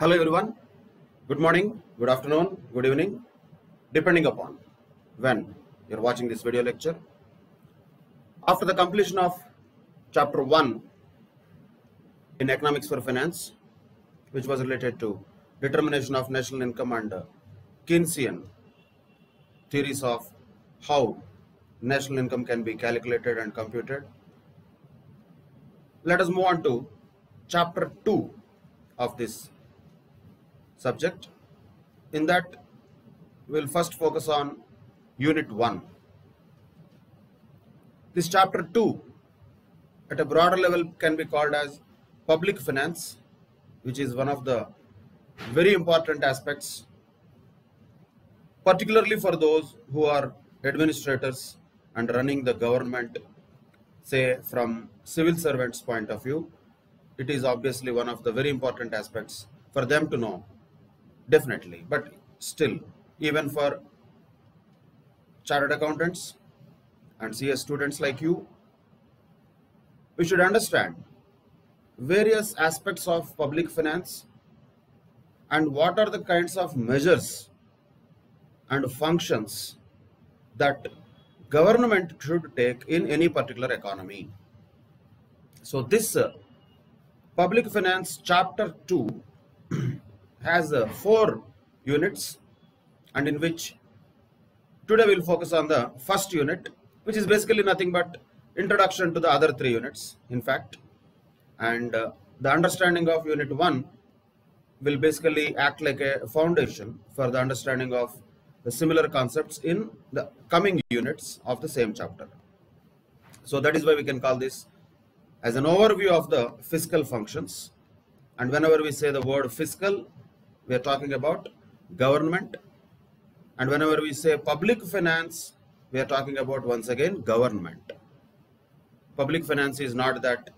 Hello everyone. Good morning, good afternoon, good evening, depending upon when you're watching this video lecture. After the completion of chapter 1 in economics for finance, which was related to determination of national income and Keynesian theories of how national income can be calculated and computed. Let us move on to chapter 2 of this subject. In that, we'll first focus on unit 1. This chapter 2 at a broader level can be called as public finance, which is one of the very important aspects, particularly for those who are administrators and running the government, say from civil servants point of view, it is obviously one of the very important aspects for them to know definitely. But still even for chartered accountants and CS students like you we should understand various aspects of public finance and what are the kinds of measures and functions that government should take in any particular economy. So this uh, public finance chapter 2 has uh, four units and in which today we'll focus on the first unit which is basically nothing but introduction to the other three units in fact. And uh, the understanding of unit 1 will basically act like a foundation for the understanding of the similar concepts in the coming units of the same chapter. So that is why we can call this as an overview of the fiscal functions. And whenever we say the word fiscal we are talking about government. And whenever we say public finance we are talking about once again government. Public finance is not that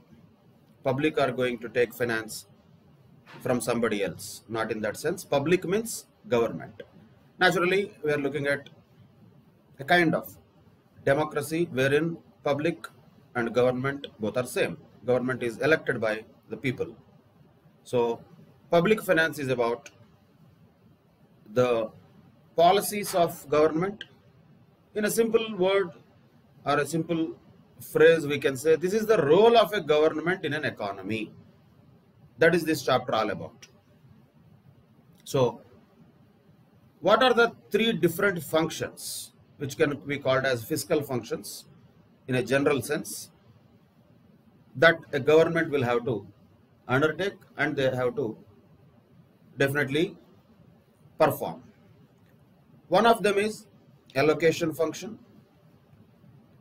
public are going to take finance from somebody else. Not in that sense. Public means government. Naturally we are looking at a kind of democracy wherein public and government both are same. Government is elected by the people. So public finance is about the policies of government. In a simple word or a simple phrase we can say this is the role of a government in an economy. That is this chapter all about. So what are the three different functions which can be called as fiscal functions in a general sense that a government will have to undertake and they have to definitely perform. One of them is allocation function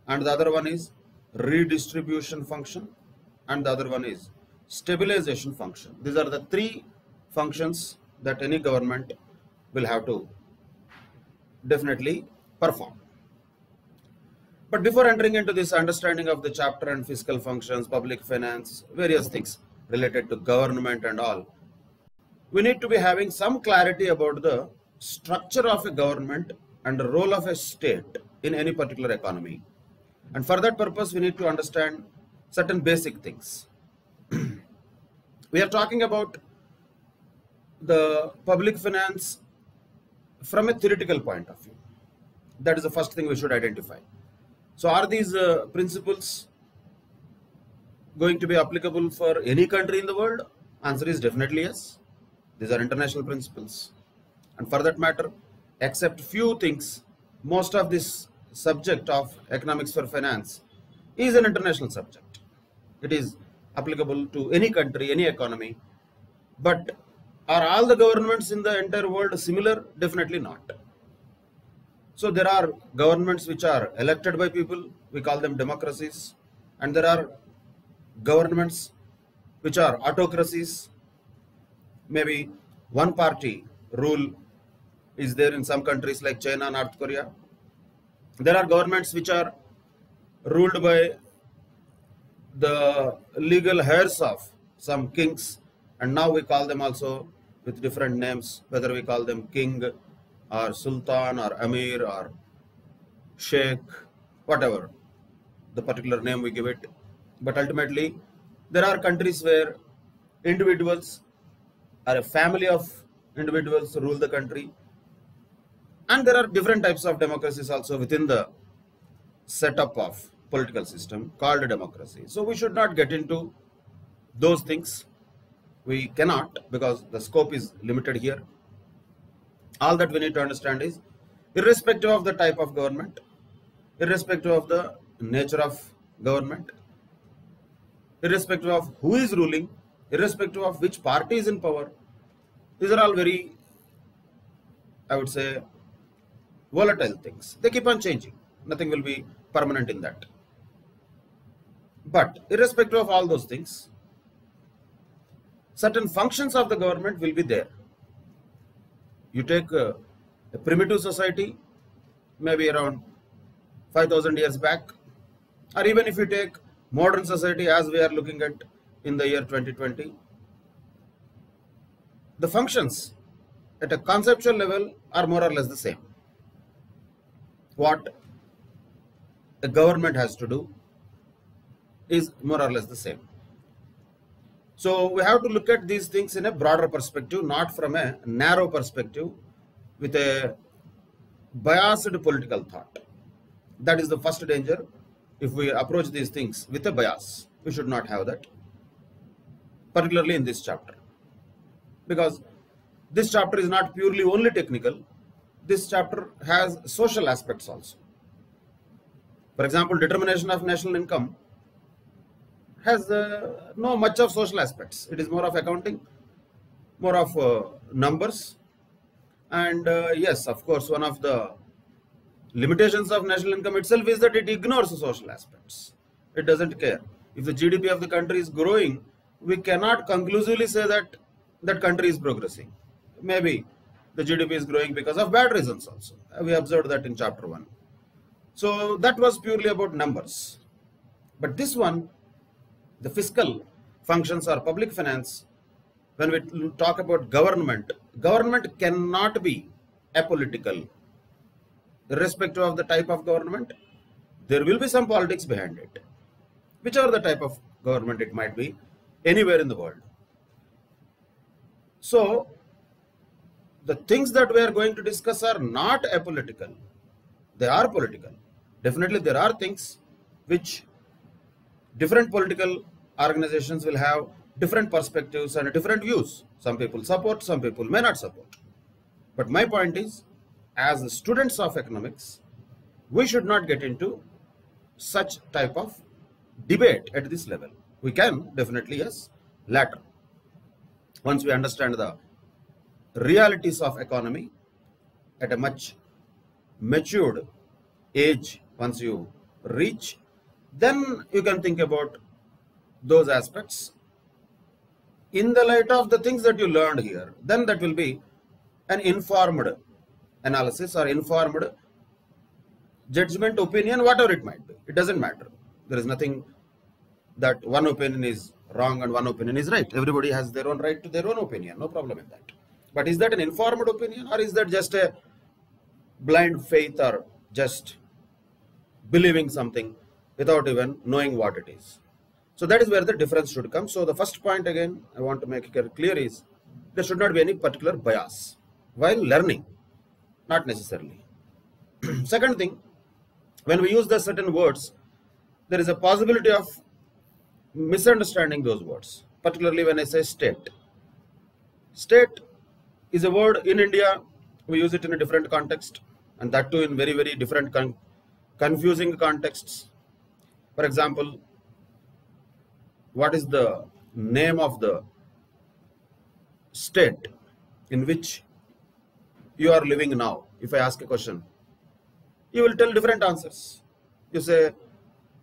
and the other one is redistribution function and the other one is stabilization function. These are the three functions that any government will have to definitely perform. But before entering into this understanding of the chapter and fiscal functions, public finance, various things related to government and all, we need to be having some clarity about the structure of a government and the role of a state in any particular economy. And for that purpose, we need to understand certain basic things. we are talking about the public finance from a theoretical point of view. That is the first thing we should identify. So are these uh, principles going to be applicable for any country in the world? Answer is definitely yes. These are international principles. And for that matter, except few things, most of this subject of economics for finance is an international subject. It is applicable to any country, any economy. But are all the governments in the entire world similar? Definitely not. So there are governments which are elected by people, we call them democracies, and there are governments which are autocracies. Maybe one party rule is there in some countries like China, North Korea. There are governments which are ruled by the legal heirs of some kings, and now we call them also with different names, whether we call them king or sultan or amir or sheikh, whatever the particular name we give it. But ultimately, there are countries where individuals or a family of individuals rule the country. And there are different types of democracies also within the setup of political system called a democracy. So we should not get into those things. We cannot because the scope is limited here. All that we need to understand is irrespective of the type of government, irrespective of the nature of government, irrespective of who is ruling, irrespective of which party is in power, these are all very, I would say, volatile things. They keep on changing. Nothing will be permanent in that. But irrespective of all those things, certain functions of the government will be there. You take uh, a primitive society, maybe around 5000 years back, or even if you take modern society as we are looking at in the year 2020, the functions at a conceptual level are more or less the same. What a government has to do is more or less the same. So we have to look at these things in a broader perspective, not from a narrow perspective with a biased political thought. That is the first danger if we approach these things with a bias. We should not have that, particularly in this chapter. Because this chapter is not purely only technical, this chapter has social aspects also. For example, determination of national income has uh, no much of social aspects. It is more of accounting, more of uh, numbers. And uh, yes, of course, one of the limitations of national income itself is that it ignores social aspects. It doesn't care. If the GDP of the country is growing, we cannot conclusively say that that country is progressing. Maybe the GDP is growing because of bad reasons also. We observed that in chapter 1. So that was purely about numbers. But this one, the fiscal functions or public finance, when we talk about government, government cannot be apolitical. Irrespective of the type of government, there will be some politics behind it. Whichever the type of government it might be, anywhere in the world. So, the things that we are going to discuss are not apolitical. They are political. Definitely there are things which different political organizations will have different perspectives and different views. Some people support, some people may not support. But my point is, as students of economics, we should not get into such type of debate at this level. We can definitely, yes, later. Once we understand the realities of economy at a much matured age, once you reach, then you can think about those aspects in the light of the things that you learned here. Then that will be an informed analysis or informed judgment, opinion, whatever it might be. It doesn't matter. There is nothing that one opinion is wrong and one opinion is right. Everybody has their own right to their own opinion. No problem in that. But is that an informed opinion or is that just a blind faith or just believing something without even knowing what it is? So that is where the difference should come. So the first point again I want to make clear is there should not be any particular bias while learning, not necessarily. Second thing, when we use the certain words, there is a possibility of misunderstanding those words, particularly when I say state. State is a word in India, we use it in a different context, and that too in very, very different, con confusing contexts. For example, what is the name of the state in which you are living now? If I ask a question, you will tell different answers. You say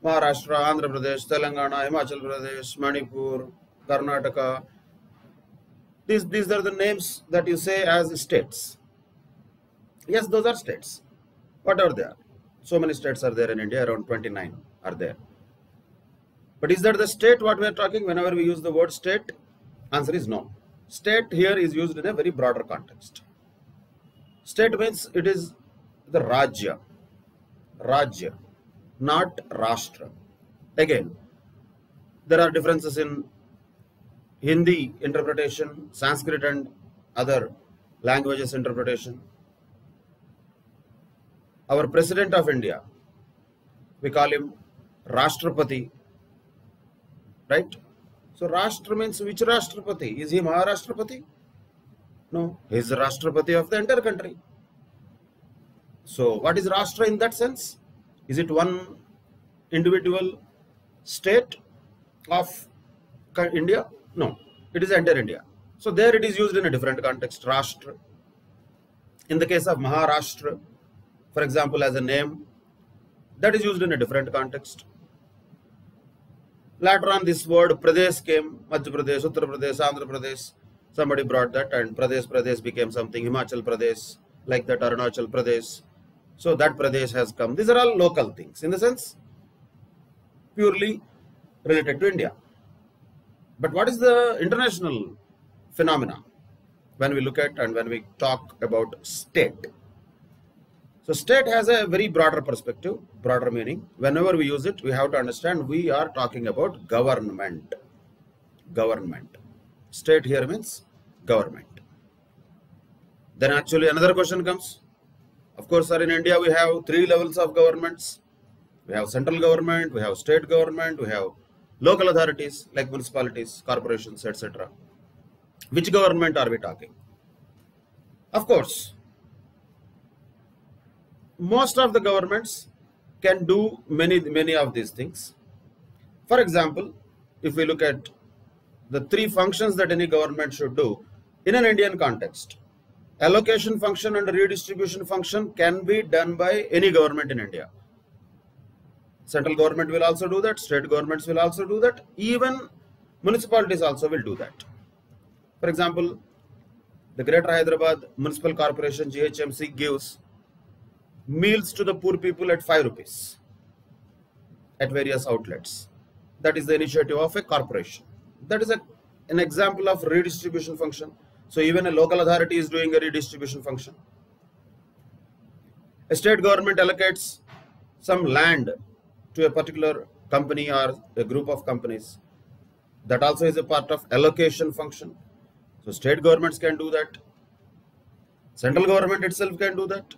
Maharashtra, Andhra Pradesh, Telangana, Himachal Pradesh, Manipur, Karnataka. These, these are the names that you say as states. Yes, those are states. What are they. So many states are there in India, around 29 are there. But is that the state what we are talking whenever we use the word state? Answer is no. State here is used in a very broader context. State means it is the Rajya. Rajya, not Rashtra. Again, there are differences in Hindi interpretation, Sanskrit and other languages interpretation. Our President of India, we call him Rashtrapati, right? So Rashtra means which Rashtrapati? Is he Maharashtrapati? No, he is the Rashtrapati of the entire country. So what is Rashtra in that sense? Is it one individual state of India? No, it is entire India. So there it is used in a different context, Rashtra. In the case of Maharashtra, for example, as a name, that is used in a different context. Later on, this word Pradesh came, Madhya Pradesh, Uttar Pradesh, Andhra Pradesh. Somebody brought that, and Pradesh, Pradesh became something, Himachal Pradesh, like that Arunachal Pradesh. So that Pradesh has come. These are all local things, in the sense, purely related to India. But what is the international phenomena when we look at and when we talk about state? So state has a very broader perspective, broader meaning. Whenever we use it, we have to understand we are talking about government. Government. State here means government. Then actually another question comes. Of course, sir, in India we have three levels of governments. We have central government, we have state government, we have local authorities like municipalities, corporations, etc. Which government are we talking? Of course, most of the governments can do many, many of these things. For example, if we look at the three functions that any government should do in an Indian context, allocation function and redistribution function can be done by any government in India. Central government will also do that. State governments will also do that. Even municipalities also will do that. For example, the Greater Hyderabad Municipal Corporation GHMC gives meals to the poor people at 5 rupees at various outlets. That is the initiative of a corporation. That is a, an example of redistribution function. So even a local authority is doing a redistribution function. A state government allocates some land to a particular company or a group of companies. That also is a part of allocation function. So state governments can do that. Central government itself can do that.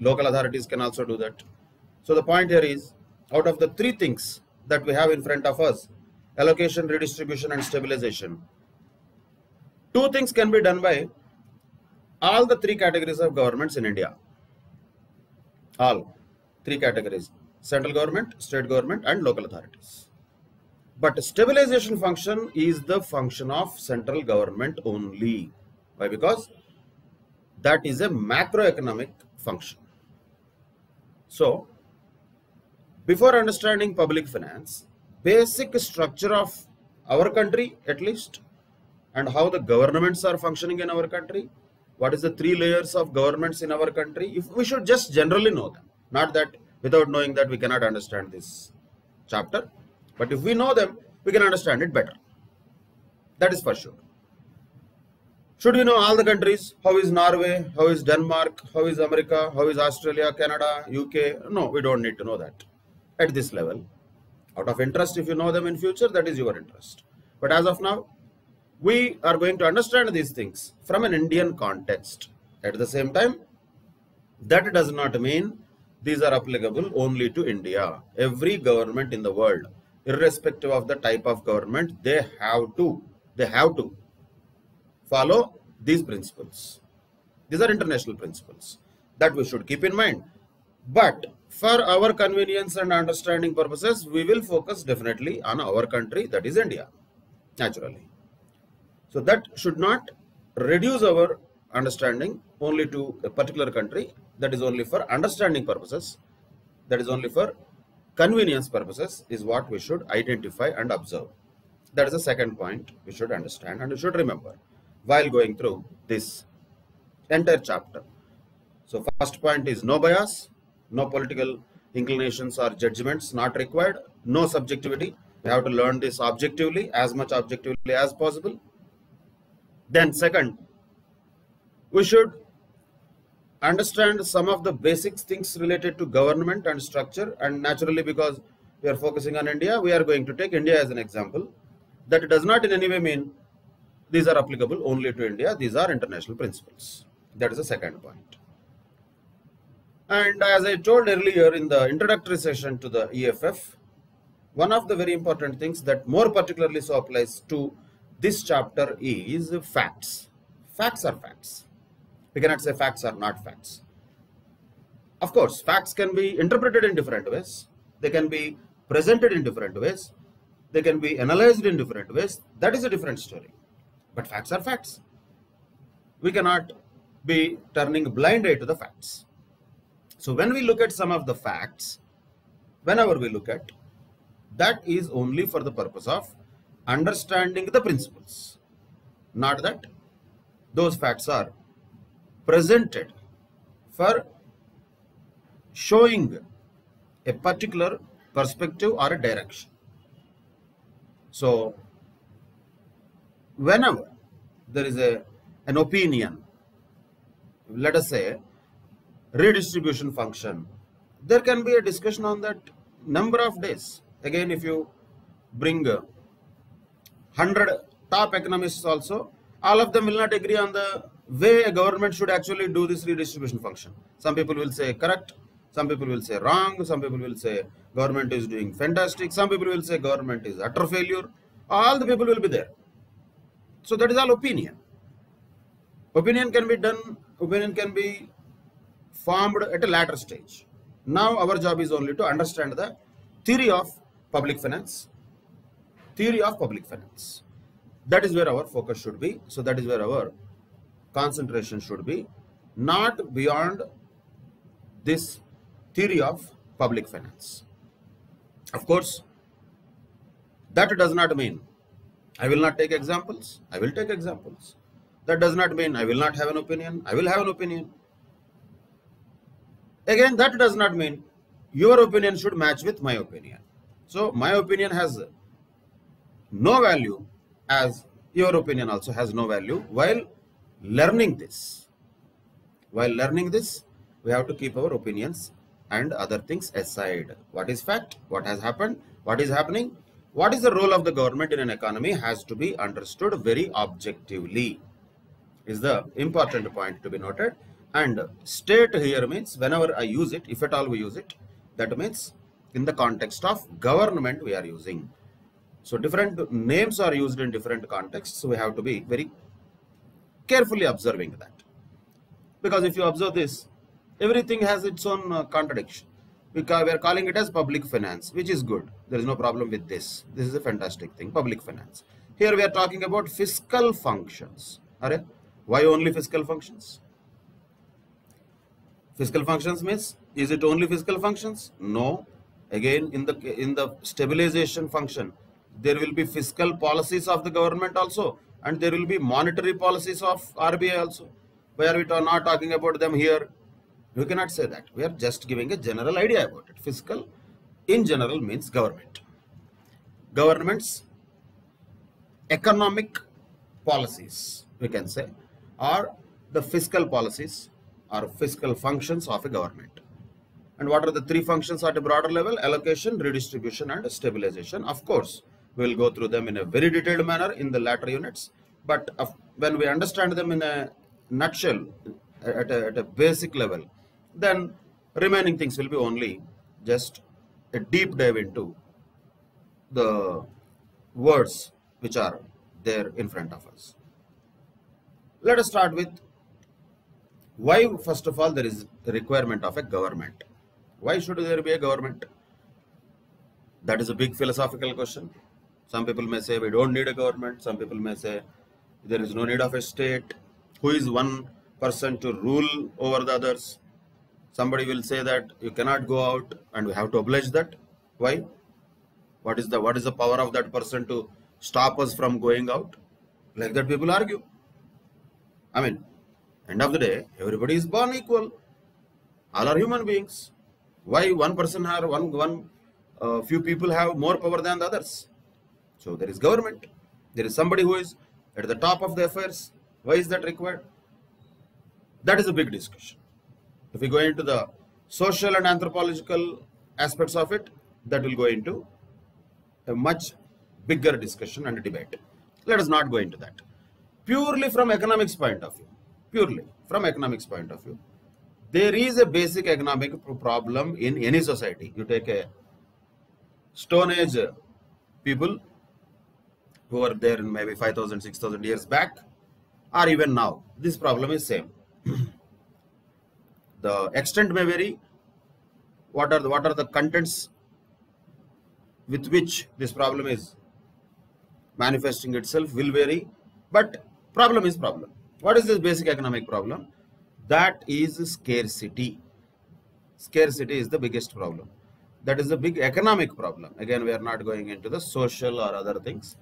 Local authorities can also do that. So the point here is, out of the three things that we have in front of us, allocation, redistribution and stabilization, two things can be done by all the three categories of governments in India. All three categories central government, state government and local authorities. But stabilization function is the function of central government only. Why? Because that is a macroeconomic function. So, before understanding public finance, basic structure of our country at least and how the governments are functioning in our country, what is the three layers of governments in our country, if we should just generally know them, not that Without knowing that, we cannot understand this chapter. But if we know them, we can understand it better. That is for sure. Should we know all the countries? How is Norway? How is Denmark? How is America? How is Australia, Canada, UK? No, we don't need to know that at this level. Out of interest, if you know them in future, that is your interest. But as of now, we are going to understand these things from an Indian context. At the same time, that does not mean these are applicable only to India. Every government in the world, irrespective of the type of government, they have to, they have to follow these principles. These are international principles that we should keep in mind. But for our convenience and understanding purposes, we will focus definitely on our country, that is India, naturally. So that should not reduce our understanding only to a particular country. That is only for understanding purposes. That is only for convenience purposes is what we should identify and observe. That is the second point we should understand and we should remember while going through this entire chapter. So first point is no bias no political inclinations or judgments not required no subjectivity. We have to learn this objectively as much objectively as possible then second we should understand some of the basic things related to government and structure and naturally because we are focusing on India, we are going to take India as an example that does not in any way mean these are applicable only to India. These are international principles. That is the second point. And as I told earlier in the introductory session to the EFF, one of the very important things that more particularly so applies to this chapter is facts. Facts are facts. We cannot say facts are not facts. Of course, facts can be interpreted in different ways. They can be presented in different ways. They can be analyzed in different ways. That is a different story. But facts are facts. We cannot be turning blind eye to the facts. So when we look at some of the facts, whenever we look at, that is only for the purpose of understanding the principles. Not that those facts are presented for showing a particular perspective or a direction. So, whenever there is a an opinion, let us say redistribution function, there can be a discussion on that number of days. Again, if you bring 100 top economists also, all of them will not agree on the way a government should actually do this redistribution function. Some people will say correct, some people will say wrong, some people will say government is doing fantastic, some people will say government is utter failure. All the people will be there. So that is all opinion. Opinion can be done, opinion can be formed at a later stage. Now our job is only to understand the theory of public finance, theory of public finance. That is where our focus should be. So that is where our concentration should be, not beyond this theory of public finance. Of course, that does not mean I will not take examples. I will take examples. That does not mean I will not have an opinion. I will have an opinion. Again, that does not mean your opinion should match with my opinion. So, my opinion has no value as your opinion also has no value while learning this. While learning this, we have to keep our opinions and other things aside. What is fact? What has happened? What is happening? What is the role of the government in an economy has to be understood very objectively is the important point to be noted. And state here means whenever I use it, if at all we use it, that means in the context of government we are using. So different names are used in different contexts. So we have to be very carefully observing that. Because if you observe this, everything has its own uh, contradiction. We, we are calling it as public finance, which is good. There is no problem with this. This is a fantastic thing, public finance. Here we are talking about fiscal functions. Why only fiscal functions? Fiscal functions means, is it only fiscal functions? No. Again, in the in the stabilization function, there will be fiscal policies of the government also and there will be monetary policies of RBI also. Why are we not talking about them here? We cannot say that. We are just giving a general idea about it. Fiscal in general means government. Government's economic policies, we can say, are the fiscal policies or fiscal functions of a government. And what are the three functions at a broader level? Allocation, redistribution and stabilization. Of course, we will go through them in a very detailed manner in the latter units. But when we understand them in a nutshell, at a, at a basic level, then remaining things will be only just a deep dive into the words which are there in front of us. Let us start with why first of all there is a requirement of a government. Why should there be a government? That is a big philosophical question. Some people may say we don't need a government. Some people may say there is no need of a state. Who is one person to rule over the others? Somebody will say that you cannot go out and we have to oblige that. Why? What is the what is the power of that person to stop us from going out? Like that people argue. I mean, end of the day, everybody is born equal. All are human beings. Why one person or one one uh, few people have more power than the others? So there is government. There is somebody who is at the top of the affairs. Why is that required? That is a big discussion. If we go into the social and anthropological aspects of it, that will go into a much bigger discussion and debate. Let us not go into that. Purely from economics point of view, purely from economics point of view, there is a basic economic problem in any society. You take a Stone Age people who were there in maybe 5000, 6000 years back, or even now, this problem is same. the extent may vary. What are the, what are the contents with which this problem is manifesting itself will vary, but problem is problem. What is this basic economic problem? That is scarcity. Scarcity is the biggest problem. That is the big economic problem. Again, we are not going into the social or other things.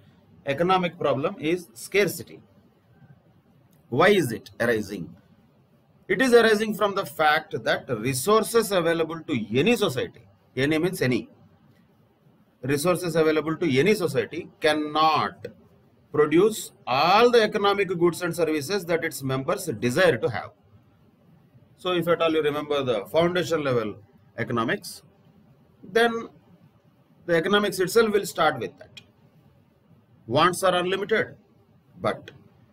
Economic problem is scarcity. Why is it arising? It is arising from the fact that resources available to any society, any means any, resources available to any society cannot produce all the economic goods and services that its members desire to have. So if at all you remember the foundation level economics, then the economics itself will start with that. Wants are unlimited, but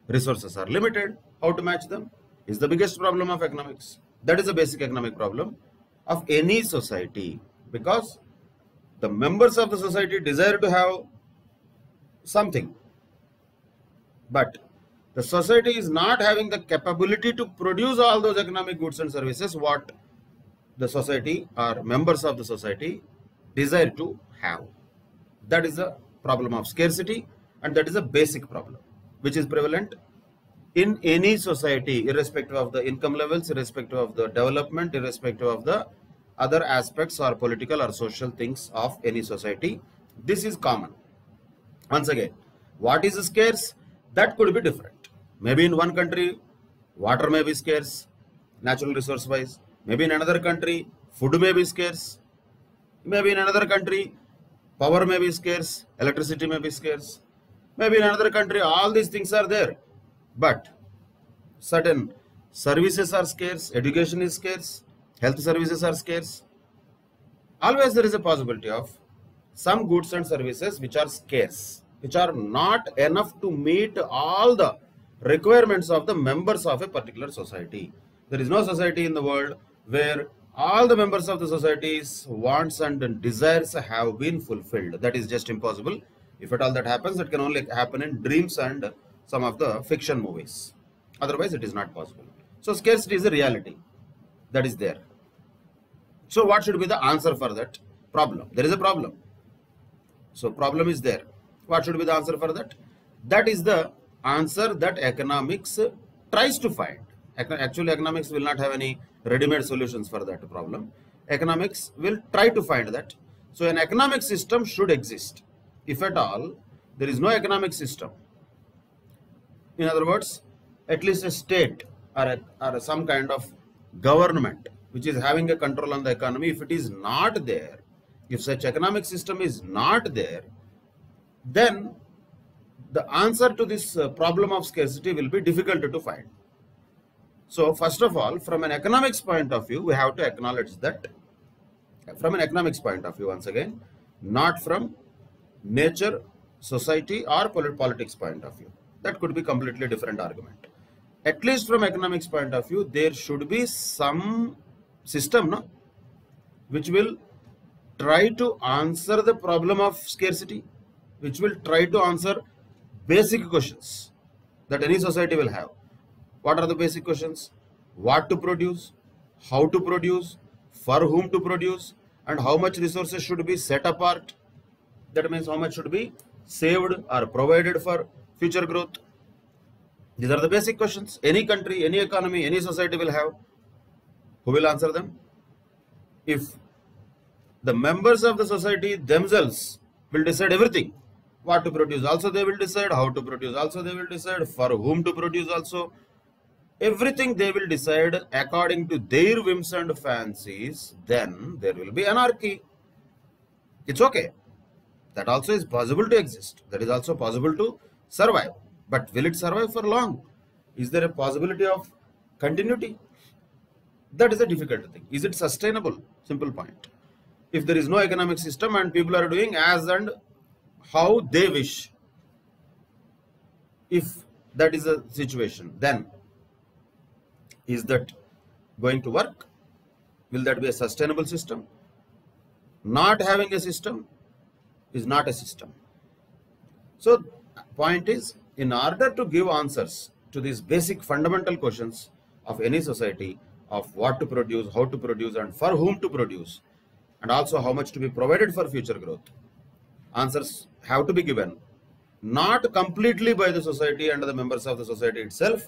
resources are limited. How to match them is the biggest problem of economics. That is the basic economic problem of any society because the members of the society desire to have something but the society is not having the capability to produce all those economic goods and services what the society or members of the society desire to have that is the problem of scarcity and that is a basic problem which is prevalent in any society irrespective of the income levels irrespective of the development irrespective of the other aspects or political or social things of any society. This is common. Once again, what is scarce? That could be different. Maybe in one country, water may be scarce, natural resource wise. Maybe in another country, food may be scarce. Maybe in another country, power may be scarce, electricity may be scarce. Maybe in another country, all these things are there. But certain services are scarce, education is scarce, health services are scarce. Always there is a possibility of some goods and services which are scarce, which are not enough to meet all the requirements of the members of a particular society. There is no society in the world where all the members of the society's wants and desires have been fulfilled. That is just impossible. If at all that happens, it can only happen in dreams and some of the fiction movies. Otherwise, it is not possible. So, scarcity is a reality that is there. So what should be the answer for that problem? There is a problem. So problem is there. What should be the answer for that? That is the answer that economics tries to find. Actually, economics will not have any ready-made solutions for that problem. Economics will try to find that. So an economic system should exist. If at all, there is no economic system. In other words, at least a state or, a, or some kind of government which is having a control on the economy, if it is not there, if such economic system is not there, then the answer to this uh, problem of scarcity will be difficult to find. So first of all, from an economics point of view, we have to acknowledge that from an economics point of view, once again, not from nature, society or politics point of view. That could be completely different argument at least from economics point of view, there should be some system no, which will try to answer the problem of scarcity, which will try to answer basic questions that any society will have. What are the basic questions? What to produce, how to produce, for whom to produce, and how much resources should be set apart. That means how much should be saved or provided for future growth these are the basic questions. Any country, any economy, any society will have. Who will answer them? If the members of the society themselves will decide everything, what to produce also they will decide, how to produce also they will decide, for whom to produce also. Everything they will decide according to their whims and fancies, then there will be anarchy. It's okay. That also is possible to exist. That is also possible to survive. But will it survive for long? Is there a possibility of continuity? That is a difficult thing. Is it sustainable? Simple point. If there is no economic system and people are doing as and how they wish. If that is a situation, then is that going to work? Will that be a sustainable system? Not having a system is not a system. So, point is, in order to give answers to these basic fundamental questions of any society, of what to produce, how to produce, and for whom to produce, and also how much to be provided for future growth, answers have to be given not completely by the society and the members of the society itself,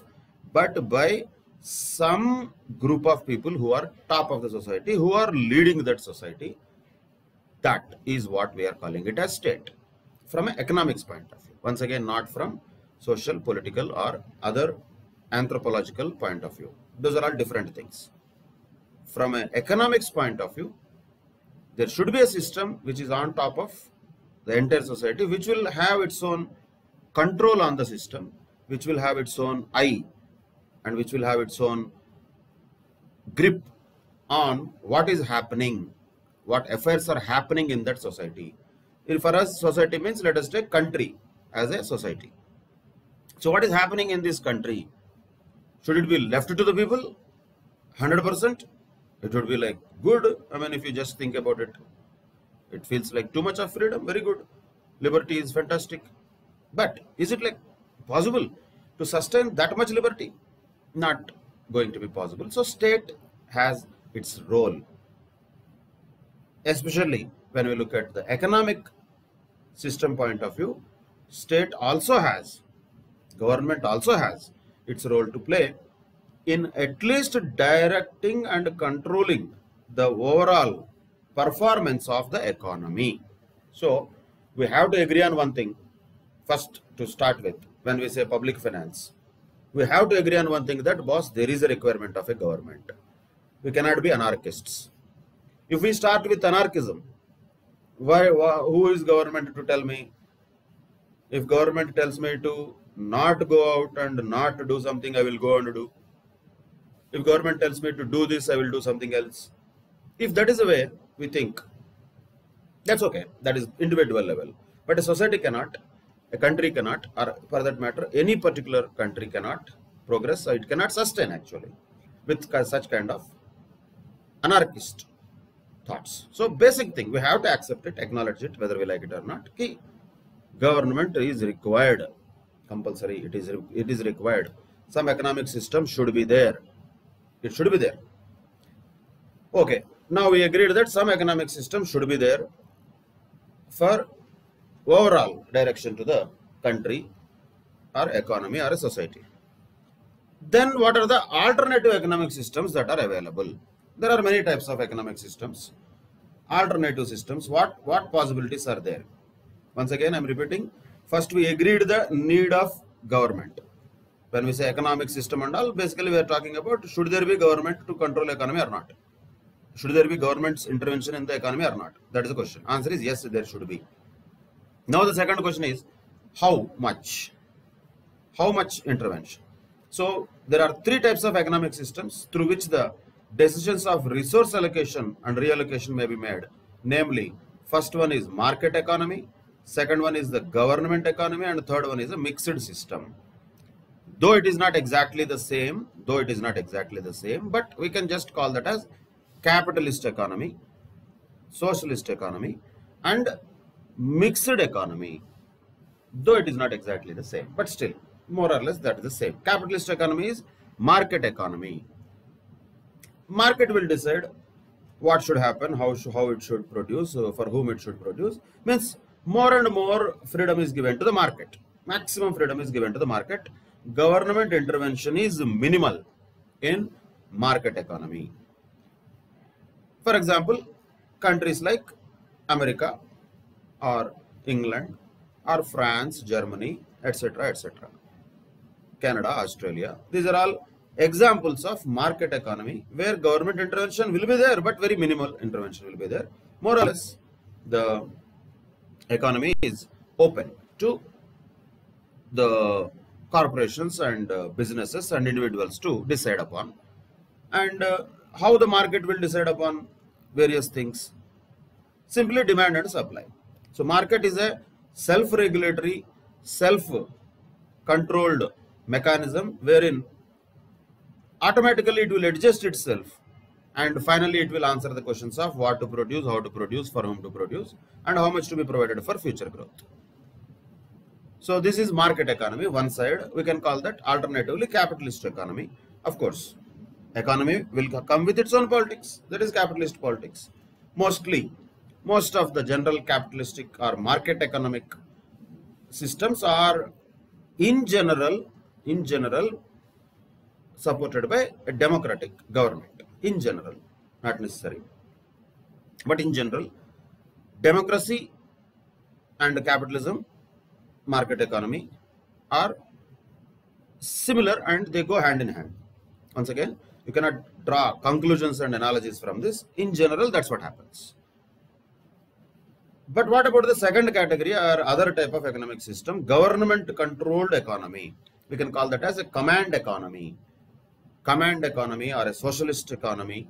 but by some group of people who are top of the society, who are leading that society. That is what we are calling it as state from an economics point of view. Once again, not from social, political, or other anthropological point of view. Those are all different things. From an economics point of view, there should be a system which is on top of the entire society, which will have its own control on the system, which will have its own eye, and which will have its own grip on what is happening, what affairs are happening in that society. If for us, society means let us take country as a society. So, what is happening in this country? Should it be left to the people? 100%? It would be like good. I mean, if you just think about it, it feels like too much of freedom. Very good. Liberty is fantastic. But is it like possible to sustain that much liberty? Not going to be possible. So, state has its role, especially when we look at the economic system point of view. State also has, government also has its role to play in at least directing and controlling the overall performance of the economy. So, we have to agree on one thing first to start with when we say public finance. We have to agree on one thing that, boss, there is a requirement of a government. We cannot be anarchists. If we start with anarchism, why, why who is government to tell me? If government tells me to not go out and not do something, I will go and do. If government tells me to do this, I will do something else. If that is the way we think, that's okay. That is individual level. But a society cannot, a country cannot, or for that matter, any particular country cannot progress. So it cannot sustain actually with such kind of anarchist thoughts. So basic thing, we have to accept it, acknowledge it, whether we like it or not. Key government is required, compulsory. It is it is required. Some economic system should be there. It should be there. Okay. Now we agreed that some economic system should be there for overall direction to the country or economy or a society. Then what are the alternative economic systems that are available? There are many types of economic systems. Alternative systems, what, what possibilities are there? Once again, I am repeating. First, we agreed the need of government. When we say economic system and all, basically we are talking about should there be government to control economy or not? Should there be government's intervention in the economy or not? That is the question. Answer is yes, there should be. Now the second question is how much? How much intervention? So there are three types of economic systems through which the decisions of resource allocation and reallocation may be made. Namely, first one is market economy, second one is the government economy, and third one is a mixed system. Though it is not exactly the same, though it is not exactly the same, but we can just call that as capitalist economy, socialist economy, and mixed economy. Though it is not exactly the same, but still, more or less that is the same. Capitalist economy is market economy. Market will decide what should happen, how, how it should produce, uh, for whom it should produce. Means more and more freedom is given to the market. Maximum freedom is given to the market. Government intervention is minimal in market economy. For example, countries like America or England or France, Germany, etc., etc. Canada, Australia. These are all examples of market economy where government intervention will be there, but very minimal intervention will be there. More or less, the economy is open to the corporations and uh, businesses and individuals to decide upon. And uh, how the market will decide upon various things? Simply demand and supply. So market is a self-regulatory, self-controlled mechanism wherein automatically it will adjust itself and finally it will answer the questions of what to produce, how to produce, for whom to produce and how much to be provided for future growth. So this is market economy, one side. We can call that alternatively capitalist economy. Of course, economy will come with its own politics. That is capitalist politics. Mostly, most of the general capitalistic or market economic systems are in general, in general, supported by a democratic government. In general, not necessary. But in general, democracy and capitalism market economy are similar and they go hand in hand. Once again, you cannot draw conclusions and analogies from this. In general, that's what happens. But what about the second category or other type of economic system? Government controlled economy. We can call that as a command economy. Command economy or a socialist economy.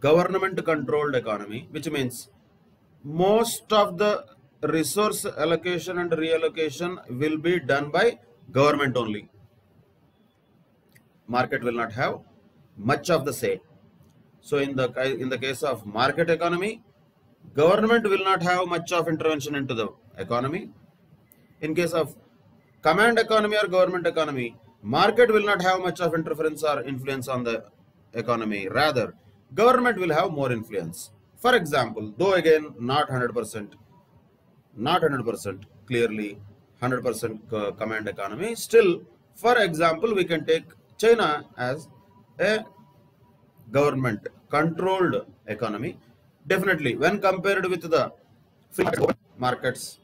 Government controlled economy, which means most of the resource allocation and reallocation will be done by government only. Market will not have much of the say. So in the in the case of market economy, government will not have much of intervention into the economy. In case of command economy or government economy, market will not have much of interference or influence on the economy. Rather, government will have more influence. For example, though again not 100%, not 100% clearly 100% command economy, still, for example, we can take China as a government controlled economy. Definitely, when compared with the free markets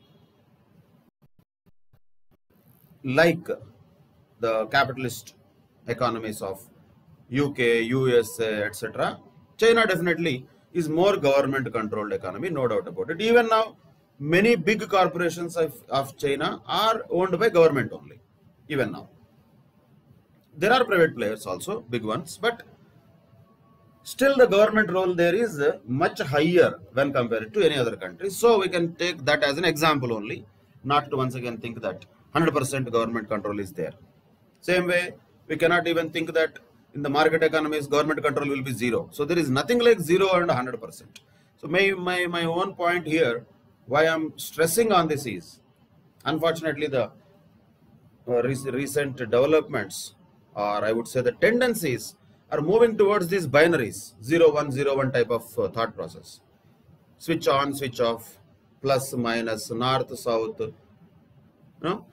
like the capitalist economies of UK, USA, etc., China definitely is more government controlled economy, no doubt about it. Even now, many big corporations of, of China are owned by government only, even now. There are private players also, big ones, but still the government role there is much higher when compared to any other country. So we can take that as an example only, not to once again think that 100% government control is there. Same way, we cannot even think that in the market economies, government control will be zero. So there is nothing like zero and 100%. So my, my, my own point here, why I'm stressing on this is, unfortunately, the uh, recent developments, or I would say the tendencies, are moving towards these binaries, 0, 1, 0, 1 type of uh, thought process. Switch on, switch off, plus, minus, north, south. You know?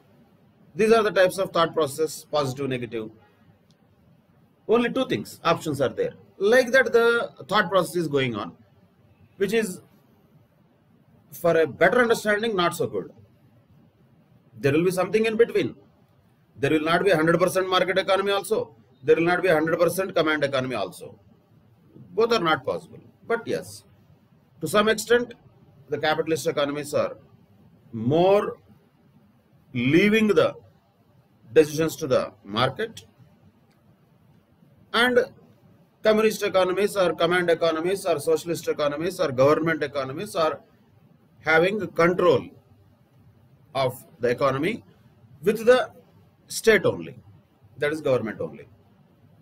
These are the types of thought process, positive, negative. Only two things, options are there. Like that, the thought process is going on, which is for a better understanding, not so good. There will be something in between. There will not be 100% market economy also. There will not be 100% command economy also. Both are not possible. But yes, to some extent, the capitalist economies are more leaving the decisions to the market. And communist economies or command economies or socialist economies or government economies are having control of the economy with the state only. That is government only.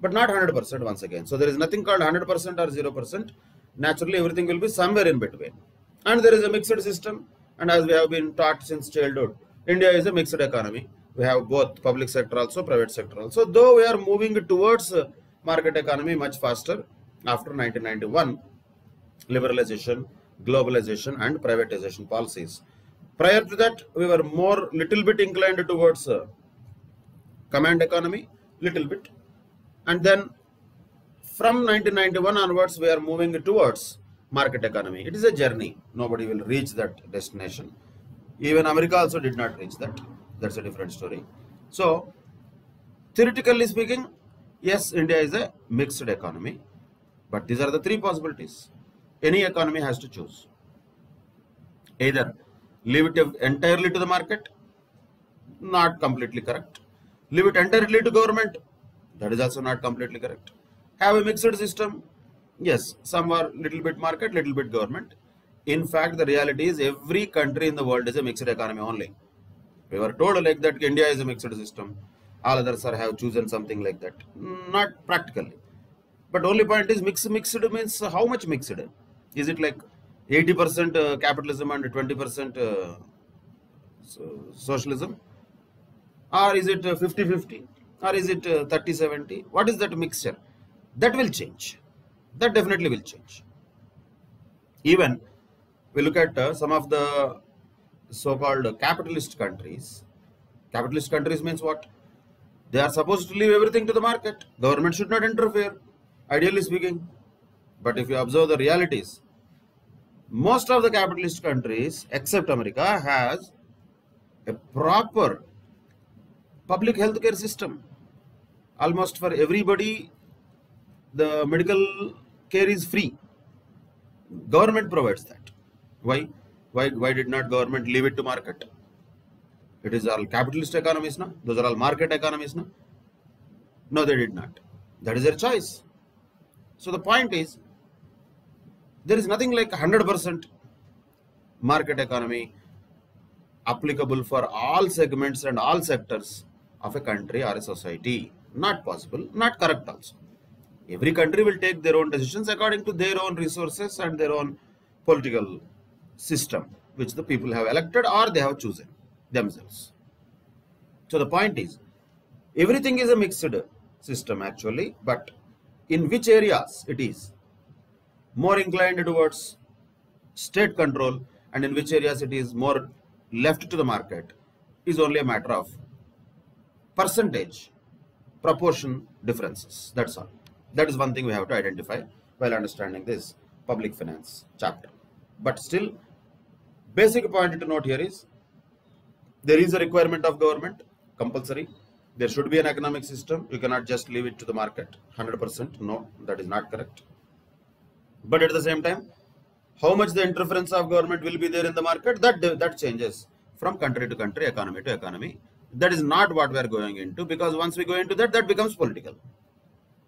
But not 100% once again. So there is nothing called 100% or 0% naturally everything will be somewhere in between. And there is a mixed system. And as we have been taught since childhood india is a mixed economy. We have both public sector also private sector also. Though we are moving towards market economy much faster after 1991 liberalization globalization and privatization policies. Prior to that we were more little bit inclined towards uh, command economy little bit. And then from 1991 onwards we are moving towards market economy. It is a journey. Nobody will reach that destination even america also did not reach that. That's a different story. So theoretically speaking yes india is a mixed economy but these are the three possibilities. Any economy has to choose. Either leave it entirely to the market not completely correct. Leave it entirely to government that is also not completely correct. Have a mixed system yes some are little bit market little bit government In fact, the reality is every country in the world is a mixed economy only. We were told like that India is a mixed system. All others are have chosen something like that. Not practically. But only point is mixed. Mixed means how much mixed? Is it like 80% uh, capitalism and 20% uh, socialism? Or is it 50-50? Or is it 30-70? What is that mixture? That will change. That definitely will change. Even we look at uh, some of the so-called capitalist countries. Capitalist countries means what? They are supposed to leave everything to the market. Government should not interfere, ideally speaking. But if you observe the realities, most of the capitalist countries, except America, has a proper public health care system. Almost for everybody, the medical care is free. Government provides that. Why? Why, why did not government leave it to market? It is all capitalist economies, no? Those are all market economies, no? No, they did not. That is their choice. So the point is, there is nothing like 100% market economy applicable for all segments and all sectors of a country or a society. Not possible, not correct also. Every country will take their own decisions according to their own resources and their own political system which the people have elected or they have chosen themselves. So the point is, everything is a mixed system actually, but in which areas it is? More inclined towards state control and in which areas it is more left to the market is only a matter of percentage proportion differences. That's all. That is one thing we have to identify while understanding this public finance chapter. But still basic point to note here is there is a requirement of government compulsory. There should be an economic system. You cannot just leave it to the market. 100% no that is not correct. But at the same time how much the interference of government will be there in the market that that changes from country to country economy to economy. That is not what we are going into because once we go into that that becomes political.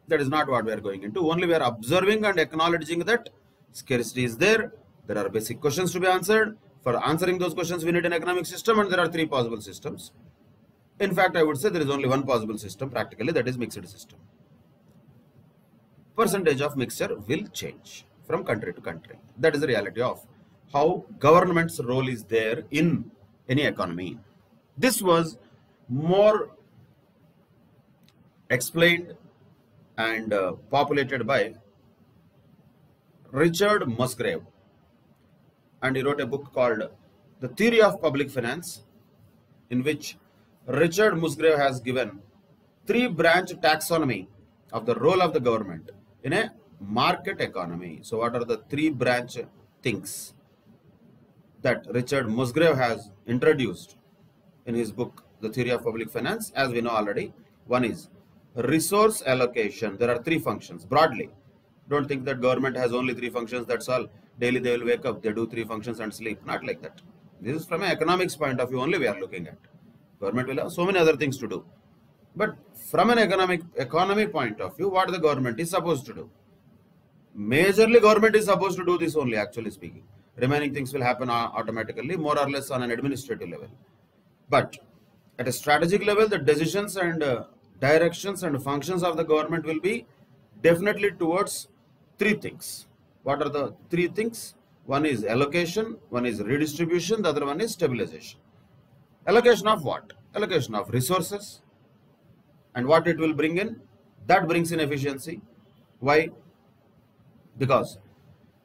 That is not what we are going into. Only we are observing and acknowledging that scarcity is there. There are basic questions to be answered for answering those questions we need an economic system and there are three possible systems in fact i would say there is only one possible system practically that is mixed system percentage of mixture will change from country to country. That is the reality of how government's role is there in any economy. This was more explained and uh, populated by Richard Musgrave and he wrote a book called The Theory of Public Finance in which Richard Musgrave has given three branch taxonomy of the role of the government in a market economy. So what are the three branch things that Richard Musgrave has introduced in his book, The Theory of Public Finance, as we know already. One is resource allocation. There are three functions broadly. Don't think that government has only three functions, that's all. Daily they will wake up, they do three functions and sleep. Not like that. This is from an economics point of view only we are looking at. Government will have so many other things to do. But from an economic economy point of view, what the government is supposed to do? Majorly government is supposed to do this only actually speaking. Remaining things will happen automatically more or less on an administrative level. But at a strategic level, the decisions and uh, directions and functions of the government will be definitely towards three things. What are the three things? One is allocation, one is redistribution, the other one is stabilization. Allocation of what? Allocation of resources, and what it will bring in that brings in efficiency why because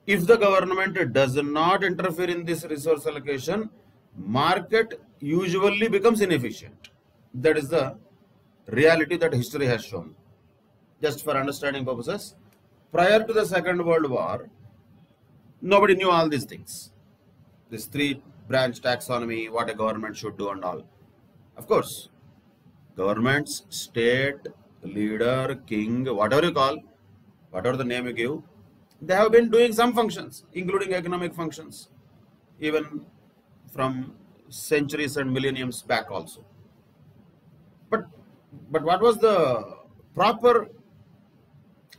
if the government does not interfere in this resource allocation market usually becomes inefficient that is the reality that history has shown just for understanding purposes prior to the second world war nobody knew all these things this three branch taxonomy what a government should do and all of course governments, state, leader, king, whatever you call, whatever the name you give, they have been doing some functions, including economic functions, even from centuries and millenniums back also. But, but what was the proper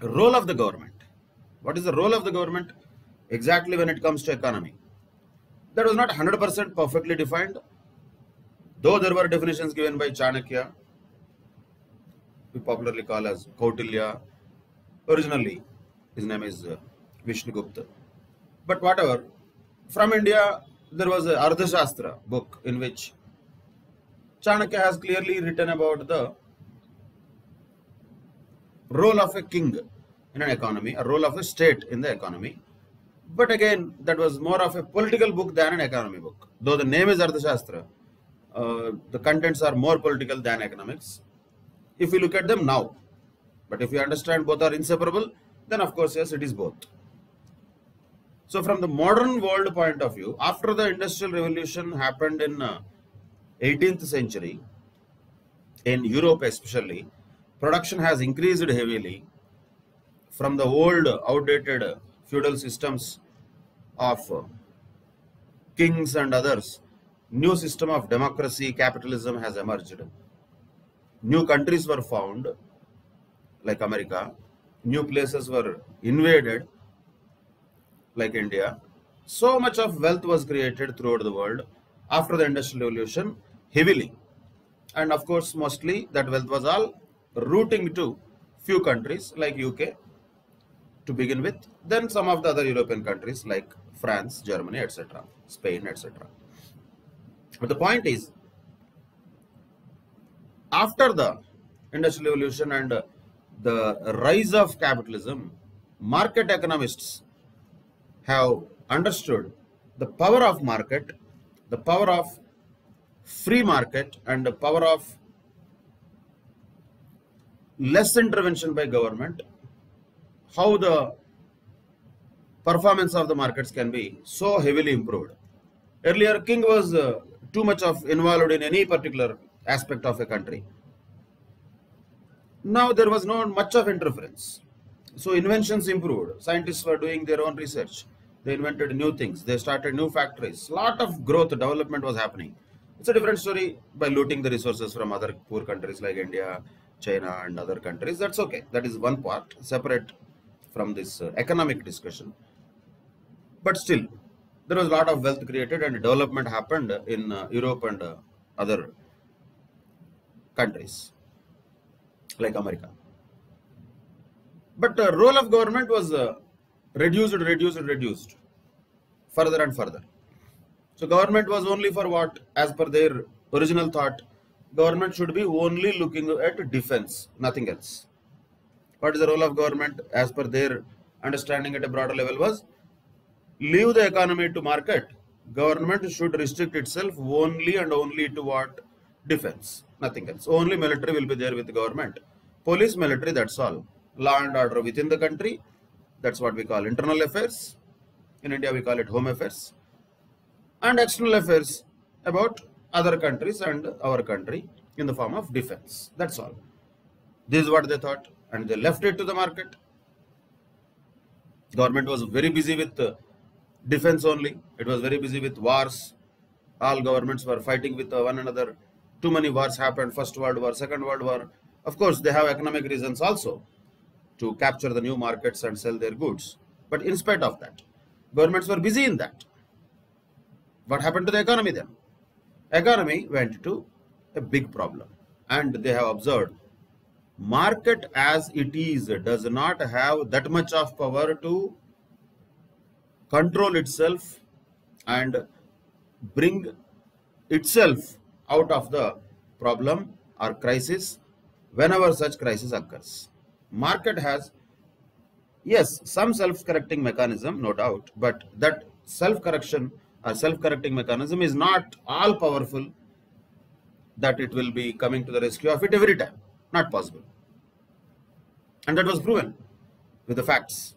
role of the government? What is the role of the government exactly when it comes to economy? That was not 100% perfectly defined, though there were definitions given by Chanakya, we popularly call as Kautilya. Originally, his name is uh, Vishnugupta. But whatever, from India, there was a Arthashastra book in which Chanakya has clearly written about the role of a king in an economy, a role of a state in the economy. But again, that was more of a political book than an economy book. Though the name is Arthashastra, uh, the contents are more political than economics. If we look at them now, but if you understand both are inseparable, then of course, yes, it is both. So from the modern world point of view, after the industrial revolution happened in uh, 18th century, in Europe especially, production has increased heavily from the old outdated feudal systems of kings and others. New system of democracy, capitalism has emerged. New countries were found, like America. New places were invaded like India, so much of wealth was created throughout the world after the Industrial Revolution heavily. And of course, mostly that wealth was all rooting to few countries like UK to begin with, then some of the other European countries like France, Germany, etc., Spain, etc. But the point is, after the Industrial Revolution and the rise of capitalism, market economists have understood the power of market, the power of free market and the power of less intervention by government, how the performance of the markets can be so heavily improved. Earlier, king was uh, too much of involved in any particular aspect of a country. Now there was not much of interference. So inventions improved. Scientists were doing their own research. They invented new things. They started new factories. Lot of growth, development was happening. It's a different story by looting the resources from other poor countries like India, China and other countries. That's okay. That is one part separate from this uh, economic discussion. But still, there was a lot of wealth created and development happened in uh, Europe and uh, other countries like America. But the role of government was uh, reduced, reduced, reduced further and further. So government was only for what, as per their original thought, government should be only looking at defense, nothing else. What is the role of government as per their understanding at a broader level was leave the economy to market. Government should restrict itself only and only to what defense, nothing else. Only military will be there with the government. Police, military, that's all. Law and order within the country, that's what we call internal affairs. In India, we call it home affairs. And external affairs about other countries and our country in the form of defense. That's all. This is what they thought. And they left it to the market. Government was very busy with uh, defense only. It was very busy with wars. All governments were fighting with uh, one another. Too many wars happened. First World War, Second World War. Of course, they have economic reasons also to capture the new markets and sell their goods. But in spite of that, governments were busy in that. What happened to the economy then? Economy went to a big problem and they have observed market as it is does not have that much of power to control itself and bring itself out of the problem or crisis whenever such crisis occurs. Market has yes some self-correcting mechanism no doubt but that self-correction or self-correcting mechanism is not all powerful that it will be coming to the rescue of it every time. Not possible. And that was proven with the facts.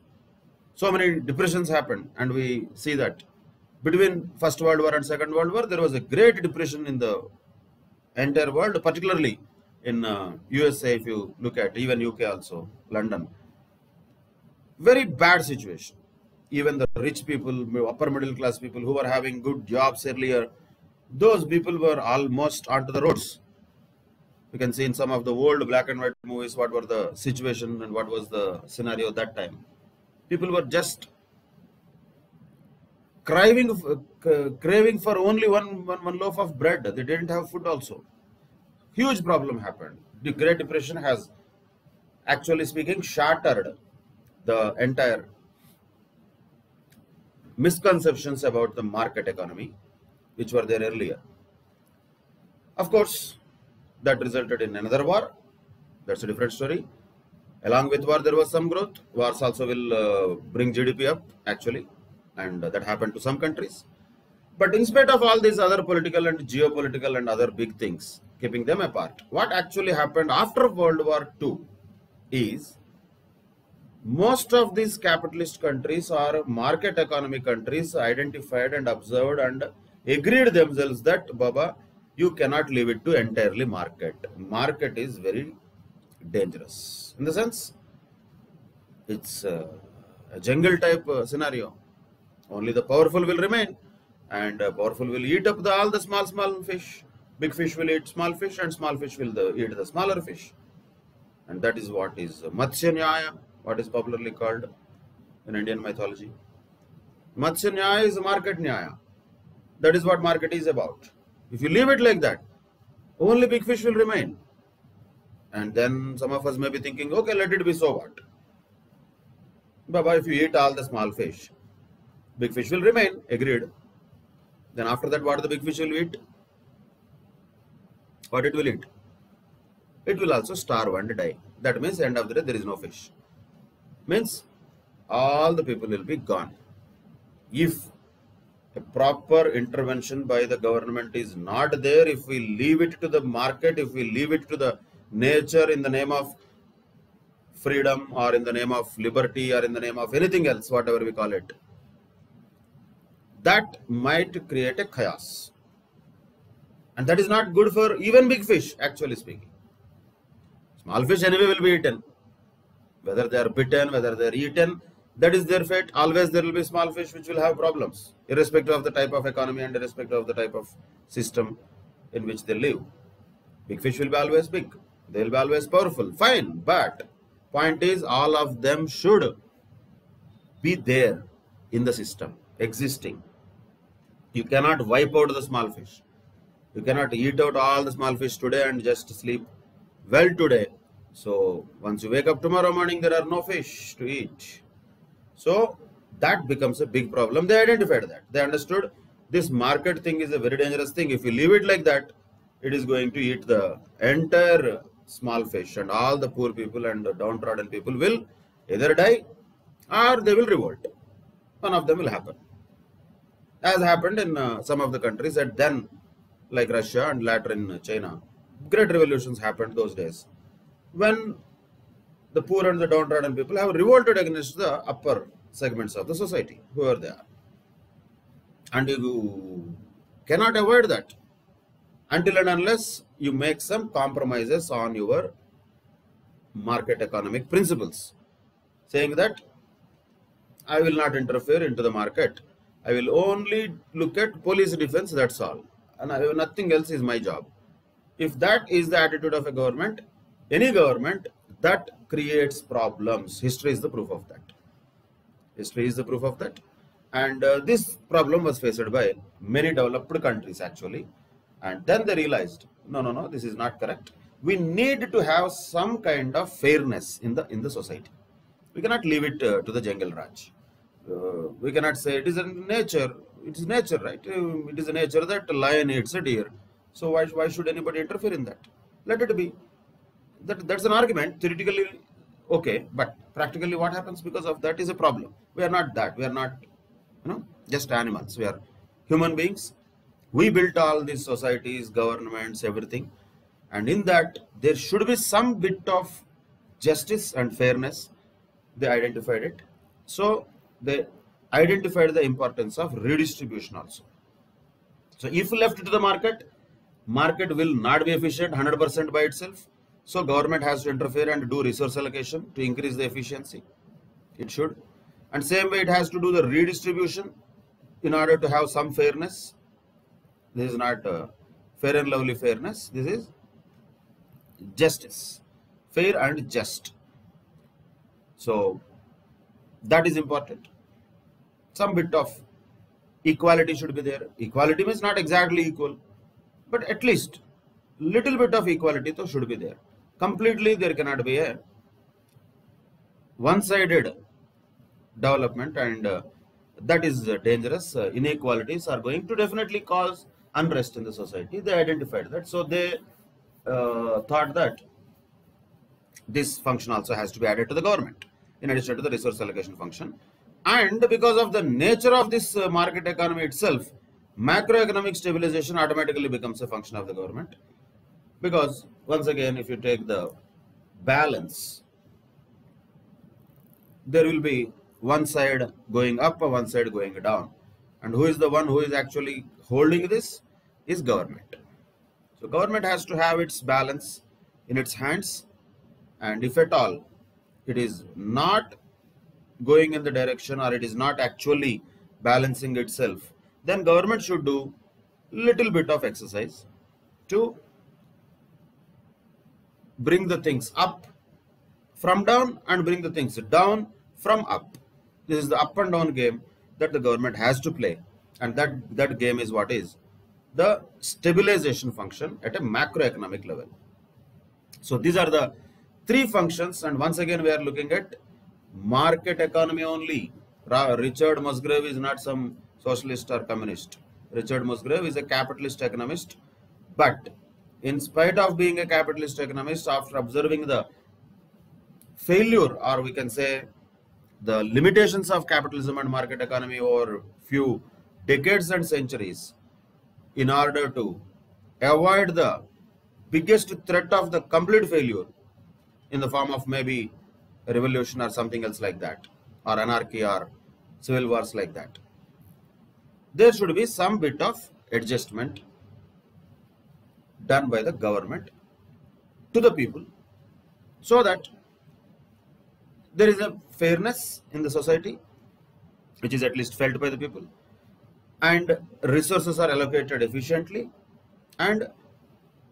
So many depressions happened and we see that between first world war and second world war there was a great depression in the entire world particularly in uh, USA, if you look at even UK also, London, very bad situation. Even the rich people, upper middle class people who were having good jobs earlier, those people were almost onto the roads. You can see in some of the old black and white movies what were the situation and what was the scenario that time. People were just craving, uh, craving for only one, one, one loaf of bread. They didn't have food also. Huge problem happened. The Great Depression has, actually speaking, shattered the entire misconceptions about the market economy, which were there earlier. Of course, that resulted in another war. That's a different story. Along with war, there was some growth. Wars also will uh, bring GDP up, actually, and that happened to some countries. But in spite of all these other political and geopolitical and other big things, keeping them apart, what actually happened after World War II is most of these capitalist countries or market economy countries identified and observed and agreed themselves that Baba, you cannot leave it to entirely market. Market is very dangerous. In the sense, it's a jungle type uh, scenario. Only the powerful will remain and uh, powerful will eat up the, all the small, small fish. Big fish will eat small fish and small fish will the, eat the smaller fish. And that is what is Matsya Nyaya, what is popularly called in Indian mythology. Matsya Nyaya is market Nyaya. That is what market is about. If you leave it like that, only big fish will remain. And then some of us may be thinking, okay, let it be so what. Baba, if you eat all the small fish, big fish will remain, agreed. Then after that, what the big fish will eat? What it will eat? It will also starve and die. That means end of the day, there is no fish. Means all the people will be gone. If a proper intervention by the government is not there, if we leave it to the market, if we leave it to the nature in the name of freedom or in the name of liberty or in the name of anything else, whatever we call it, that might create a chaos. And that is not good for even big fish, actually speaking. Small fish anyway will be eaten. Whether they are bitten, whether they are eaten, that is their fate. Always there will be small fish which will have problems, irrespective of the type of economy and irrespective of the type of system in which they live. Big fish will be always big. They will be always powerful. Fine. But point is all of them should be there in the system, existing. You cannot wipe out the small fish. You cannot eat out all the small fish today and just sleep well today. So once you wake up tomorrow morning, there are no fish to eat. So that becomes a big problem. They identified that. They understood this market thing is a very dangerous thing. If you leave it like that, it is going to eat the entire small fish and all the poor people and downtrodden people will either die or they will revolt. One of them will happen. As happened in uh, some of the countries that then, like Russia and later in China, great revolutions happened those days. When the poor and the downtrodden people have revolted against the upper segments of the society, whoever they are. And you cannot avoid that until and unless you make some compromises on your market economic principles, saying that I will not interfere into the market. I will only look at police defense, that's all. And I, nothing else is my job. If that is the attitude of a government, any government, that creates problems. History is the proof of that. History is the proof of that. And uh, this problem was faced by many developed countries actually. And then they realized no, no, no, this is not correct. We need to have some kind of fairness in the in the society. We cannot leave it uh, to the jungle raj. Uh, we cannot say it is a nature. It is nature, right? Uh, it is a nature that a lion eats a deer. So why, why should anybody interfere in that? Let it be. That, that's an argument. Theoretically, okay. But practically what happens because of that is a problem. We are not that. We are not, you know, just animals. We are human beings we built all these societies, governments, everything. And in that, there should be some bit of justice and fairness. They identified it. So they identified the importance of redistribution also. So if left to the market, market will not be efficient 100% by itself. So government has to interfere and do resource allocation to increase the efficiency. It should. And same way it has to do the redistribution in order to have some fairness this is not uh, fair and lovely fairness. This is justice. Fair and just. So that is important. Some bit of equality should be there. Equality means not exactly equal, but at least little bit of equality though should be there. Completely there cannot be a one-sided development and uh, that is uh, dangerous. Uh, inequalities are going to definitely cause unrest in the society. They identified that. So they uh, thought that this function also has to be added to the government in addition to the resource allocation function. And because of the nature of this uh, market economy itself, macroeconomic stabilization automatically becomes a function of the government. Because once again, if you take the balance, there will be one side going up or one side going down. And who is the one who is actually holding this? Is government. So government has to have its balance in its hands and if at all it is not going in the direction or it is not actually balancing itself then government should do little bit of exercise to bring the things up from down and bring the things down from up this is the up and down game that the government has to play and that that game is what is the stabilization function at a macroeconomic level so these are the three functions and once again we are looking at market economy only. Richard Musgrave is not some socialist or communist. Richard Musgrave is a capitalist economist. But in spite of being a capitalist economist, after observing the failure or we can say the limitations of capitalism and market economy over few decades and centuries in order to avoid the biggest threat of the complete failure in the form of maybe a revolution or something else like that, or anarchy or civil wars like that. There should be some bit of adjustment done by the government to the people so that there is a fairness in the society which is at least felt by the people and resources are allocated efficiently and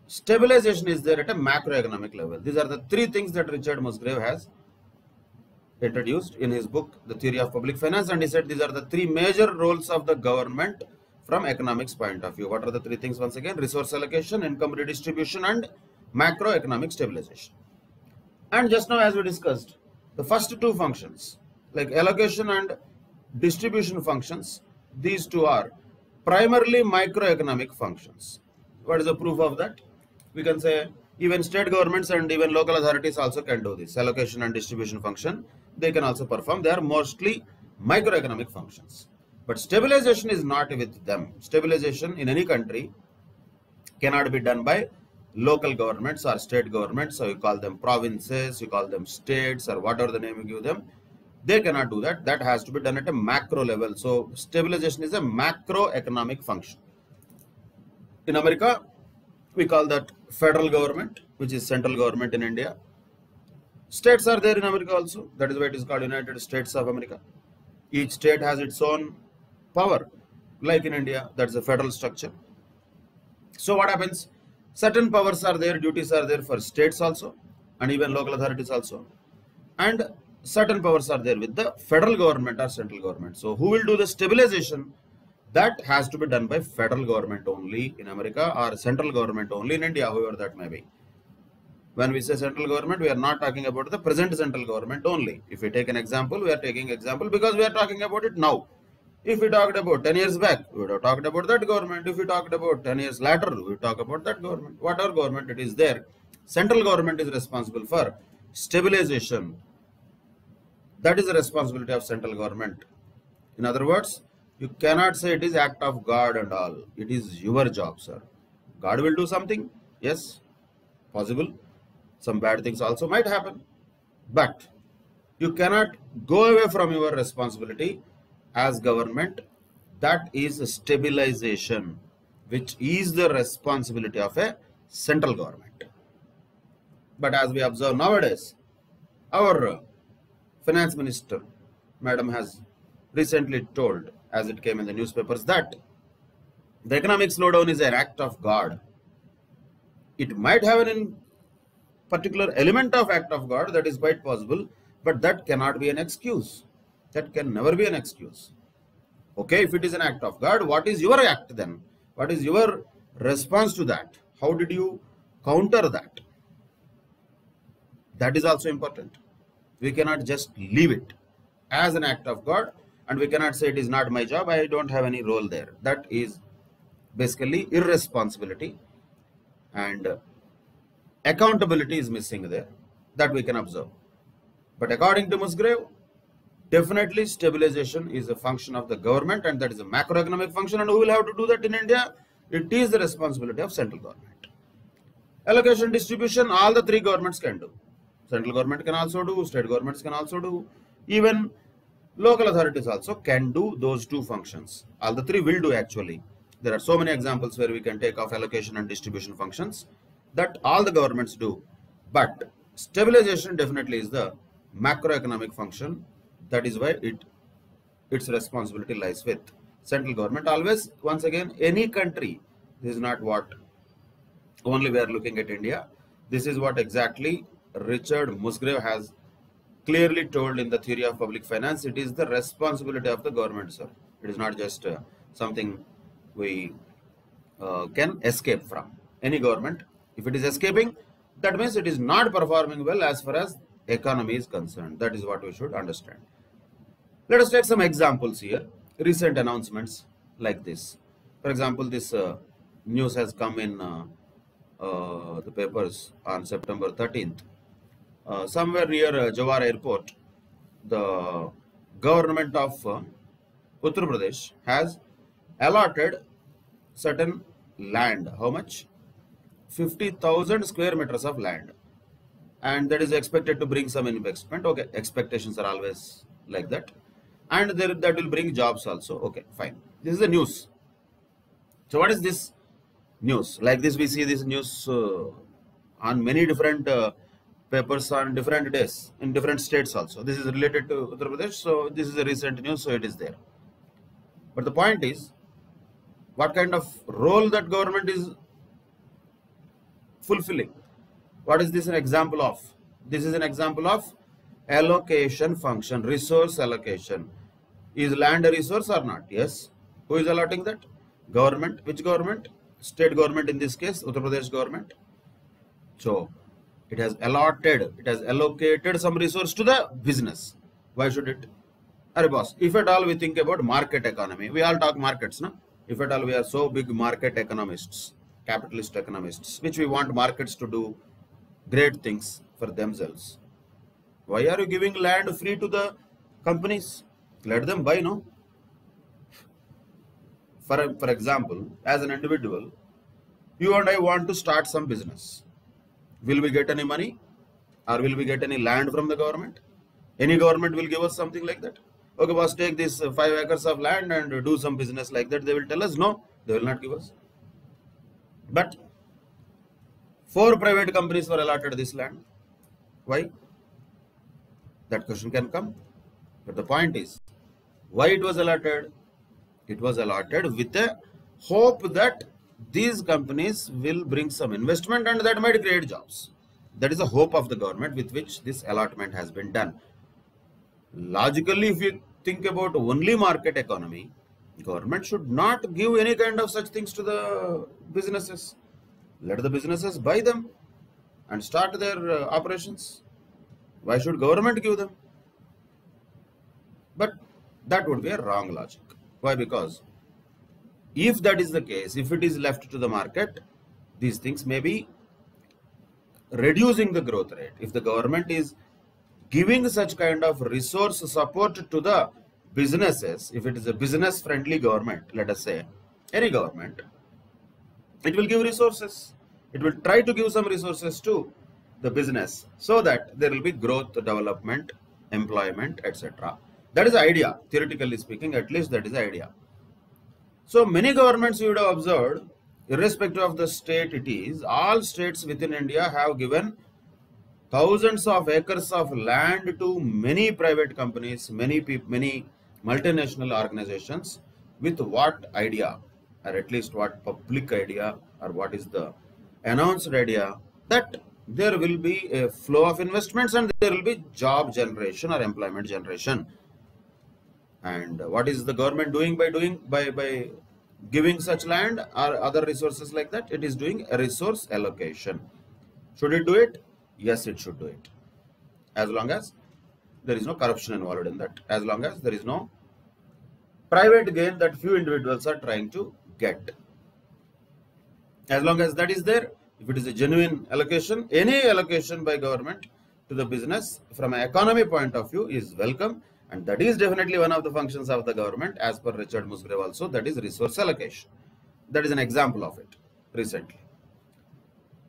stabilization is there at a macroeconomic level. These are the three things that Richard Musgrave has introduced in his book, The Theory of Public Finance, and he said these are the three major roles of the government from economics point of view. What are the three things once again? Resource allocation, income redistribution, and macroeconomic stabilization. And just now as we discussed, the first two functions, like allocation and distribution functions, these two are primarily microeconomic functions. What is the proof of that? We can say even state governments and even local authorities also can do this allocation and distribution function they can also perform. They are mostly microeconomic functions. But stabilization is not with them. Stabilization in any country cannot be done by local governments or state governments. So you call them provinces, you call them states or whatever the name you give them. They cannot do that. That has to be done at a macro level. So stabilization is a macroeconomic function. In America, we call that federal government, which is central government in India. States are there in America also. That is why it is called United States of America. Each state has its own power. Like in India, that's a federal structure. So what happens? Certain powers are there, duties are there for states also, and even local authorities also. And certain powers are there with the federal government or central government. So who will do the stabilization? That has to be done by federal government only in America or central government only in India, however that may be. When we say central government, we are not talking about the present central government only. If we take an example, we are taking example because we are talking about it now. If we talked about 10 years back, we would have talked about that government. If we talked about 10 years later, we talk about that government. Whatever government it is there, central government is responsible for stabilization. That is the responsibility of central government. In other words, you cannot say it is act of God and all. It is your job, sir. God will do something. Yes, possible some bad things also might happen. But you cannot go away from your responsibility as government. That is stabilization, which is the responsibility of a central government. But as we observe nowadays, our finance minister, madam, has recently told, as it came in the newspapers, that the economic slowdown is an act of God. It might have an particular element of act of God, that is quite possible, but that cannot be an excuse. That can never be an excuse. Okay, if it is an act of God, what is your act then? What is your response to that? How did you counter that? That is also important. We cannot just leave it as an act of God and we cannot say it is not my job, I don't have any role there. That is basically irresponsibility and accountability is missing there that we can observe. But according to Musgrave, definitely stabilization is a function of the government and that is a macroeconomic function and who will have to do that in India? It is the responsibility of central government. Allocation distribution, all the three governments can do. Central government can also do, state governments can also do, even local authorities also can do those two functions. All the three will do actually. There are so many examples where we can take off allocation and distribution functions that all the governments do. But stabilization definitely is the macroeconomic function. That is why it its responsibility lies with central government. Always, once again, any country, this is not what only we are looking at India. This is what exactly Richard Musgrave has clearly told in the theory of public finance. It is the responsibility of the government, sir. It is not just uh, something we uh, can escape from. Any government, if it is escaping, that means it is not performing well as far as economy is concerned. That is what we should understand. Let us take some examples here. Recent announcements like this. For example, this uh, news has come in uh, uh, the papers on September 13th. Uh, somewhere near uh, Jewar Airport, the government of uh, Uttar Pradesh has allotted certain land. How much? 50,000 square meters of land. And that is expected to bring some investment. Okay, expectations are always like that. And there, that will bring jobs also. Okay, fine. This is the news. So what is this news? Like this, we see this news uh, on many different uh, papers on different days in different states also. This is related to Uttar Pradesh. So this is a recent news, so it is there. But the point is, what kind of role that government is fulfilling. What is this an example of? This is an example of allocation function, resource allocation. Is land a resource or not? Yes. Who is allotting that? Government. Which government? State government in this case, Uttar Pradesh government. So, it has allotted, it has allocated some resource to the business. Why should it? Are boss, if at all we think about market economy, we all talk markets, no? If at all we are so big market economists, capitalist economists, which we want markets to do great things for themselves. Why are you giving land free to the companies? Let them buy, no? For, for example, as an individual, you and I want to start some business. Will we get any money? Or will we get any land from the government? Any government will give us something like that. Okay, boss, take this five acres of land and do some business like that. They will tell us, no, they will not give us. But four private companies were allotted this land. Why? That question can come. But the point is, why it was allotted? It was allotted with a hope that these companies will bring some investment and that might create jobs. That is the hope of the government with which this allotment has been done. Logically, if you think about only market economy, government should not give any kind of such things to the businesses. Let the businesses buy them and start their uh, operations. Why should government give them? But that would be a wrong logic. Why? Because if that is the case, if it is left to the market, these things may be reducing the growth rate. If the government is giving such kind of resource support to the businesses, if it is a business friendly government, let us say, any government, it will give resources. It will try to give some resources to the business so that there will be growth, development, employment, etc. That is the idea, theoretically speaking, at least that is the idea. So many governments you would have observed, irrespective of the state it is, all states within India have given thousands of acres of land to many private companies, many many multinational organizations with what idea? Or at least what public idea or what is the announced idea? That there will be a flow of investments and there will be job generation or employment generation And what is the government doing by doing by by giving such land or other resources like that? It is doing a resource allocation. Should it do it? Yes, it should do it. As long as there is no corruption involved in that. As long as there is no private gain that few individuals are trying to get. As long as that is there, if it is a genuine allocation, any allocation by government to the business from an economy point of view is welcome and that is definitely one of the functions of the government as per Richard Musgrave also that is resource allocation. That is an example of it recently.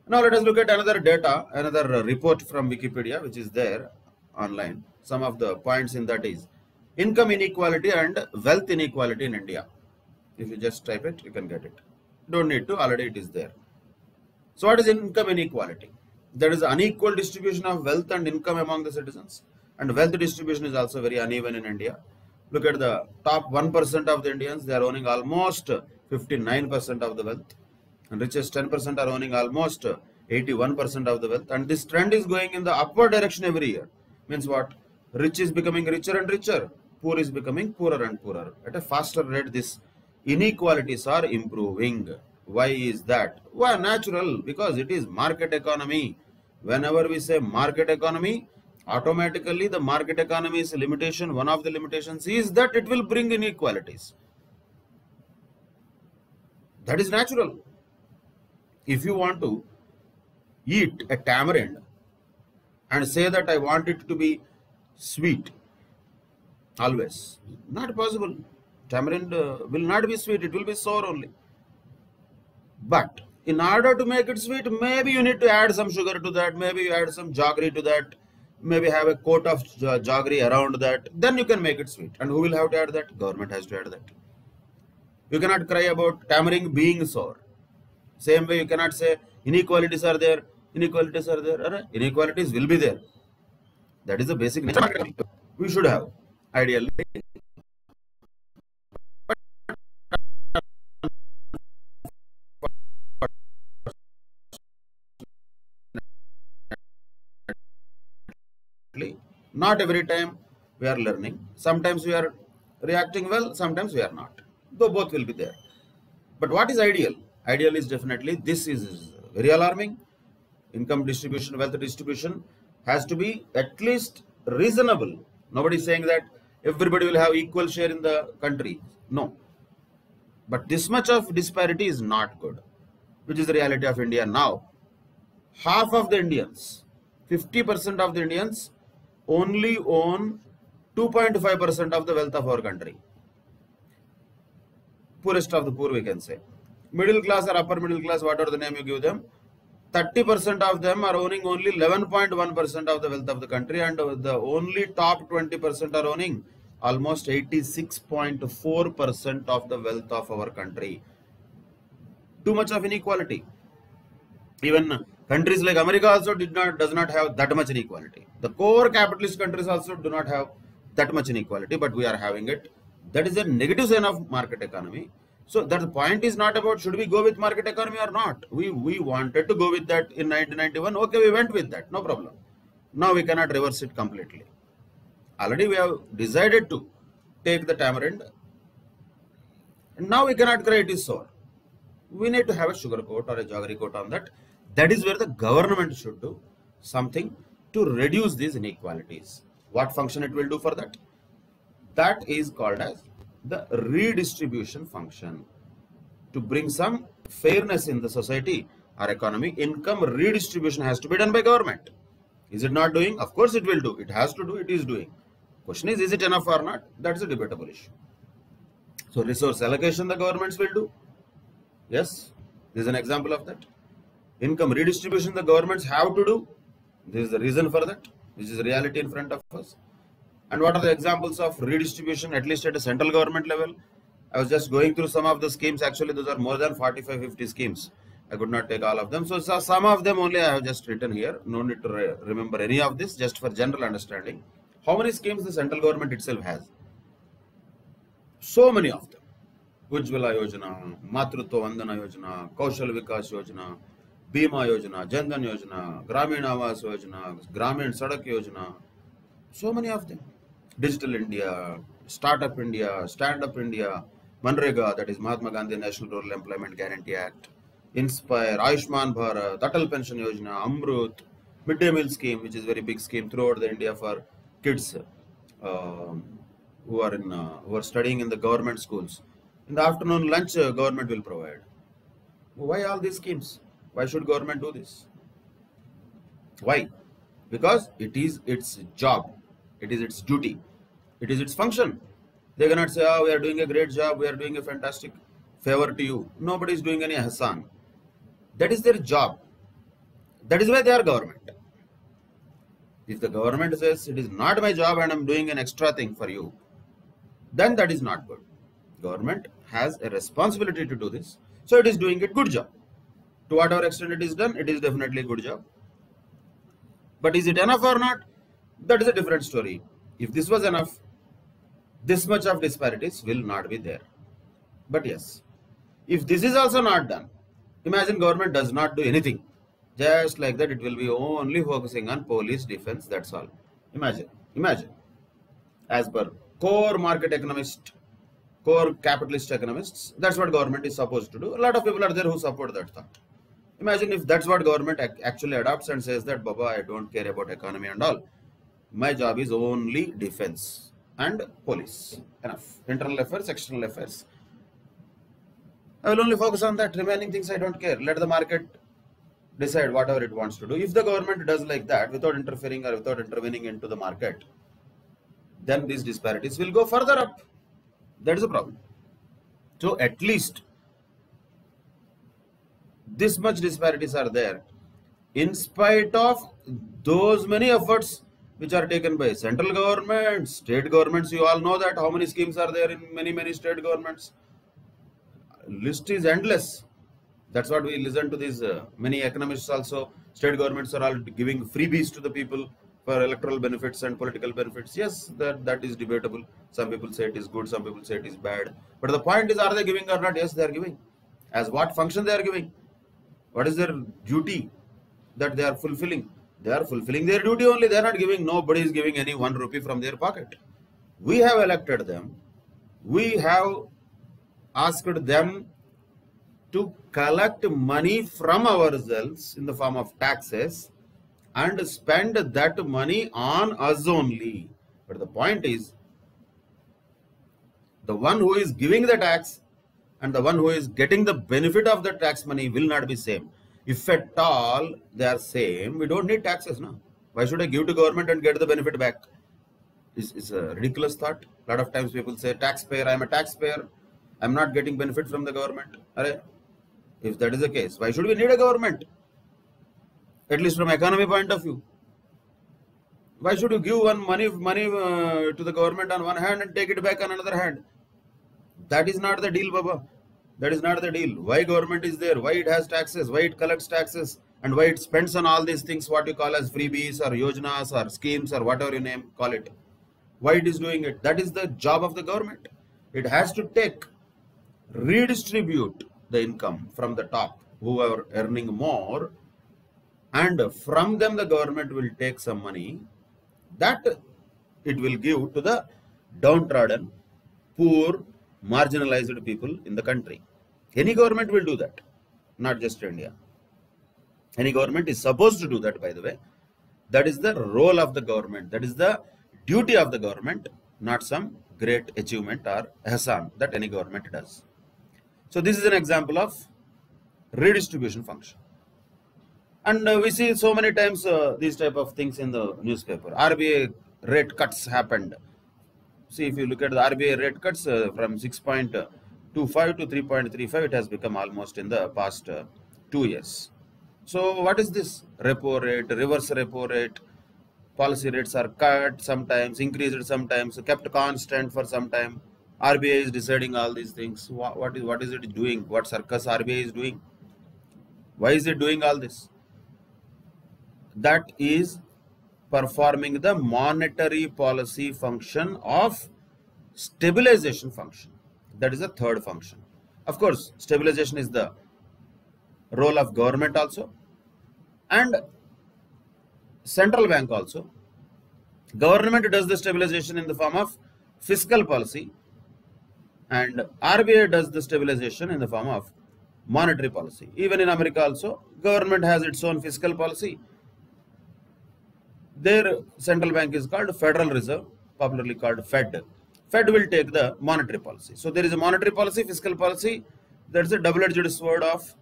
Now let us look at another data, another report from Wikipedia which is there online. Some of the points in that is income inequality and wealth inequality in India. If you just type it, you can get it. Don't need to, already it is there. So what is income inequality? There is unequal distribution of wealth and income among the citizens. And wealth distribution is also very uneven in India. Look at the top 1% of the Indians, they are owning almost 59% of the wealth. And richest 10% are owning almost 81% of the wealth. And this trend is going in the upward direction every year. Means what? Rich is becoming richer and richer. Poor is becoming poorer and poorer. At a faster rate, this inequalities are improving. Why is that? Why natural? Because it is market economy. Whenever we say market economy, automatically the market economy's limitation, one of the limitations is that it will bring inequalities. That is natural. If you want to eat a tamarind and say that I want it to be sweet, always, not possible. Tamarind uh, will not be sweet, it will be sour only. But in order to make it sweet, maybe you need to add some sugar to that, maybe you add some jaggery to that, maybe have a coat of uh, jaggery around that, then you can make it sweet. And who will have to add that? Government has to add that. You cannot cry about tamarind being sour. Same way you cannot say inequalities are there, inequalities are there. Inequalities will be there. That is the basic nature. We should have, ideally. Not every time we are learning. Sometimes we are reacting well, sometimes we are not. Though both will be there. But what is ideal? Ideal is definitely this is very alarming. Income distribution, wealth distribution has to be at least reasonable. Nobody is saying that everybody will have equal share in the country. No. But this much of disparity is not good, which is the reality of India now. Half of the Indians, 50% of the Indians only own 2.5% of the wealth of our country. Poorest of the poor, we can say. Middle class or upper middle class, whatever the name you give them, 30% of them are owning only 11.1% of the wealth of the country, and the only top 20% are owning almost 86.4% of the wealth of our country. Too much of inequality. Even countries like America also did not does not have that much inequality. The core capitalist countries also do not have that much inequality, but we are having it. That is a negative sign of market economy. So that the point is not about should we go with market economy or not. We we wanted to go with that in 1991. Okay, we went with that, no problem. Now we cannot reverse it completely. Already we have decided to take the tamarind. And now we cannot create it sour. We need to have a sugar coat or a jaggery coat on that. That is where the government should do something to reduce these inequalities. What function it will do for that? That is called as the redistribution function. To bring some fairness in the society or economy, income redistribution has to be done by government. Is it not doing? Of course it will do. It has to do, it is doing. Question is, is it enough or not? That's a debatable issue. So resource allocation the governments will do. Yes, this is an example of that. Income redistribution the governments have to do. This is the reason for that, which is reality in front of us. And what are the examples of redistribution, at least at a central government level? I was just going through some of the schemes. Actually, those are more than 45, 50 schemes. I could not take all of them. So, so some of them only I have just written here. No need to re remember any of this, just for general understanding. How many schemes the central government itself has? So many of them. Ujjwala Yojana, Matrutva Vandana Yojana, Kaushal Vikas Yojana, Bima Yojana, Jan Dhan Yojana, Gramin Awas Yojana, Gramin Sadak Yojana. So many of them. Digital India, Startup India, Stand Up India, Manrega, that is Mahatma Gandhi National Rural Employment Guarantee Act, Inspire, Ayushman Bharat, Atal Pension Yojana, Amrut, Midday Meal Scheme, which is very big scheme throughout the India for kids um, who are in uh, who are studying in the government schools. In the afternoon lunch, uh, government will provide. Why all these schemes? Why should government do this? Why? Because it is its job, it is its duty, it is its function. They cannot say, oh, we are doing a great job, we are doing a fantastic favor to you. Nobody is doing any Hassan. That is their job. That is why they are government. If the government says it is not my job and I am doing an extra thing for you, then that is not good. Government has a responsibility to do this. So it is doing a good job. To whatever extent it is done, it is definitely a good job. But is it enough or not? That is a different story. If this was enough, this much of disparities will not be there. But yes, if this is also not done, imagine government does not do anything. Just like that, it will be only focusing on police defense. That's all. Imagine, imagine. As per core market economist, core capitalist economists, that's what government is supposed to do. A lot of people are there who support that thought. Imagine if that's what government actually adopts and says that, Baba, I don't care about economy and all. My job is only defense and police. Enough. Internal affairs, external affairs. I will only focus on that. Remaining things I don't care. Let the market decide whatever it wants to do. If the government does like that without interfering or without intervening into the market, then these disparities will go further up. That is a problem. So at least this much disparities are there in spite of those many efforts which are taken by central government, state governments. You all know that how many schemes are there in many, many state governments. List is endless. That's what we listen to these uh, many economists also. State governments are all giving freebies to the people for electoral benefits and political benefits. Yes, that, that is debatable. Some people say it is good, some people say it is bad. But the point is, are they giving or not? Yes, they are giving. As what function they are giving? What is their duty that they are fulfilling? They are fulfilling their duty only. They are not giving, nobody is giving any one rupee from their pocket. We have elected them. We have asked them to collect money from ourselves in the form of taxes and spend that money on us only. But the point is, the one who is giving the tax and the one who is getting the benefit of the tax money will not be same. If at all they are same, we don't need taxes now. Why should I give to government and get the benefit back? It's, it's a ridiculous thought. A lot of times people say, taxpayer, I'm a taxpayer. I'm not getting benefit from the government. If that is the case, why should we need a government? At least from economy point of view. Why should you give one money money uh, to the government on one hand and take it back on another hand? That is not the deal, Baba. That is not the deal. Why government is there? Why it has taxes? Why it collects taxes? And why it spends on all these things, what you call as freebies or yojanas or schemes or whatever you name, call it. Why it is doing it? That is the job of the government. It has to take, redistribute the income from the top, who are earning more, and from them the government will take some money that it will give to the downtrodden, poor, marginalized people in the country. Any government will do that, not just India. Any government is supposed to do that, by the way. That is the role of the government. That is the duty of the government, not some great achievement or Hassan that any government does. So this is an example of redistribution function. And uh, we see so many times uh, these type of things in the newspaper. RBI rate cuts happened see if you look at the RBI rate cuts uh, from 6.25 to 3.35, it has become almost in the past uh, two years. So what is this? Repo rate, reverse repo rate, policy rates are cut sometimes, increased sometimes, kept constant for some time. RBI is deciding all these things. What, what is what is it doing? What circus RBI is doing? Why is it doing all this? That is performing the monetary policy function of stabilization function. That is the third function. Of course, stabilization is the role of government also and central bank also. Government does the stabilization in the form of fiscal policy and RBI does the stabilization in the form of monetary policy. Even in America also, government has its own fiscal policy. Their central bank is called Federal Reserve, popularly called Fed. Fed will take the monetary policy. So there is a monetary policy, fiscal policy. That's a double-edged sword of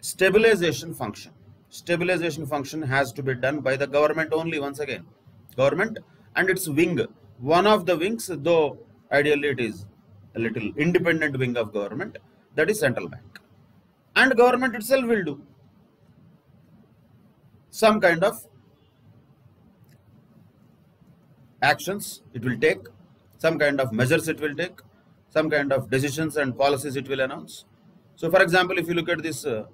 stabilization function. Stabilization function has to be done by the government only once again. Government and its wing. One of the wings, though ideally it is a little independent wing of government, that is central bank. And government itself will do some kind of actions it will take, some kind of measures it will take, some kind of decisions and policies it will announce. So for example, if you look at this uh,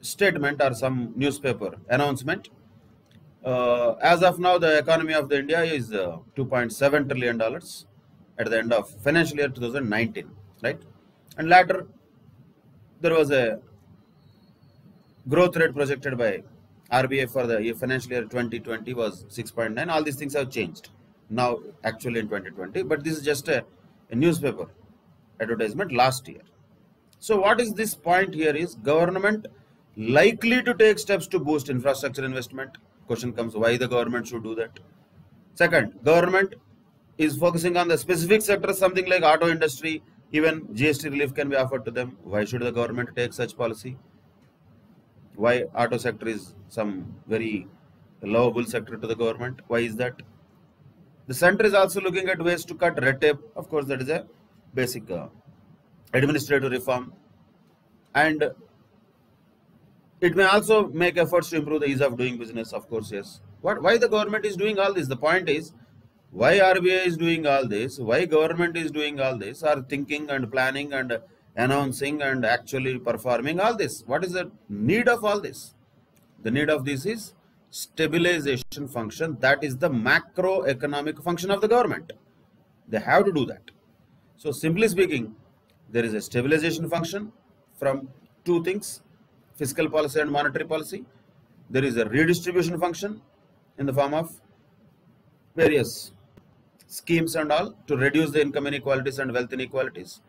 statement or some newspaper announcement, uh, as of now, the economy of the India is uh, 2.7 trillion dollars at the end of financial year 2019, right? And later, there was a growth rate projected by RBI for the financial year 2020 was 6.9. All these things have changed now, actually in 2020, but this is just a, a newspaper advertisement last year. So, what is this point here is government likely to take steps to boost infrastructure investment. Question comes why the government should do that. Second, government is focusing on the specific sector, something like auto industry, even GST relief can be offered to them. Why should the government take such policy? Why auto sector is some very lovable sector to the government? Why is that? The center is also looking at ways to cut red tape. Of course, that is a basic uh, administrative reform. And it may also make efforts to improve the ease of doing business, of course, yes. What, why the government is doing all this? The point is, why RBI is doing all this, why government is doing all this, are thinking and planning and announcing and actually performing all this. What is the need of all this? The need of this is stabilization function. That is the macroeconomic function of the government. They have to do that. So simply speaking, there is a stabilization function from two things, fiscal policy and monetary policy. There is a redistribution function in the form of various schemes and all to reduce the income inequalities and wealth inequalities.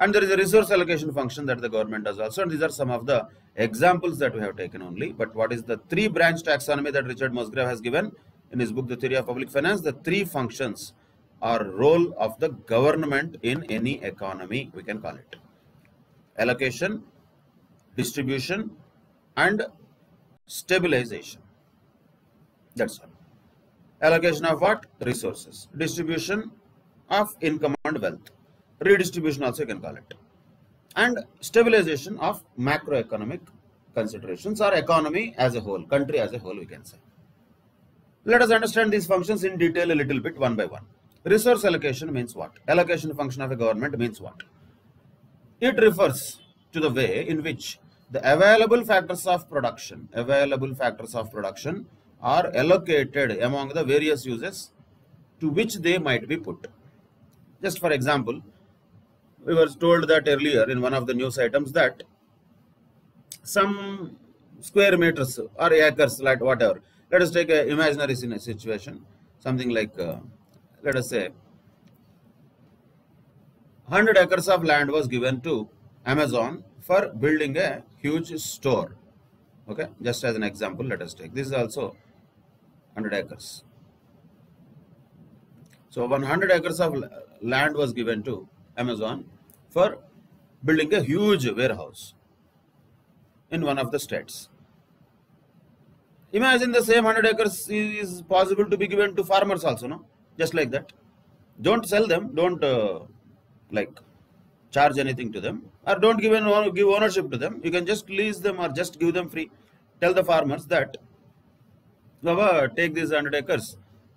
And there is a resource allocation function that the government does also. And these are some of the examples that we have taken only. But what is the three branch taxonomy that Richard Musgrave has given in his book, The Theory of Public Finance? The three functions or role of the government in any economy, we can call it. Allocation, distribution, and stabilization. That's all. Allocation of what? Resources. Distribution of income and wealth. Redistribution also you can call it. And stabilization of macroeconomic considerations or economy as a whole, country as a whole we can say. Let us understand these functions in detail a little bit one by one. Resource allocation means what? Allocation function of a government means what? It refers to the way in which the available factors of production, available factors of production are allocated among the various uses to which they might be put. Just for example, we were told that earlier in one of the news items that some square meters or acres, like whatever. Let us take an imaginary situation, something like, uh, let us say, 100 acres of land was given to Amazon for building a huge store. Okay, just as an example, let us take this is also 100 acres. So 100 acres of land was given to Amazon for building a huge warehouse in one of the states. Imagine the same 100 acres is possible to be given to farmers also, no? Just like that. Don't sell them, don't uh, like charge anything to them or don't give, an, give ownership to them. You can just lease them or just give them free. Tell the farmers that Baba, take these 100 acres.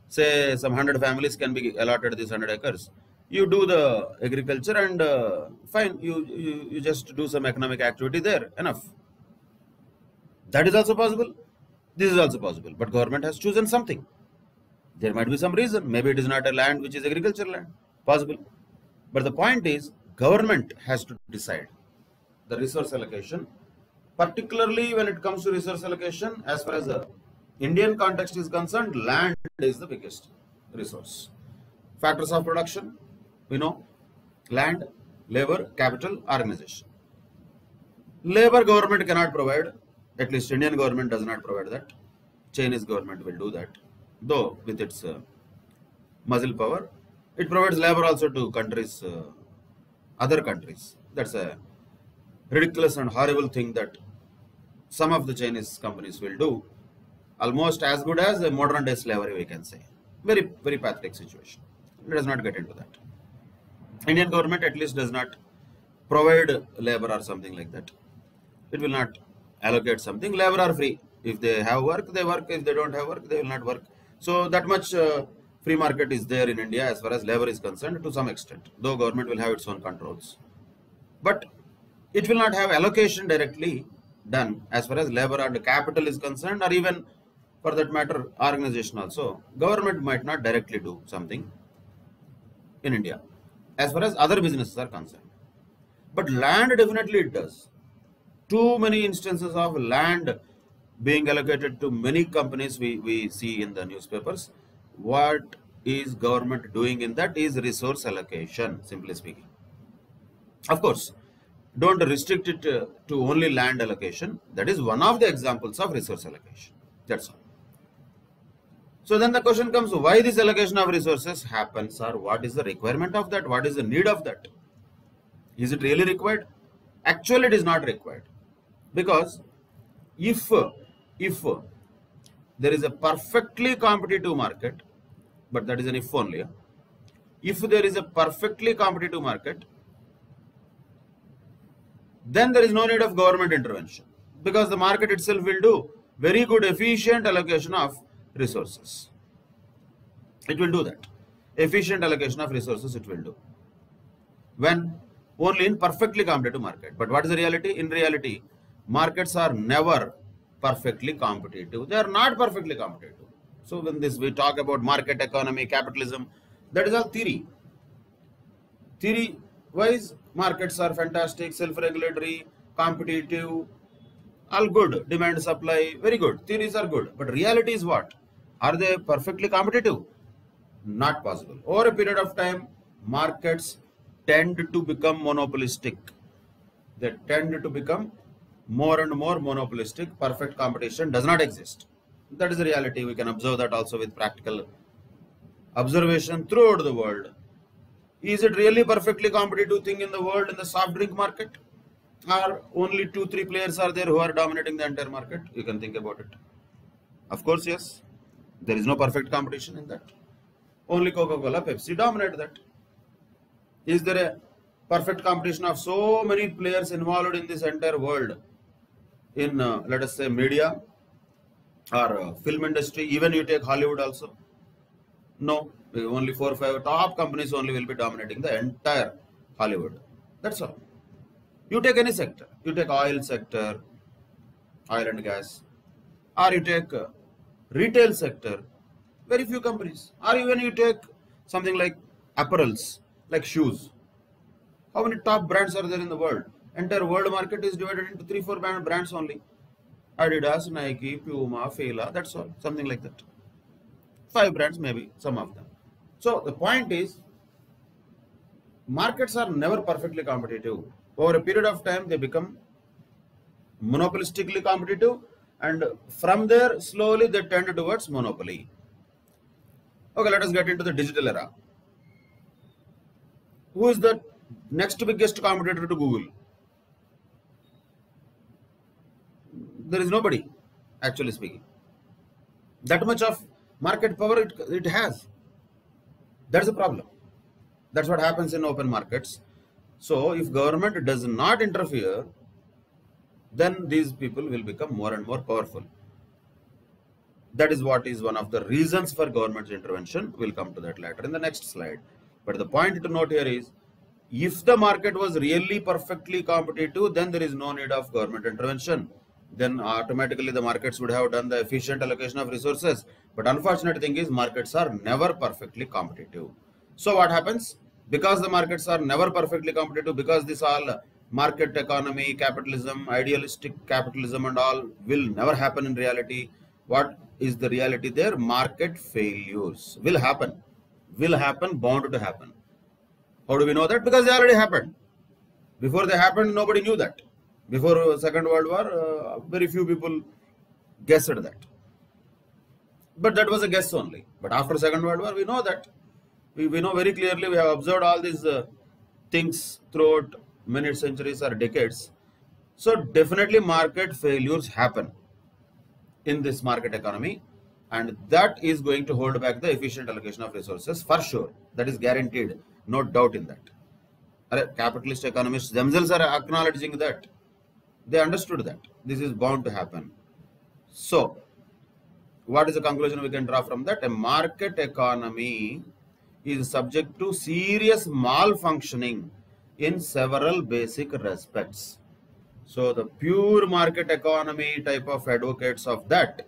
Say some 100 families can be allotted these 100 acres. You do the agriculture and uh, fine, you, you, you just do some economic activity there. Enough. That is also possible. This is also possible. But government has chosen something. There might be some reason. Maybe it is not a land which is agricultural land. Possible. But the point is, government has to decide the resource allocation. Particularly when it comes to resource allocation, as far as the Indian context is concerned, land is the biggest resource. factors of production we know land labor capital organization. Labor government cannot provide at least indian government does not provide that. Chinese government will do that though with its uh, muscle power. It provides labor also to countries uh, other countries. That's a ridiculous and horrible thing that some of the chinese companies will do. Almost as good as a modern day slavery we can say. Very very pathetic situation. Let us not get into that indian government at least does not provide labor or something like that. It will not allocate something. Labor are free. If they have work they work. If they don't have work they will not work. So that much uh, free market is there in india as far as labor is concerned to some extent though government will have its own controls. But it will not have allocation directly done as far as labor and capital is concerned or even for that matter organization also. Government might not directly do something in india as far as other businesses are concerned. But land definitely it does. Too many instances of land being allocated to many companies we, we see in the newspapers. What is government doing in that is resource allocation simply speaking. Of course don't restrict it uh, to only land allocation. That is one of the examples of resource allocation. That's all so then the question comes why this allocation of resources happens or what is the requirement of that? What is the need of that? Is it really required? Actually it is not required. Because if if there is a perfectly competitive market but that is an if only if there is a perfectly competitive market then there is no need of government intervention. Because the market itself will do very good efficient allocation of resources. It will do that. Efficient allocation of resources it will do. When only in perfectly competitive market. But what is the reality? In reality markets are never perfectly competitive. They are not perfectly competitive. So when this we talk about market economy capitalism that is all theory. Theory wise markets are fantastic self-regulatory competitive all good. Demand supply very good. Theories are good. But reality is what are they perfectly competitive? Not possible. Over a period of time markets tend to become monopolistic. They tend to become more and more monopolistic. Perfect competition does not exist. That is the reality. We can observe that also with practical observation throughout the world. Is it really perfectly competitive thing in the world in the soft drink market? Or only two three players are there who are dominating the entire market? You can think about it. Of course yes there is no perfect competition in that. Only coca-cola pepsi dominate that. Is there a perfect competition of so many players involved in this entire world in uh, let us say media or uh, film industry? Even you take hollywood also? No. Only four or five top companies only will be dominating the entire hollywood. That's all. You take any sector. You take oil sector oil and gas or you take uh, retail sector very few companies. Or even you take something like apparels like shoes. How many top brands are there in the world? Entire world market is divided into three four brand, brands only. Adidas nike puma fila that's all something like that. Five brands maybe some of them. So the point is markets are never perfectly competitive. Over a period of time they become monopolistically competitive and from there slowly they tend towards monopoly. Okay let us get into the digital era. Who is the next biggest competitor to google? There is nobody actually speaking. That much of market power it, it has. That's the problem. That's what happens in open markets. So if government does not interfere then these people will become more and more powerful that is what is one of the reasons for government's intervention we'll come to that later in the next slide but the point to note here is if the market was really perfectly competitive then there is no need of government intervention then automatically the markets would have done the efficient allocation of resources. But unfortunate thing is markets are never perfectly competitive. So what happens? Because the markets are never perfectly competitive, because this all market economy, capitalism, idealistic capitalism and all will never happen in reality. What is the reality there? Market failures will happen. will happen, bound to happen. How do we know that? Because they already happened. Before they happened, nobody knew that. Before Second World War, uh, very few people guessed that. But that was a guess only. But after Second World War, we know that. We, we know very clearly, we have observed all these uh, things throughout many centuries or decades. So definitely market failures happen in this market economy and that is going to hold back the efficient allocation of resources for sure. That is guaranteed, no doubt in that. Capitalist economists themselves are acknowledging that. They understood that. This is bound to happen. So, what is the conclusion we can draw from that? A market economy is subject to serious malfunctioning in several basic respects. So the pure market economy type of advocates of that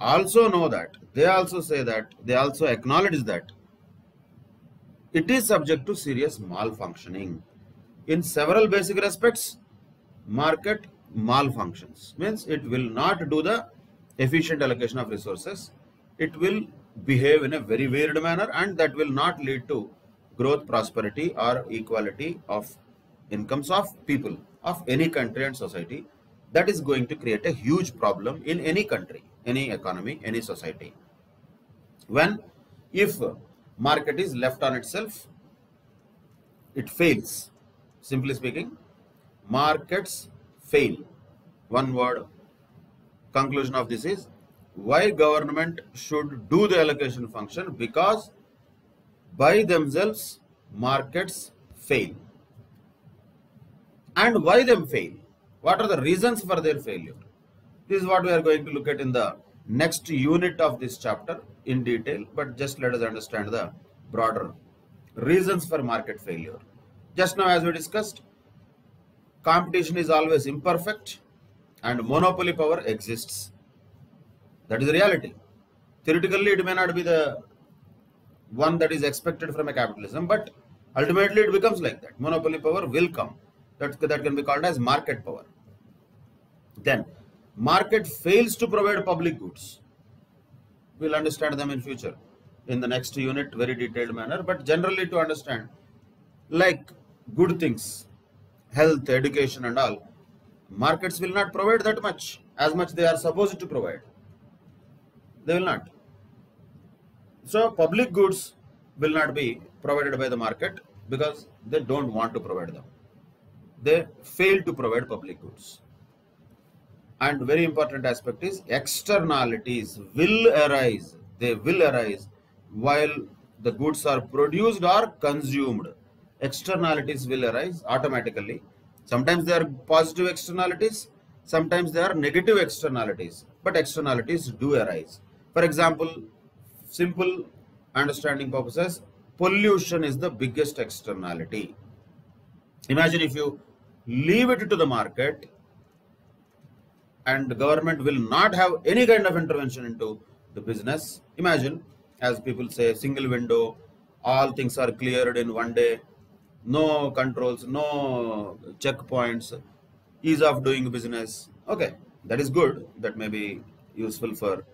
also know that, they also say that, they also acknowledge that it is subject to serious malfunctioning. In several basic respects, market malfunctions means it will not do the efficient allocation of resources. It will behave in a very weird manner and that will not lead to growth, prosperity or equality of incomes of people of any country and society that is going to create a huge problem in any country, any economy, any society. When if market is left on itself, it fails. Simply speaking, markets fail. One word conclusion of this is why government should do the allocation function because by themselves markets fail. And why them fail? What are the reasons for their failure? This is what we are going to look at in the next unit of this chapter in detail but just let us understand the broader reasons for market failure. Just now as we discussed competition is always imperfect and monopoly power exists. That is the reality. Theoretically, it may not be the one that is expected from a capitalism, but ultimately it becomes like that. Monopoly power will come. That, that can be called as market power. Then, market fails to provide public goods. We'll understand them in future in the next unit very detailed manner, but generally to understand like good things, health, education and all, markets will not provide that much as much they are supposed to provide they will not. So public goods will not be provided by the market because they don't want to provide them. They fail to provide public goods. And very important aspect is externalities will arise. They will arise while the goods are produced or consumed. Externalities will arise automatically. Sometimes they are positive externalities, sometimes they are negative externalities, but externalities do arise. For example, simple understanding purposes, pollution is the biggest externality. Imagine if you leave it to the market and the government will not have any kind of intervention into the business. Imagine, as people say, single window, all things are cleared in one day, no controls, no checkpoints, ease of doing business. Okay, that is good. That may be useful for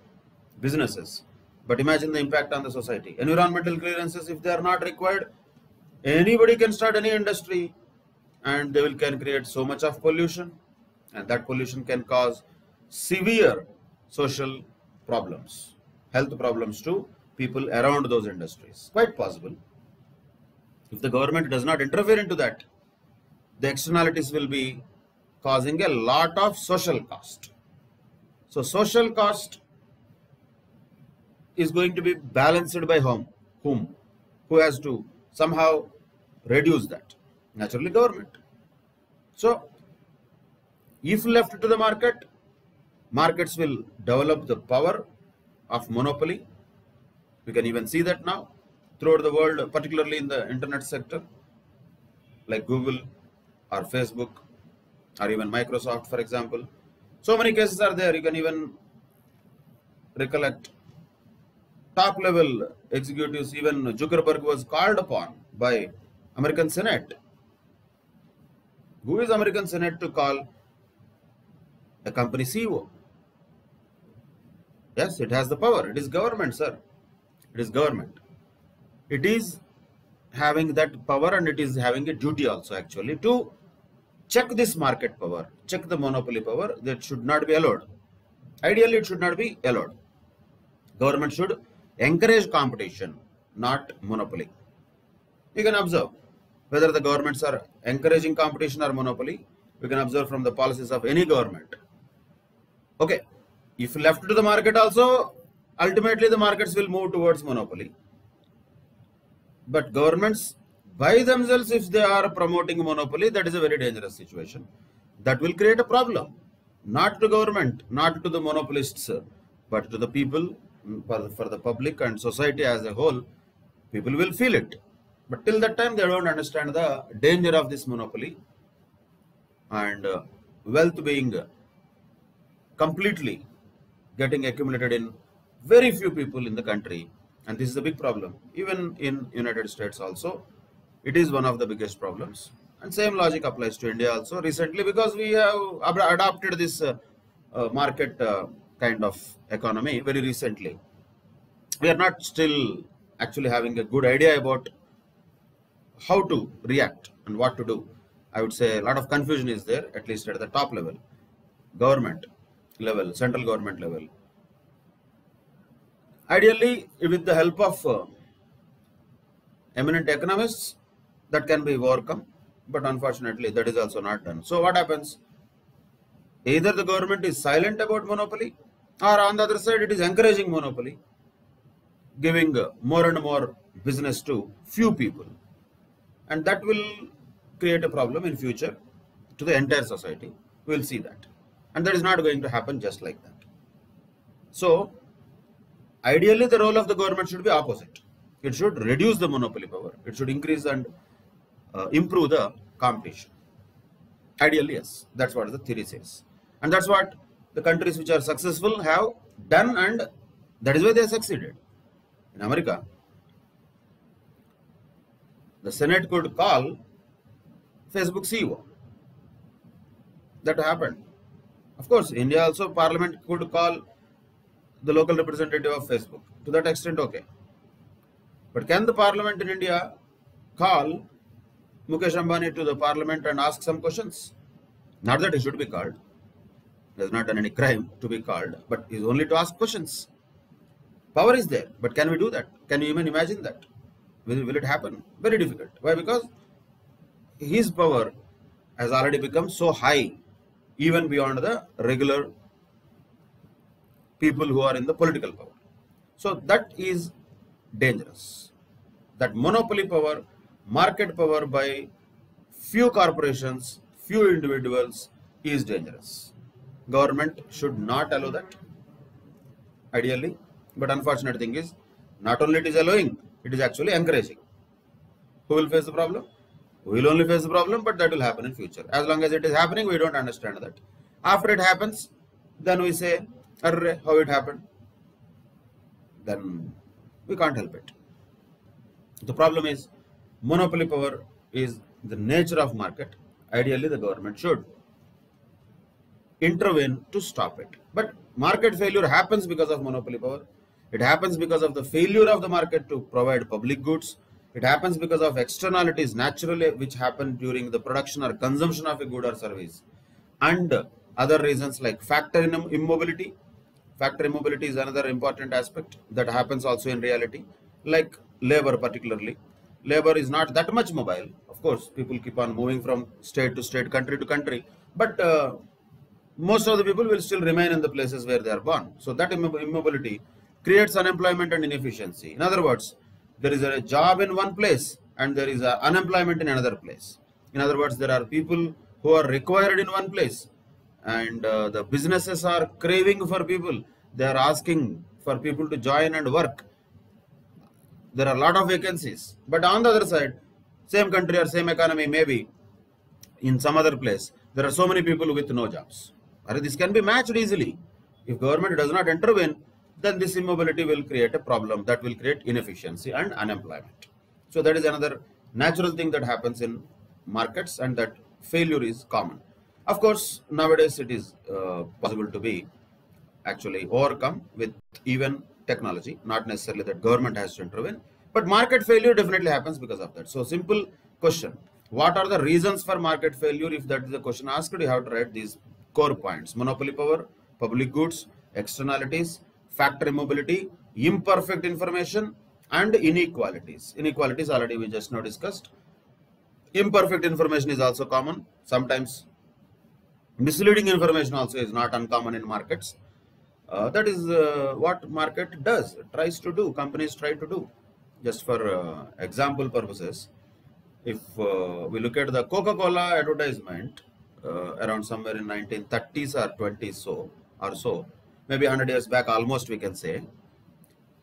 businesses. But imagine the impact on the society. Environmental clearances, if they are not required, anybody can start any industry and they will can create so much of pollution and that pollution can cause severe social problems, health problems to people around those industries. Quite possible. If the government does not interfere into that, the externalities will be causing a lot of social cost. So social cost is going to be balanced by whom? Whom? Who has to somehow reduce that? Naturally, government. So, if left to the market, markets will develop the power of monopoly. We can even see that now throughout the world, particularly in the internet sector, like Google or Facebook or even Microsoft, for example. So many cases are there. You can even recollect top level executives, even Zuckerberg was called upon by American Senate. Who is American Senate to call a company CEO? Yes, it has the power. It is government, sir. It is government. it is having that power and it is having a duty also actually to check this market power, check the monopoly power that should not be allowed. Ideally, it should not be allowed. Government should encourage competition, not monopoly. You can observe whether the governments are encouraging competition or monopoly. We can observe from the policies of any government. Okay, if left to the market also, ultimately the markets will move towards monopoly. But governments by themselves, if they are promoting monopoly, that is a very dangerous situation. That will create a problem, not to government, not to the monopolists, but to the people, for, for the public and society as a whole. People will feel it. But till that time, they don't understand the danger of this monopoly and uh, wealth being completely getting accumulated in very few people in the country. And this is a big problem. Even in United States also, it is one of the biggest problems. And same logic applies to India also recently because we have adopted this uh, uh, market uh, kind of economy very recently. We are not still actually having a good idea about how to react and what to do. I would say a lot of confusion is there, at least at the top level, government level, central government level. Ideally, with the help of uh, eminent economists, that can be overcome, but unfortunately, that is also not done. So, what happens? Either the government is silent about monopoly, or on the other side, it is encouraging monopoly, giving more and more business to few people, and that will create a problem in future to the entire society. We will see that, and that is not going to happen just like that. So, ideally, the role of the government should be opposite. It should reduce the monopoly power. It should increase and uh, improve the competition. Ideally, yes, that's what the theory says. And that's what the countries which are successful have done, and that is why they succeeded. In America, the Senate could call Facebook CEO. That happened. Of course, India also Parliament could call the local representative of Facebook. To that extent, okay. But can the Parliament in India call Mukesh Ambani to the parliament and ask some questions. Not that he should be called. Has not done any crime to be called, but is only to ask questions. Power is there, but can we do that? Can you even imagine that? Will, will it happen? Very difficult. Why? Because his power has already become so high, even beyond the regular people who are in the political power. So that is dangerous. That monopoly power market power by few corporations, few individuals is dangerous. Government should not allow that, ideally. But unfortunate thing is, not only it is allowing, it is actually encouraging. Who will face the problem? We will only face the problem, but that will happen in future. As long as it is happening, we don't understand that. After it happens, then we say, Arre, how it happened? Then we can't help it. The problem is, monopoly power is the nature of market. Ideally, the government should intervene to stop it. But market failure happens because of monopoly power. It happens because of the failure of the market to provide public goods. It happens because of externalities naturally which happen during the production or consumption of a good or service. And other reasons like factor immobility. Factor immobility is another important aspect that happens also in reality, like labor particularly labor is not that much mobile. Of course, people keep on moving from state to state, country to country, but uh, most of the people will still remain in the places where they are born. So that immobility creates unemployment and inefficiency. In other words, there is a job in one place and there is unemployment in another place. In other words, there are people who are required in one place and uh, the businesses are craving for people. They are asking for people to join and work there are a lot of vacancies. But on the other side, same country or same economy, maybe in some other place, there are so many people with no jobs. Or this can be matched easily. If government does not intervene, then this immobility will create a problem that will create inefficiency and unemployment. So that is another natural thing that happens in markets and that failure is common. Of course, nowadays it is uh, possible to be actually overcome with even technology, not necessarily that government has to intervene, But market failure definitely happens because of that. So simple question. What are the reasons for market failure? If that is the question asked, you have to write these core points. Monopoly power, public goods, externalities, factor immobility, imperfect information, and inequalities. Inequalities already we just now discussed. Imperfect information is also common. Sometimes misleading information also is not uncommon in markets. Uh, that is uh, what market does, tries to do, companies try to do. Just for uh, example purposes, if uh, we look at the Coca-Cola advertisement around somewhere in 1930s or 20s so or so, maybe 100 years back almost we can say,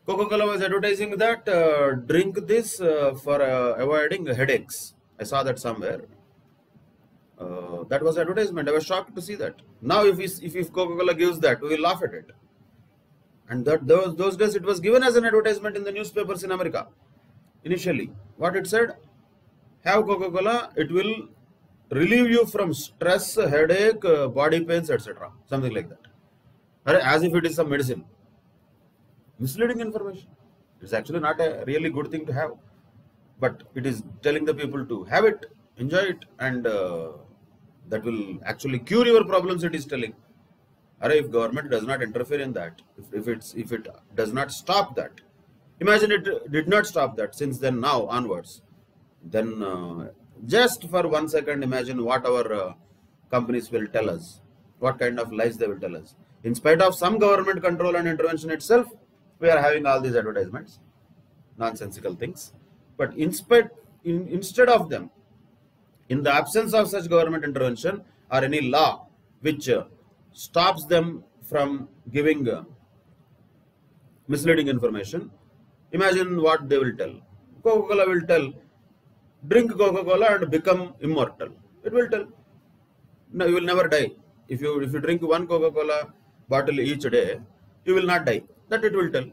Coca-Cola was advertising that uh, drink this for avoiding headaches. I saw that somewhere. Uh, that was advertisement. I was shocked to see that. Now, if if, if Coca-Cola gives that, we will laugh at it. And that those those days it was given as an advertisement in the newspapers in America. Initially, what it said, have Coca-Cola. It will relieve you from stress, headache, uh, body pains, etc. Something like that. As if it is some medicine. Misleading information. It's actually not a really good thing to have, but it is telling the people to have it, enjoy it, and uh, that will actually cure your problems it is telling if government does not interfere in that if, if it's if it does not stop that imagine it did not stop that since then now onwards then uh, just for one second imagine what our uh, companies will tell us. What kind of lies they will tell us. In spite of some government control and intervention itself we are having all these advertisements. Nonsensical things. But in spite in, instead of them in the absence of such government intervention or any law which uh, stops them from giving uh, misleading information, imagine what they will tell. Coca-Cola will tell, drink Coca-Cola and become immortal. It will tell. No, you will never die. If you if you drink one Coca-Cola bottle each day, you will not die. That it will tell.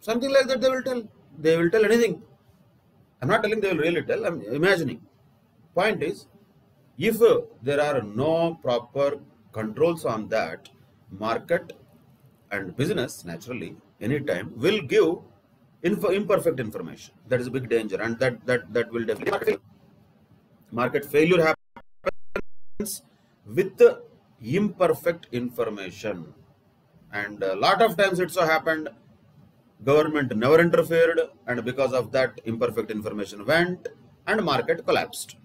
Something like that they will tell. They will tell anything. I'm not telling they will really tell. I'm imagining. Point is, if there are no proper controls on that, market and business naturally anytime will give info, imperfect information. That is a big danger, and that that that will definitely market failure happens with imperfect information, and a lot of times it so happened government never interfered, and because of that imperfect information went and market collapsed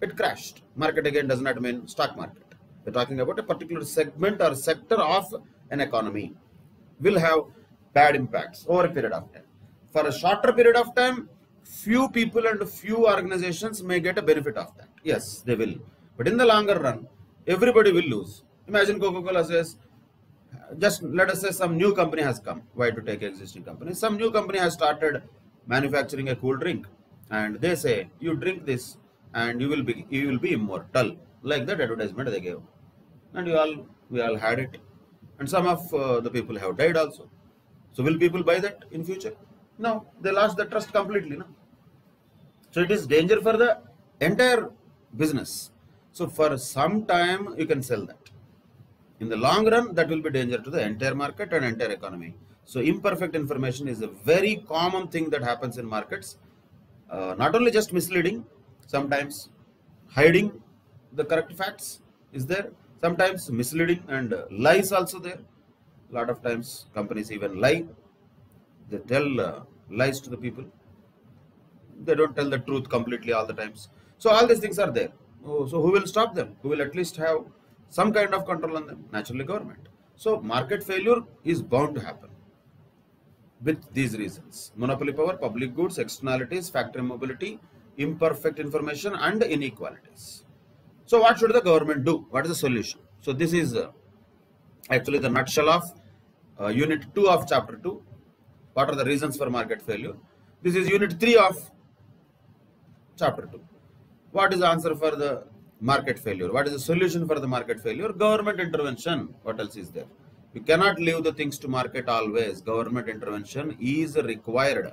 it crashed. Market again does not mean stock market. We're talking about a particular segment or sector of an economy will have bad impacts over a period of time. For a shorter period of time, few people and few organizations may get a benefit of that. Yes, they will. But in the longer run, everybody will lose. Imagine Coca-Cola says, just let us say some new company has come. Why to take existing company? Some new company has started manufacturing a cool drink. And they say, you drink this and you will be you will be immortal like that advertisement they gave and you all we all had it and some of uh, the people have died also so will people buy that in future no they lost the trust completely no. So it is danger for the entire business. So for some time you can sell that. In the long run that will be danger to the entire market and entire economy. So imperfect information is a very common thing that happens in markets. Uh, not only just misleading sometimes hiding the correct facts is there. Sometimes misleading and lies also there. A lot of times companies even lie they tell uh, lies to the people they don't tell the truth completely all the times so all these things are there oh, so who will stop them who will at least have some kind of control on them naturally government so market failure is bound to happen with these reasons monopoly power public goods externalities factor immobility imperfect information and inequalities. So what should the government do? What is the solution? So this is uh, actually the nutshell of uh, unit 2 of chapter 2. What are the reasons for market failure? This is unit 3 of chapter 2. What is the answer for the market failure? What is the solution for the market failure? Government intervention. What else is there? You cannot leave the things to market always. Government intervention is required.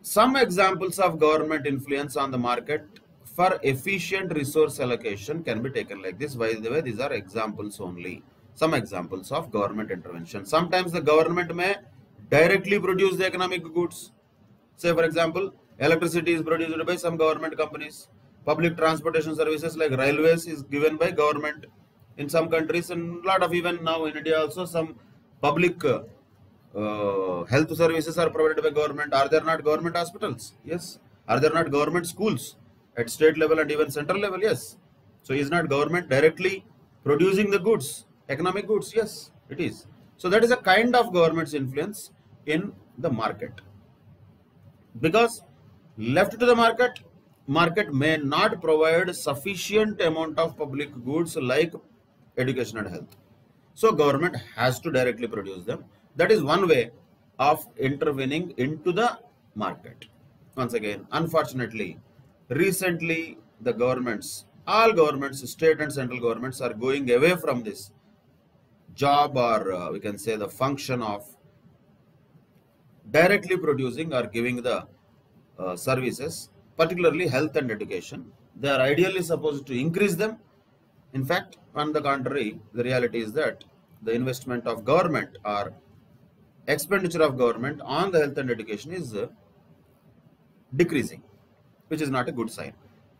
Some examples of government influence on the market for efficient resource allocation can be taken like this. By the way, these are examples only. Some examples of government intervention. Sometimes the government may directly produce the economic goods. Say, for example, electricity is produced by some government companies. Public transportation services like railways is given by government in some countries and a lot of even now in India also some public uh, uh, health services are provided by government. Are there not government hospitals? Yes. Are there not government schools at state level and even central level? Yes. So is not government directly producing the goods, economic goods? Yes, it is. So that is a kind of government's influence in the market. Because left to the market, market may not provide sufficient amount of public goods like education and health. So government has to directly produce them. That is one way of intervening into the market. Once again, unfortunately, recently the governments, all governments, state and central governments are going away from this job or uh, we can say the function of directly producing or giving the uh, services, particularly health and education. They are ideally supposed to increase them. In fact, on the contrary, the reality is that the investment of government or expenditure of government on the health and education is uh, decreasing, which is not a good sign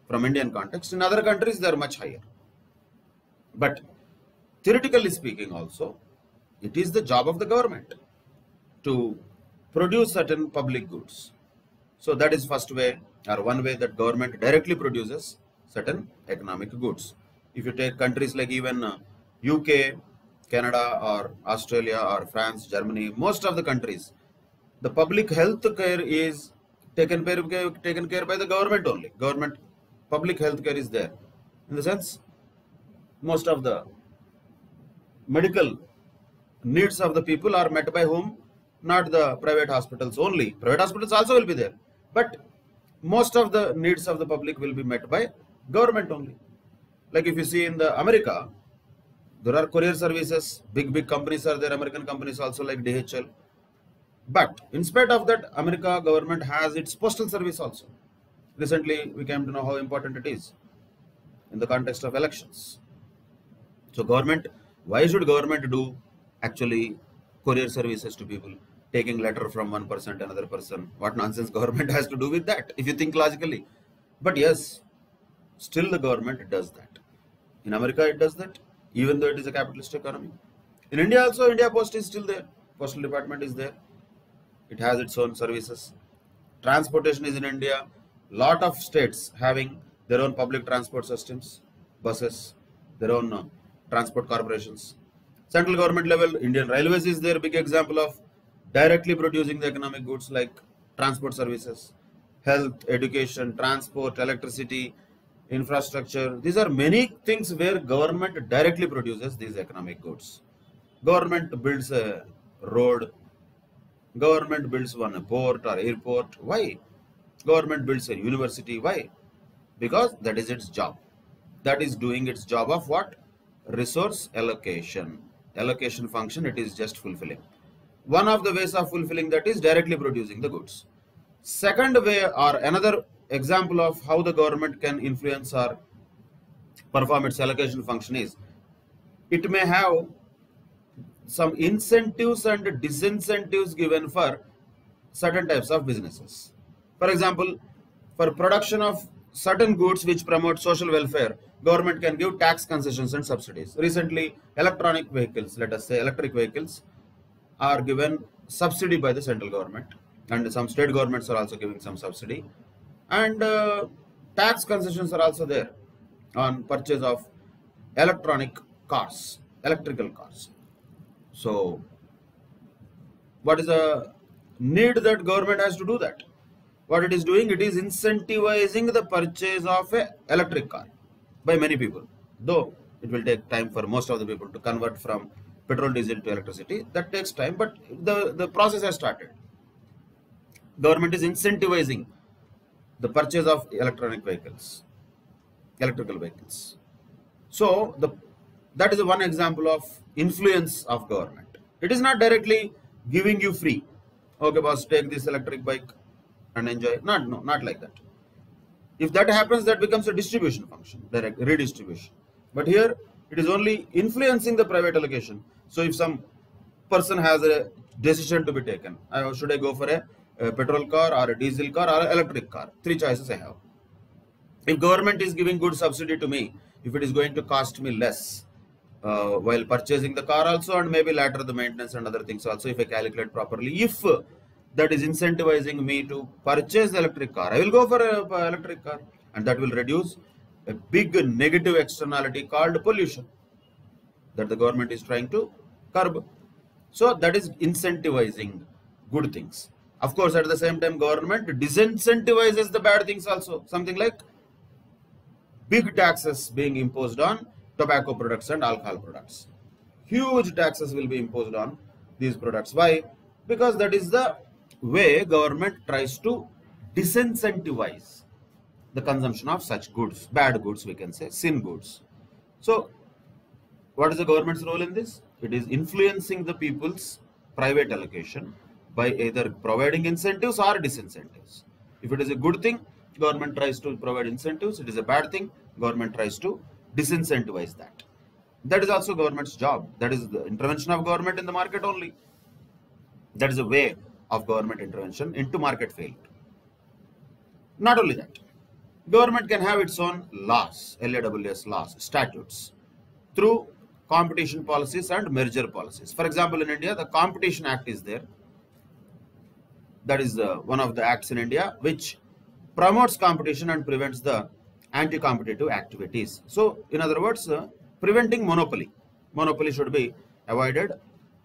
from Indian context. In other countries, they are much higher. But theoretically speaking also, it is the job of the government to produce certain public goods. So that is first way or one way that government directly produces certain economic goods. If you take countries like even uh, UK, Canada or Australia or France, Germany, most of the countries, the public health care is taken care, taken care by the government only. Government public health care is there. In the sense, most of the medical needs of the people are met by whom? Not the private hospitals only. Private hospitals also will be there. But most of the needs of the public will be met by government only. Like if you see in the America, there are courier services, big, big companies are there, American companies also like DHL. But in spite of that, America government has its postal service also. Recently, we came to know how important it is in the context of elections. So government, why should government do actually courier services to people? Taking letter from one person to another person. What nonsense government has to do with that, if you think logically. But yes, still the government does that. In America, it does that even though it is a capitalist economy. In India also, India Post is still there. Postal Department is there. It has its own services. Transportation is in India. Lot of states having their own public transport systems, buses, their own uh, transport corporations. Central government level, Indian Railways is their big example of directly producing the economic goods like transport services, health, education, transport, electricity, infrastructure. These are many things where government directly produces these economic goods. Government builds a road, government builds one port or airport. Why? Government builds a university. Why? Because that is its job. That is doing its job of what? Resource allocation. Allocation function it is just fulfilling. One of the ways of fulfilling that is directly producing the goods. Second way or another example of how the government can influence or perform its allocation function is it may have some incentives and disincentives given for certain types of businesses. For example, for production of certain goods which promote social welfare, government can give tax concessions and subsidies. Recently, electronic vehicles, let us say electric vehicles, are given subsidy by the central government and some state governments are also giving some subsidy and uh, tax concessions are also there on purchase of electronic cars, electrical cars. So, what is the need that government has to do that? What it is doing, it is incentivizing the purchase of a electric car by many people. Though it will take time for most of the people to convert from petrol diesel to electricity, that takes time, but the, the process has started. Government is incentivizing the purchase of electronic vehicles, electrical vehicles. So the that is one example of influence of government. It is not directly giving you free. Okay, boss, take this electric bike and enjoy. Not no, not like that. If that happens, that becomes a distribution function, direct redistribution. But here it is only influencing the private allocation. So if some person has a decision to be taken. Uh, should I go for a, a petrol car or a diesel car or an electric car? Three choices I have. If government is giving good subsidy to me, if it is going to cost me less uh, while purchasing the car also and maybe later the maintenance and other things also if I calculate properly, if that is incentivizing me to purchase the electric car, I will go for a, a electric car and that will reduce a big negative externality called pollution that the government is trying to curb. So that is incentivizing good things. Of course, at the same time, government disincentivizes the bad things also. Something like big taxes being imposed on tobacco products and alcohol products. Huge taxes will be imposed on these products. Why? Because that is the way government tries to disincentivize the consumption of such goods, bad goods, we can say, sin goods. So, what is the government's role in this? It is influencing the people's private allocation by either providing incentives or disincentives. If it is a good thing, government tries to provide incentives. It is a bad thing, government tries to disincentivize that. That is also government's job. That is the intervention of government in the market only. That is a way of government intervention into market failure. Not only that, government can have its own laws, LAWS laws, statutes, through competition policies and merger policies. For example, in India, the Competition Act is there. That is uh, one of the acts in India which promotes competition and prevents the anti-competitive activities. So, in other words, uh, preventing monopoly. Monopoly should be avoided,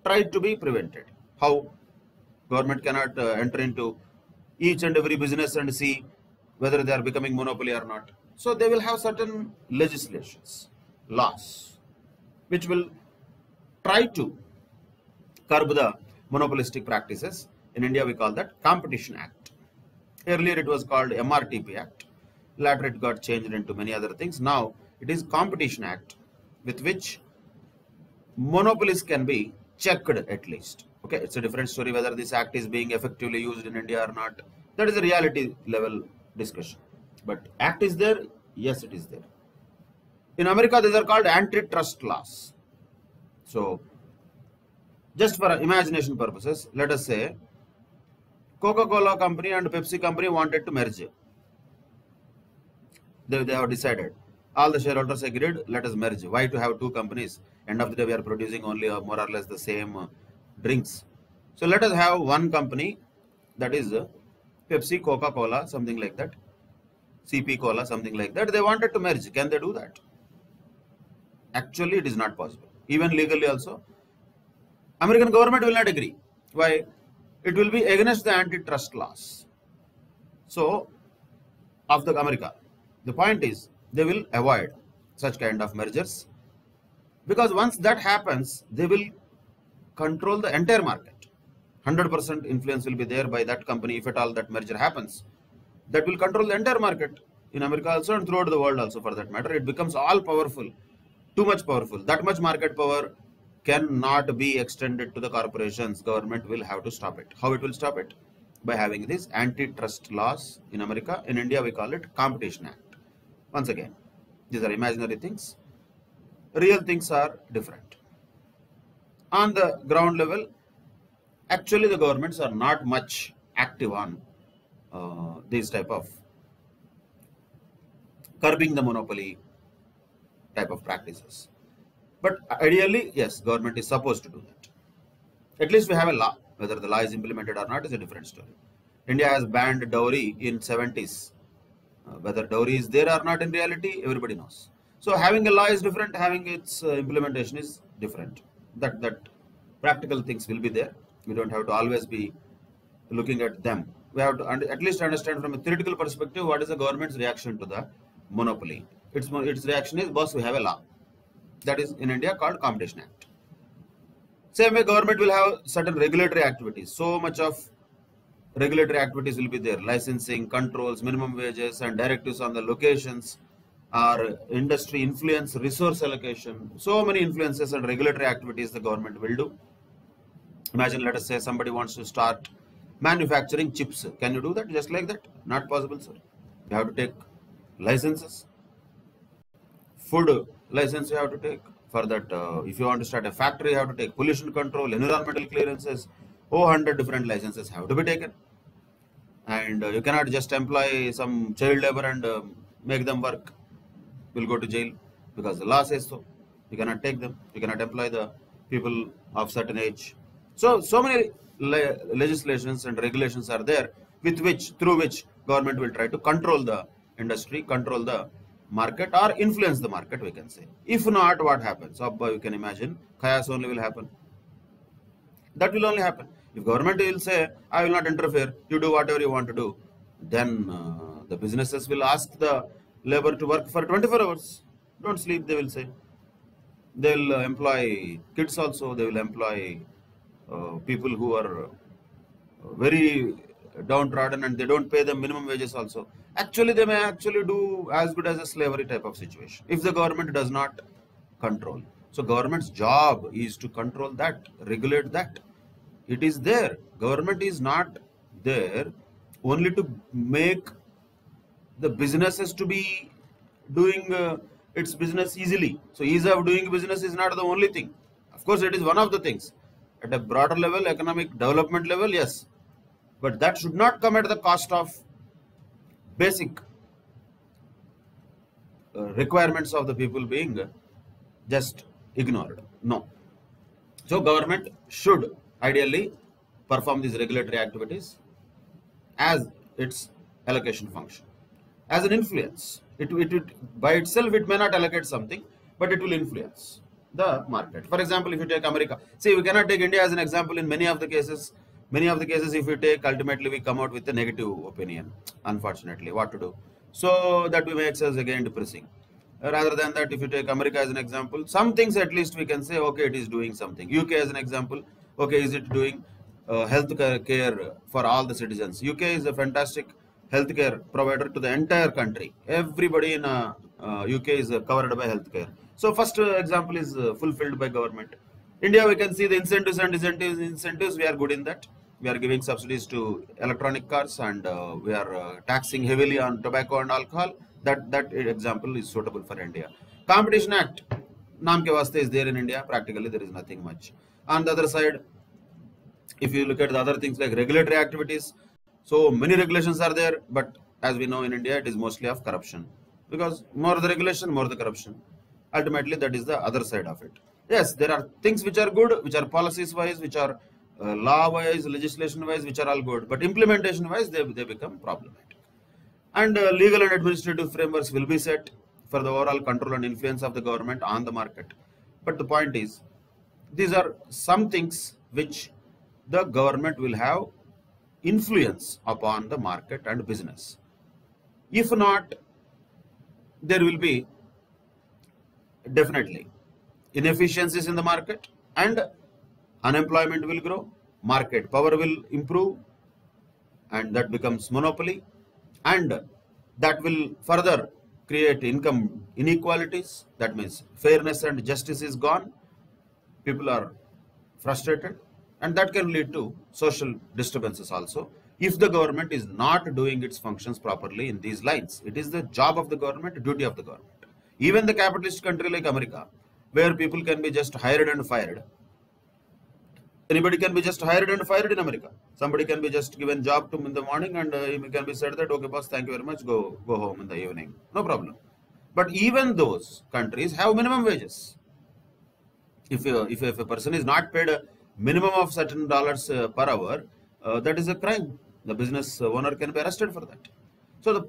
tried to be prevented. How? Government cannot uh, enter into each and every business and see whether they are becoming monopoly or not. So, they will have certain legislations, laws, which will try to curb the monopolistic practices. In India, we call that Competition Act. Earlier, it was called MRTP Act. Later, it got changed into many other things. Now, it is Competition Act with which monopolies can be checked at least. Okay, it's a different story whether this act is being effectively used in India or not. That is a reality level discussion. But act is there, yes, it is there. In America, these are called antitrust laws. So, just for imagination purposes, let us say Coca-Cola company and Pepsi company wanted to merge. They, they have decided. All the shareholders agreed, let us merge. Why to have two companies? End of the day, we are producing only uh, more or less the same uh, drinks. So let us have one company that is uh, Pepsi, Coca-Cola, something like that. CP Cola, something like that. They wanted to merge. Can they do that? Actually, it is not possible. Even legally also. American government will not agree. Why? It will be against the antitrust laws. So, of the America. The point is, they will avoid such kind of mergers because once that happens, they will control the entire market. 100% influence will be there by that company if at all that merger happens. That will control the entire market in America also and throughout the world also for that matter. It becomes all powerful, too much powerful. That much market power cannot be extended to the corporations. Government will have to stop it. How it will stop it? By having these antitrust laws in America. In India, we call it Competition Act. Once again, these are imaginary things. Real things are different. On the ground level, actually the governments are not much active on uh, these type of curbing the monopoly type of practices. But ideally, yes, government is supposed to do that. At least we have a law. Whether the law is implemented or not is a different story. India has banned dowry in 70s. Uh, whether dowry is there or not in reality, everybody knows. So having a law is different, having its uh, implementation is different. That that practical things will be there. We don't have to always be looking at them. We have to at least understand from a theoretical perspective what is the government's reaction to the monopoly. Its its reaction is, boss, we have a law. That is in India called Competition Act. Same way, government will have certain regulatory activities. So much of regulatory activities will be there. Licensing, controls, minimum wages, and directives on the locations or industry influence, resource allocation. So many influences and regulatory activities the government will do. Imagine, let us say somebody wants to start manufacturing chips. Can you do that just like that? Not possible, sir. You have to take licenses. Food license you have to take. For that, uh, if you want to start a factory, you have to take pollution control, environmental clearances, oh, 100 different licenses have to be taken. And uh, you cannot just employ some child labor and uh, make them work. Will go to jail because the law says so. You cannot take them. You cannot employ the people of certain age. So, so many le- legislations and regulations are there with which, through which government will try to control the industry, control the market or influence the market, we can say. If not, what happens? You can imagine, chaos only will happen. That will only happen. If government will say, I will not interfere, you do whatever you want to do, then uh, the businesses will ask the labor to work for 24 hours. Don't sleep, they will say. They'll uh, employ kids also, they will employ people who are uh, very downtrodden and they don't pay them minimum wages also. Actually, they may actually do as good as a slavery type of situation if the government does not control. So government's job is to control that, regulate that. It is there. Government is not there only to make the businesses to be doing uh, its business easily. So ease of doing business is not the only thing. Of course, it is one of the things. At a broader level, economic development level, yes. But that should not come at the cost of basic uh, requirements of the people being just ignored. No. So government should ideally perform these regulatory activities as its allocation function, as an influence. It, it, it by itself it may not allocate something, but it will influence the market. For example, if you take America, see we cannot take India as an example in many of the cases. Many of the cases, if we take, ultimately we come out with a negative opinion. Unfortunately, what to do? So that we makes us again depressing. Rather than that, if you take America as an example, some things at least we can say, okay, it is doing something. UK as an example, okay, is it doing uh, health care for all the citizens? UK is a fantastic healthcare provider to the entire country. Everybody in uh, uh, UK is uh, covered by healthcare. So first uh, example is uh, fulfilled by government. India, we can see the incentives and incentives. Incentives, we are good in that. We are giving subsidies to electronic cars and uh, we are uh, taxing heavily on tobacco and alcohol. That that example is suitable for India. Competition Act, naam ke vaste is there in India. Practically, there is nothing much. On the other side, if you look at the other things like regulatory activities, so many regulations are there, but as we know in India, it is mostly of corruption because more the regulation, more the corruption. Ultimately, that is the other side of it. Yes, there are things which are good, which are policies wise, which are uh, law wise, legislation wise, which are all good, but implementation wise, they, they become problematic. And uh, legal and administrative frameworks will be set for the overall control and influence of the government on the market. But the point is, these are some things which the government will have influence upon the market and business. If not, there will be definitely inefficiencies in the market and unemployment will grow, market power will improve, and that becomes monopoly, and that will further create income inequalities. That means fairness and justice is gone. People are frustrated, and that can lead to social disturbances also. If the government is not doing its functions properly in these lines, it is the job of the government, duty of the government. Even the capitalist country like America, where people can be just hired and fired. Anybody can be just hired and fired in America. Somebody can be just given job to in the morning and uh, can be said that, okay, boss, thank you very much, go, go home in the evening. No problem. But even those countries have minimum wages. If, uh, if, if a person is not paid a minimum of certain dollars uh, per hour, uh, that is a crime. The business owner can be arrested for that. So the,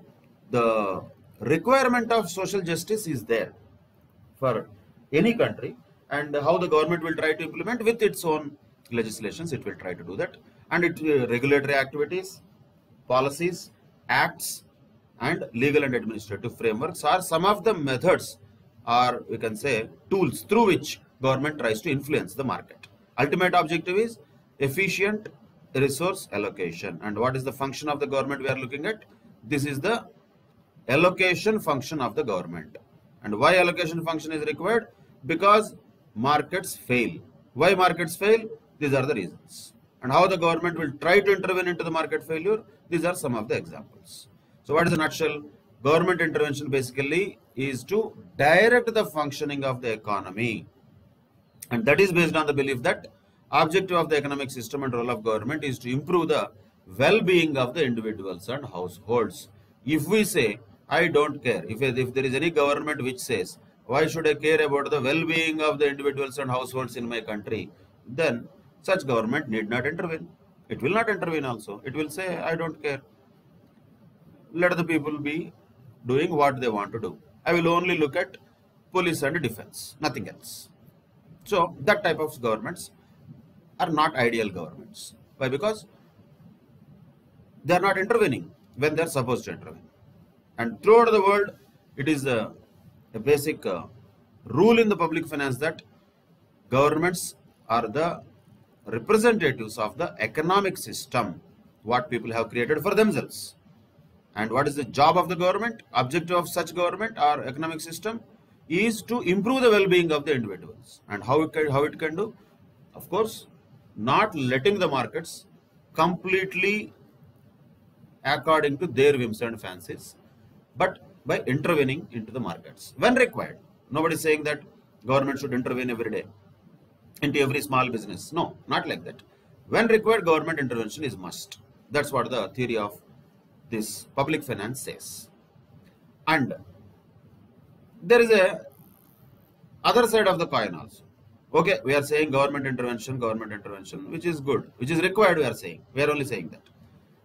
the requirement of social justice is there for any country and how the government will try to implement with its own legislations it will try to do that. And it uh, regulatory activities policies acts and legal and administrative frameworks are some of the methods or we can say tools through which government tries to influence the market. Ultimate objective is efficient resource allocation. And what is the function of the government we are looking at? This is the allocation function of the government. And why allocation function is required? Because markets fail. Why markets fail? These are the reasons. And how the government will try to intervene into the market failure? These are some of the examples. So what is the nutshell? Government intervention basically is to direct the functioning of the economy. And that is based on the belief that objective of the economic system and role of government is to improve the well-being of the individuals and households. If we say, I don't care, if, if there is any government which says, why should I care about the well-being of the individuals and households in my country, then such government need not intervene. It will not intervene also. It will say, I don't care. Let the people be doing what they want to do. I will only look at police and defense, nothing else. So that type of governments are not ideal governments. Why? Because they are not intervening when they are supposed to intervene. And throughout the world, it is a, a basic uh, rule in the public finance that governments are the representatives of the economic system what people have created for themselves. And what is the job of the government? Objective of such government or economic system is to improve the well-being of the individuals. And how it can, how it can do? Of course, not letting the markets completely according to their whims and fancies, but by intervening into the markets when required. Nobody is saying that government should intervene every day into every small business. No, not like that. When required, government intervention is must. That's what the theory of this public finance says. And there is a other side of the coin also. Okay, we are saying government intervention, government intervention, which is good, which is required, we are saying. We are only saying that.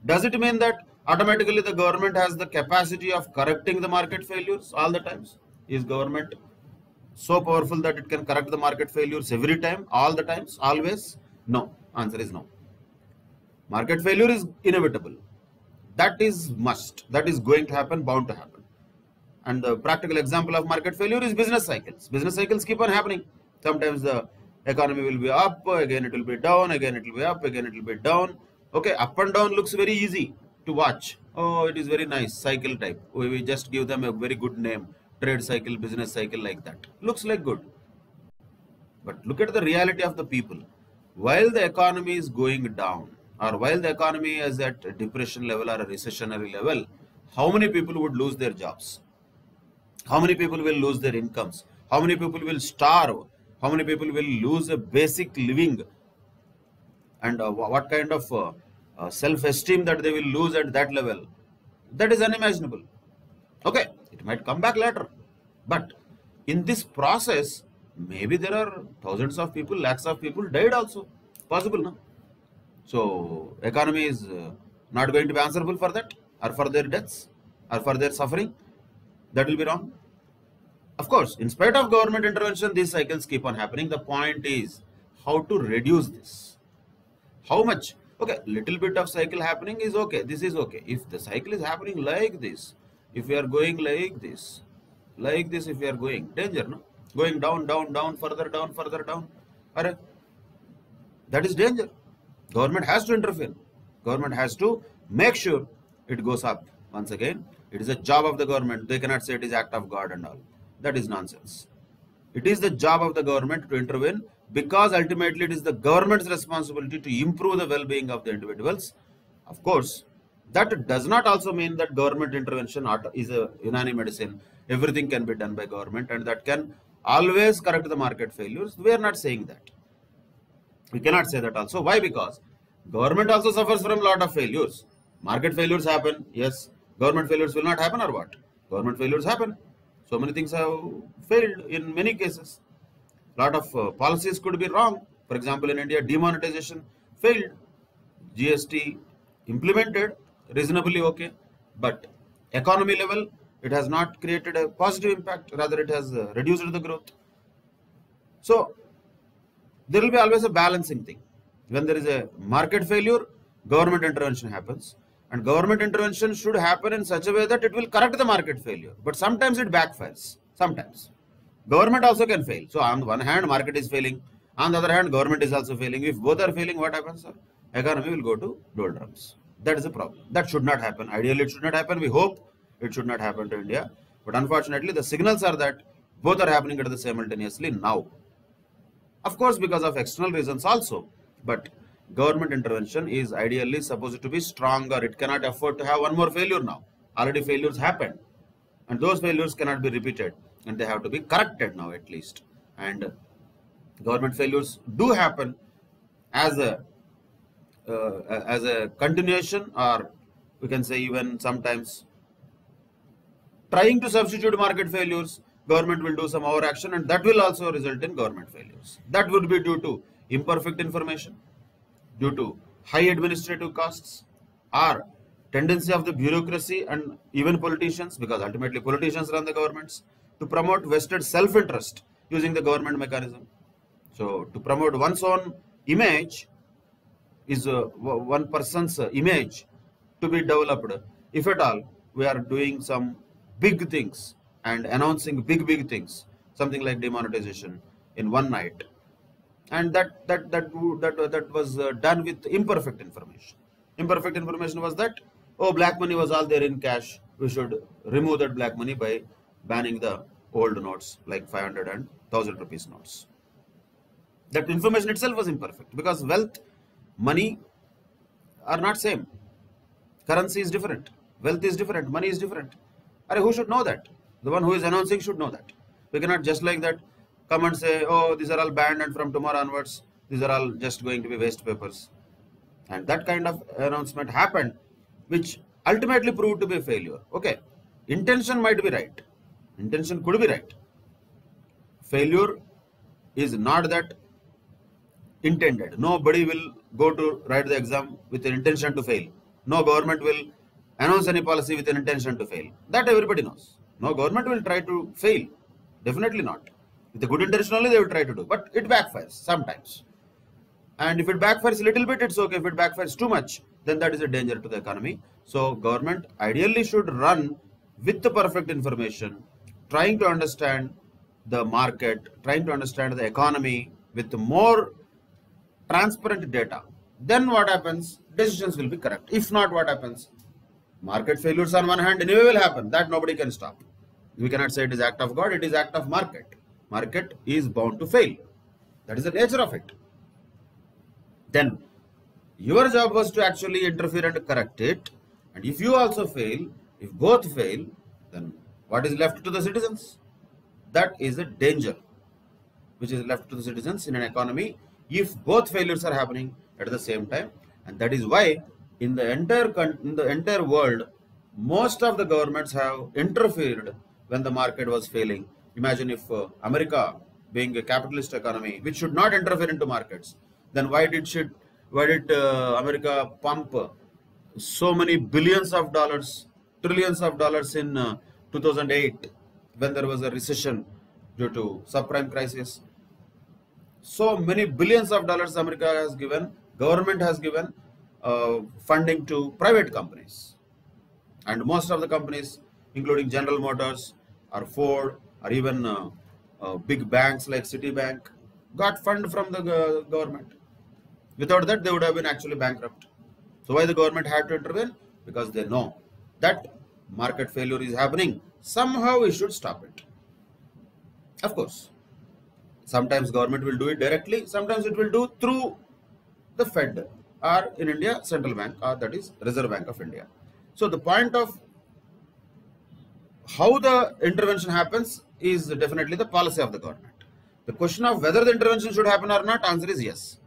Does it mean that automatically the government has the capacity of correcting the market failures all the times? Is government so powerful that it can correct the market failures every time, all the times, always? No. Answer is no. Market failure is inevitable. That is must. That is going to happen, bound to happen. And the practical example of market failure is business cycles. Business cycles keep on happening. Sometimes the economy will be up, again it will be down, again it will be up, again it will be down. Okay, up and down looks very easy to watch. Oh, it is very nice, cycle type. We, we just give them a very good name, trade cycle, business cycle like that. Looks like good. But look at the reality of the people. While the economy is going down, or while the economy is at a depression level or a recessionary level, how many people would lose their jobs? How many people will lose their incomes? How many people will starve? How many people will lose a basic living? And uh, what kind of uh, uh, self-esteem that they will lose at that level? That is unimaginable. Okay, it might come back later. But in this process, maybe there are thousands of people, lakhs of people died also. Possible, no? So, economy is uh, not going to be answerable for that or for their deaths or for their suffering. That will be wrong. Of course, in spite of government intervention, these cycles keep on happening. The point is how to reduce this. How much? Okay, little bit of cycle happening is okay. This is okay. If the cycle is happening like this, if we are going like this, like this, if we are going, danger, no? Going down, down, down, further down, further down. Are, that is danger. Government has to intervene. Government has to make sure it goes up. Once again, it is a job of the government. They cannot say it is act of God and all. That is nonsense. It is the job of the government to intervene because ultimately it is the government's responsibility to improve the well-being of the individuals. Of course, that does not also mean that government intervention is a unanimous medicine. Everything can be done by government and that can always correct the market failures. We are not saying that. We cannot say that also. Why? Because government also suffers from a lot of failures. Market failures happen. Yes. Government failures will not happen or what? Government failures happen. So many things have failed in many cases. Lot of uh, policies could be wrong. For example, in India, demonetization failed. GST implemented reasonably okay. But economy level, it has not created a positive impact. Rather, it has uh, reduced the growth. So, there will be always a balancing thing. When there is a market failure, government intervention happens. And government intervention should happen in such a way that it will correct the market failure. But sometimes it backfires. Sometimes. Government also can fail. So on the one hand, market is failing. On the other hand, government is also failing. If both are failing, what happens? Sir? Economy will go to doldrums. That is a problem. That should not happen. Ideally, it should not happen. We hope it should not happen to India. But unfortunately, the signals are that both are happening at the simultaneously now. Of course, because of external reasons also. But government intervention is ideally supposed to be stronger. It cannot afford to have one more failure now. Already failures happened. And those failures cannot be repeated. And they have to be corrected now at least. And government failures do happen. as a uh, as a continuation or we can say even sometimes trying to substitute market failures government will do some overaction and that will also result in government failures that would be due to imperfect information due to high administrative costs or tendency of the bureaucracy and even politicians because ultimately politicians run the governments to promote vested self-interest using the government mechanism. So to promote one's own image is uh, one person's uh, image to be developed. If at all we are doing some big things and announcing big big things something like demonetization in one night. And that that that that, that was uh, done with imperfect information. Imperfect information was that oh black money was all there in cash. We should remove that black money by banning the old notes like 500 and 1000 rupees notes. That information itself was imperfect because wealth money are not same. Currency is different. Wealth is different. Money is different. Are who should know that? The one who is announcing should know that. We cannot just like that come and say oh these are all banned and from tomorrow onwards these are all just going to be waste papers. And that kind of announcement happened which ultimately proved to be a failure. Okay. Intention might be right intention could be right failure is not that intended. Nobody will go to write the exam with an intention to fail. No government will announce any policy with an intention to fail. That everybody knows. No government will try to fail. Definitely not. With a good intention only they will try to do. But it backfires sometimes. And if it backfires a little bit, it's okay. If it backfires too much, then that is a danger to the economy. So government ideally should run with the perfect information, trying to understand the market, trying to understand the economy with more transparent data, then what happens? Decisions will be correct. If not, what happens? Market failures on one hand anyway will happen. That nobody can stop. We cannot say it is act of God, it is act of market. Market is bound to fail. That is the nature of it. Then your job was to actually interfere and correct it. And if you also fail, if both fail, then what is left to the citizens? That is a danger which is left to the citizens in an economy if both failures are happening at the same time and that is why in the entire in the entire world most of the governments have interfered when the market was failing imagine if uh, america being a capitalist economy which should not interfere into markets then why did why did uh, america pump so many billions of dollars trillions of dollars in uh, 2008 when there was a recession due to subprime crisis so many billions of dollars America has given, government has given uh, funding to private companies. And most of the companies, including General Motors or Ford or even uh, uh, big banks like Citibank, got fund from the government. Without that, they would have been actually bankrupt. So why the government had to intervene? Because they know that market failure is happening. Somehow we should stop it. Of course, Sometimes government will do it directly, sometimes it will do through the Fed or in India, central bank or that is Reserve Bank of India. So the point of how the intervention happens is definitely the policy of the government. The question of whether the intervention should happen or not, answer is yes.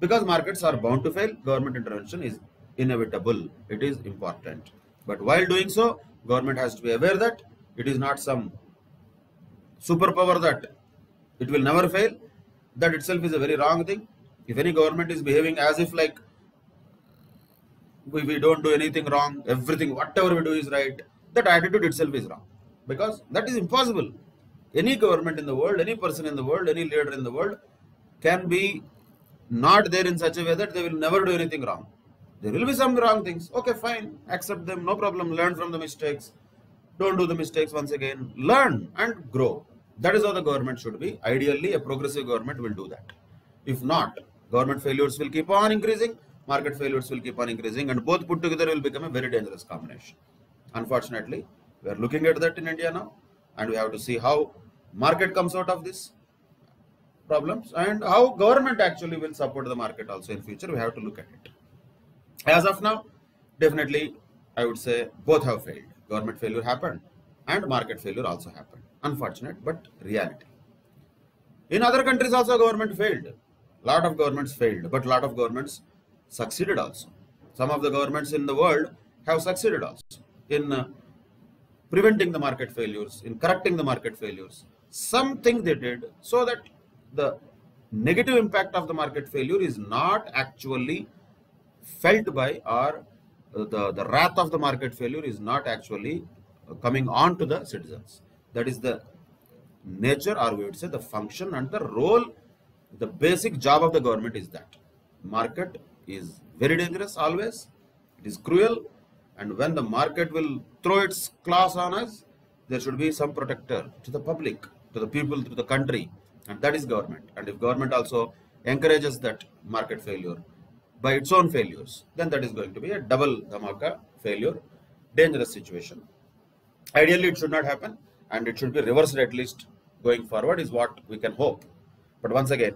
Because markets are bound to fail, government intervention is inevitable. It is important. But while doing so, government has to be aware that it is not some superpower that it will never fail. That itself is a very wrong thing. If any government is behaving as if like we, we don't do anything wrong everything whatever we do is right that attitude itself is wrong. Because that is impossible. Any government in the world any person in the world any leader in the world can be not there in such a way that they will never do anything wrong there will be some wrong things okay fine accept them no problem learn from the mistakes don't do the mistakes once again learn and grow that is how the government should be. Ideally, a progressive government will do that. If not, government failures will keep on increasing, market failures will keep on increasing, and both put together will become a very dangerous combination. Unfortunately, we are looking at that in India now, and we have to see how market comes out of this problems and how government actually will support the market also in future. We have to look at it. As of now, definitely, I would say both have failed. Government failure happened, and market failure also happened unfortunate but reality in other countries also government failed lot of governments failed, but lot of governments succeeded also. Some of the governments in the world have succeeded also in uh, preventing the market failures, in correcting the market failures. Something they did so that the negative impact of the market failure is not actually felt by or uh, the, the wrath of the market failure is not actually uh, coming on to the citizens. That is the nature or we would say the function and the role, the basic job of the government is that. Market is very dangerous always, it is cruel and when the market will throw its claws on us, there should be some protector to the public, to the people, to the country and that is government. And if government also encourages that market failure by its own failures, then that is going to be a double dhamaka failure, dangerous situation. Ideally, it should not happen and it should be reversed at least going forward is what we can hope. But once again,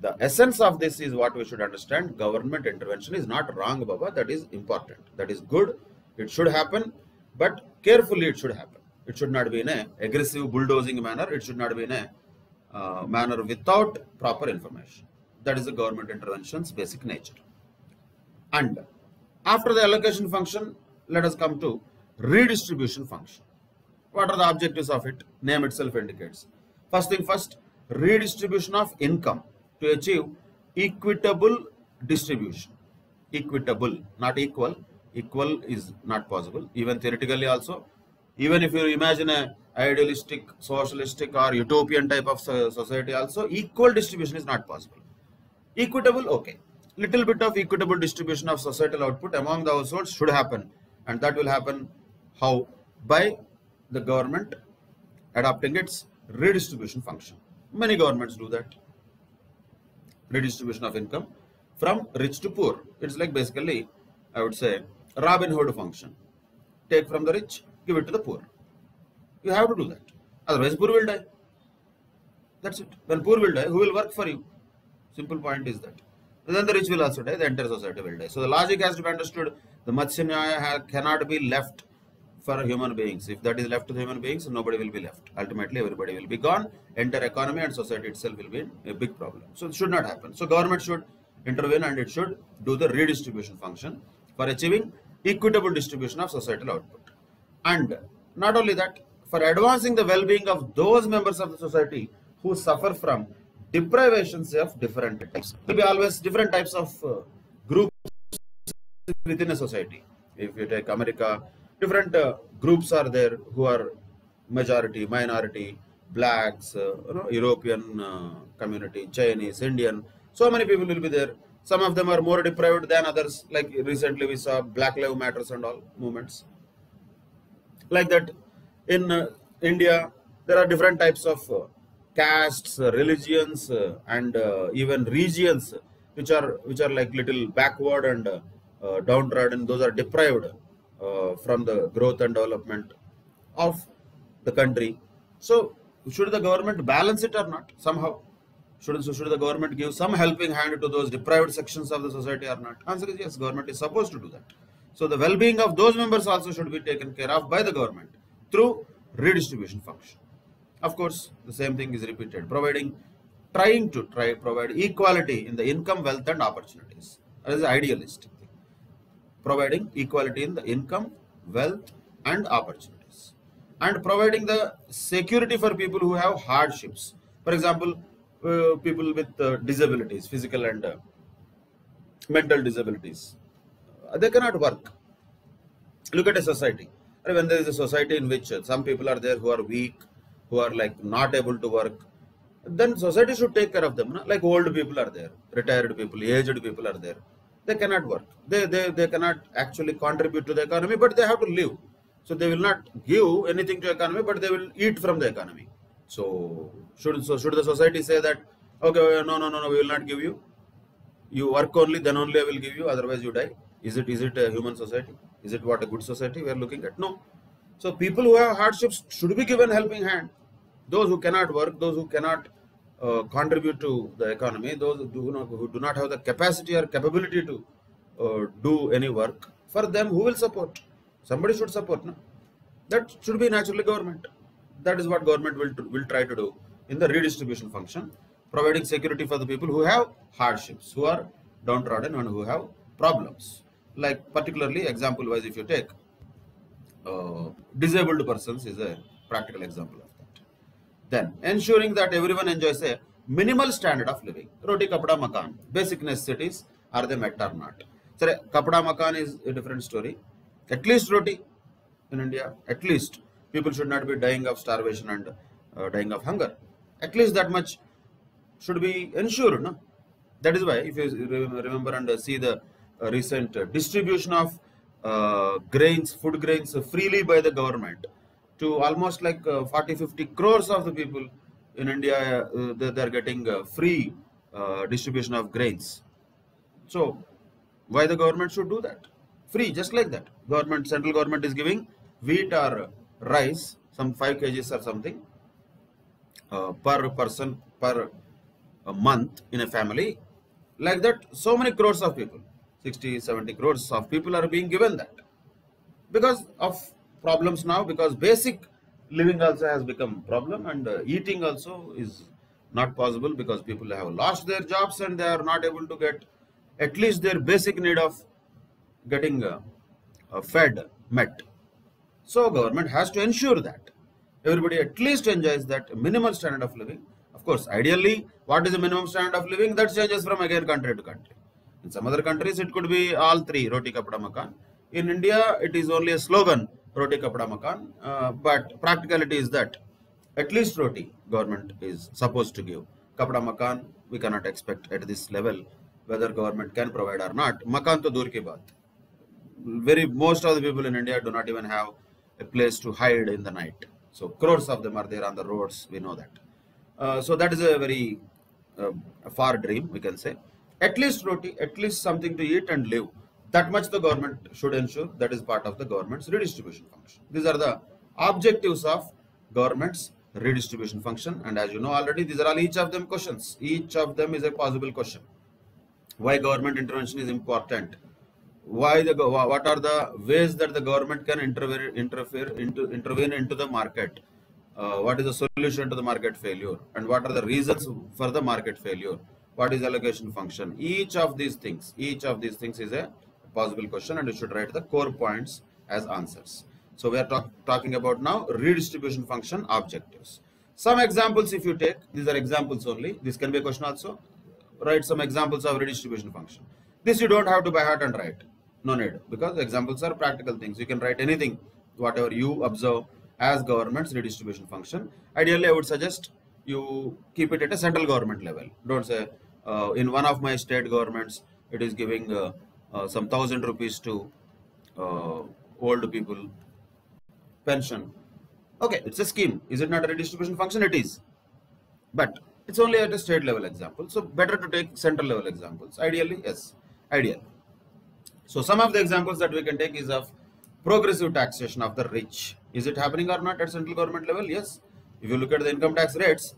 the essence of this is what we should understand. Government intervention is not wrong, Baba. That is important. That is good. It should happen, but carefully it should happen. It should not be in a aggressive bulldozing manner. It should not be in a uh, manner without proper information. That is the government intervention's basic nature. And after the allocation function, let us come to redistribution function. What are the objectives of it? Name itself indicates. First thing first, redistribution of income to achieve equitable distribution. Equitable, not equal. Equal is not possible. Even theoretically also, even if you imagine a idealistic, socialistic or utopian type of society also, equal distribution is not possible. Equitable, okay. Little bit of equitable distribution of societal output among the households should happen. And that will happen how? By the government adopting its redistribution function. Many governments do that. Redistribution of income from rich to poor. It's like basically, I would say, Robin Hood function. Take from the rich, give it to the poor. You have to do that. Otherwise, poor will die. That's it. When poor will die, who will work for you? Simple point is that. Then the rich will also die, the entire society will die. So the logic has to be understood. The Matsya cannot be left for human beings. If that is left to the human beings, nobody will be left. Ultimately, everybody will be gone. Entire economy and society itself will be a big problem. So it should not happen. So government should intervene and it should do the redistribution function for achieving equitable distribution of societal output. And not only that, for advancing the well-being of those members of the society who suffer from deprivations of different types. There will be always different types of uh, groups within a society. If you take America, different uh, groups are there who are majority, minority, blacks, uh, you know, European uh, community, Chinese, Indian. So many people will be there. Some of them are more deprived than others. Like recently we saw Black Lives Matters and all movements. Like that, in uh, India, there are different types of uh, castes, uh, religions, uh, and uh, even regions uh, which are which are like little backward and downtrodden. Those are deprived uh, from the growth and development of the country. So, should the government balance it or not? Somehow, should, should the government give some helping hand to those deprived sections of the society or not? Answer is yes, government is supposed to do that. So, the well-being of those members also should be taken care of by the government through redistribution function. Of course, the same thing is repeated, providing, trying to try provide equality in the income, wealth and opportunities. That is idealistic providing equality in the income, wealth and opportunities and providing the security for people who have hardships. For example, uh, people with uh, disabilities, physical and uh, mental disabilities, uh, they cannot work. Look at a society. When there is a society in which some people are there who are weak, who are like not able to work, then society should take care of them. No? Like old people are there, retired people, aged people are there they cannot work. They, they, they cannot actually contribute to the economy, but they have to live. So they will not give anything to economy, but they will eat from the economy. So should so should the society say that okay oh, no no no no we will not give you. You work only, then only I will give you. Otherwise you die. Is it is it a human society? Is it what a good society we are looking at? No. So people who have hardships should be given helping hand. Those who cannot work, those who cannot uh, contribute to the economy, those who do, not, who do not have the capacity or capability to uh, do any work, for them who will support? Somebody should support. No? That should be naturally government. That is what government will, will try to do in the redistribution function, providing security for the people who have hardships, who are downtrodden and who have problems. Like particularly example wise, if you take uh, disabled persons is a practical example. Then ensuring that everyone enjoys a minimal standard of living. Roti kapda makan, basic necessities, are they met or not? So kapda makan is a different story. At least roti in India, at least people should not be dying of starvation and uh, dying of hunger. At least that much should be ensured. No? That is why, if you remember and see the uh, recent uh, distribution of uh, grains, food grains freely by the government to almost like uh, 40 50 crores of the people in India, uh, they, they, are getting uh, free distribution of grains. So, why the government should do that? Free, just like that. Government, central government is giving wheat or rice, some 5 kgs or something per person per month in a family. Like that, so many crores of people 60, 70 crores of people are being given that. Because of problems now, because basic living also has become a problem and uh, eating also is not possible because people have lost their jobs and they are not able to get at least their basic need of getting uh, uh, fed met. So government has to ensure that everybody at least enjoys that minimal standard of living. Of course, ideally, what is the minimum standard of living? That changes from again country to country. In some other countries, it could be all three, roti, kapda, makan. In India, it is only a slogan, roti, kapda, makan. Uh, but practicality is that at least roti, government is supposed to give. Kapda, makan, we cannot expect at this level whether government can provide or not. Makan to dur ki baat. Very, most of the people in India do not even have a place to hide in the night. So crores of them are there on the roads, we know that. Uh, so that is a very uh, far dream, we can say at least roti, at least something to eat and live. That much the government should ensure. That is part of the government's redistribution function. These are the objectives of government's redistribution function. And as you know already, these are all each of them questions. Each of them is a possible question. Why government intervention is important? Why the what are the ways that the government can interfere interfere into intervene into the market? Uh, what is the solution to the market failure? And what are the reasons for the market failure? what is allocation function each of these things each of these things is a possible question and you should write the core points as answers. So we are talk, talking about now redistribution function objectives. Some examples if you take these are examples only. This can be a question also. Write some examples of redistribution function. This you don't have to by heart and write. No need because examples are practical things. You can write anything whatever you observe as government's redistribution function. Ideally i would suggest you keep it at a central government level. Don't say uh, in one of my state governments it is giving uh, uh, some thousand rupees to old people. Pension. Okay it's a scheme. Is it not a redistribution function? It is. But it's only at a state level example. So better to take central level examples. Ideally yes. Ideal. So some of the examples that we can take is of progressive taxation of the rich. Is it happening or not at central government level? Yes. If you look at the income tax rates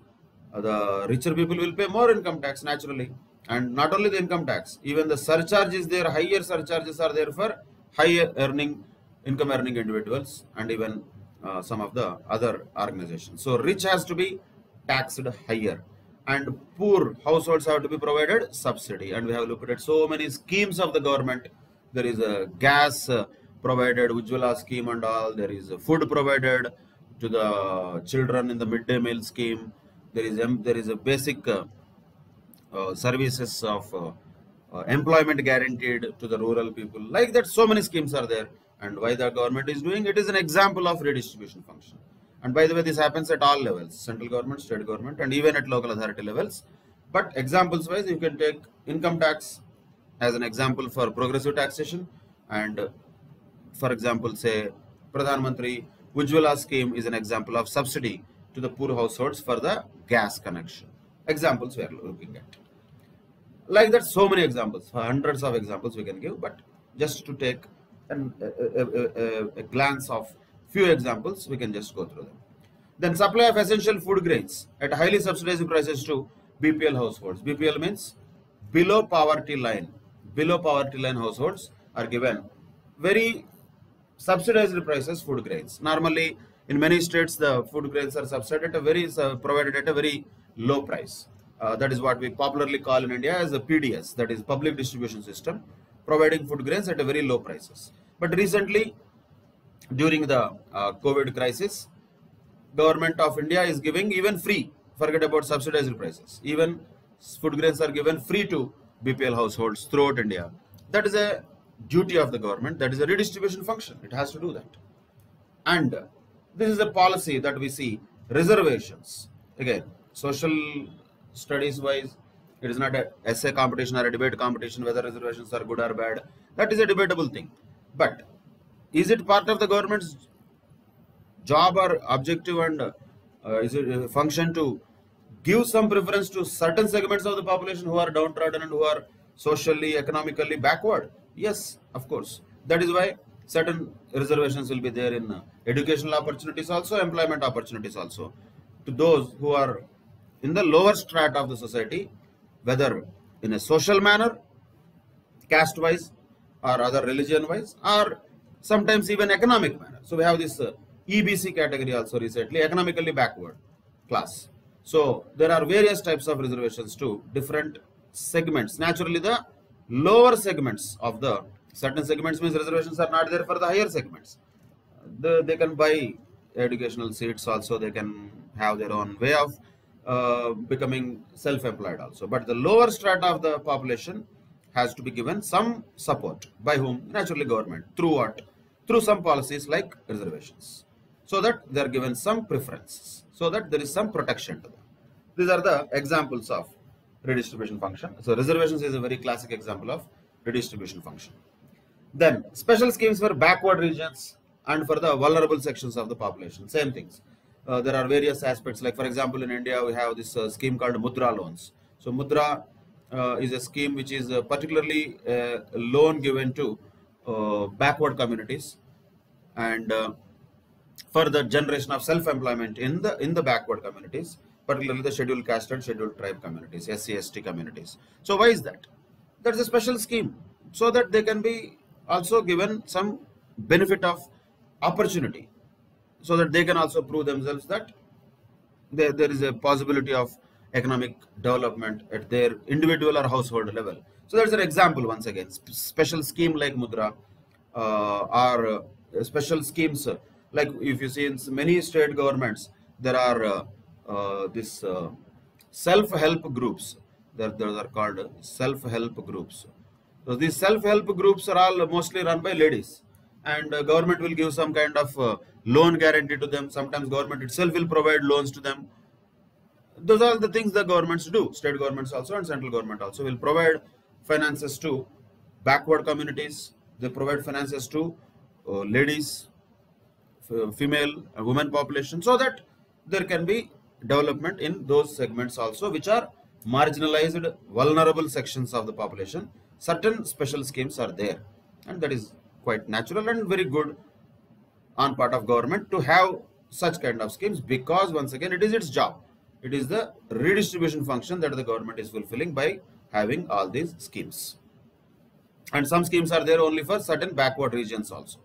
uh, the richer people will pay more income tax naturally and not only the income tax even the surcharges there higher surcharges are there for higher earning income earning individuals and even uh, some of the other organizations. So rich has to be taxed higher and poor households have to be provided subsidy. And we have looked at so many schemes of the government. There is a gas uh, provided Ujjwala scheme and all. There is food provided to the children in the midday meal scheme. There is there is a basic uh, services of uh, uh, employment guaranteed to the rural people. Like that so many schemes are there. And why the government is doing it is an example of redistribution function. And by the way this happens at all levels central government state government and even at local authority levels. But examples wise you can take income tax as an example for progressive taxation. And for example say pradhan mantri ujjwala scheme is an example of subsidy to the poor households for the gas connection. Examples we are looking at. Like that, so many examples, hundreds of examples we can give, but just to take an, a, a, a, a glance of few examples, we can just go through them. Then supply of essential food grains at highly subsidized prices to BPL households. BPL means below poverty line. Below poverty line households are given very subsidized prices food grains. Normally, in many states, the food grains are subsidized at a very uh, provided at a very low price. Uh, that is what we popularly call in India as a PDS, that is public distribution system, providing food grains at a very low prices. But recently, during the uh, COVID crisis, government of India is giving even free, forget about subsidized prices, even food grains are given free to BPL households throughout India. That is a duty of the government, that is a redistribution function, it has to do that. And this is a policy that we see, reservations. Again, social studies wise, it is not a essay competition or a debate competition whether reservations are good or bad. That is a debatable thing. But is it part of the government's job or objective and uh, is it function to give some preference to certain segments of the population who are downtrodden and who are socially, economically backward? Yes, of course. That is why certain reservations will be there in uh, educational opportunities also, employment opportunities also. To those who are in the lower strata of the society, whether in a social manner, caste wise, or other religion wise, or sometimes even economic manner. So we have this uh, EBC category also recently, economically backward class. So there are various types of reservations to different segments. Naturally, the lower segments of the certain segments means reservations are not there for the higher segments. The, they can buy educational seats also, they can have their own way of uh, becoming self-employed also. But the lower strata of the population has to be given some support by whom? Naturally government. Through what? Through some policies like reservations. So that they are given some preferences. So that there is some protection to them. These are the examples of redistribution function. So reservations is a very classic example of redistribution function. Then special schemes for backward regions and for the vulnerable sections of the population. Same things. Uh, there are various aspects like for example in India we have this uh, scheme called Mudra loans. So Mudra uh, is a scheme which is uh, particularly a loan given to uh, backward communities and uh, for the generation of self-employment in the in the backward communities particularly the scheduled caste and scheduled tribe communities, SC, ST communities. So why is that? That's a special scheme so that they can be also given some benefit of opportunity so that they can also prove themselves that there, there is a possibility of economic development at their individual or household level. So that's an example once again, Sp special scheme like Mudra uh, or uh, special schemes uh, like if you see in many state governments, there are uh, uh, this uh, self-help groups that are called self-help groups so these self-help groups are all mostly run by ladies and uh, government will give some kind of loan guarantee to them. Sometimes government itself will provide loans to them. Those are the things the governments do. State governments also and central government also will provide finances to backward communities. They provide finances to uh, ladies female and women population so that there can be development in those segments also which are marginalized vulnerable sections of the population. Certain special schemes are there and that is quite natural and very good on part of government to have such kind of schemes because once again it is its job it is the redistribution function that the government is fulfilling by having all these schemes and some schemes are there only for certain backward regions also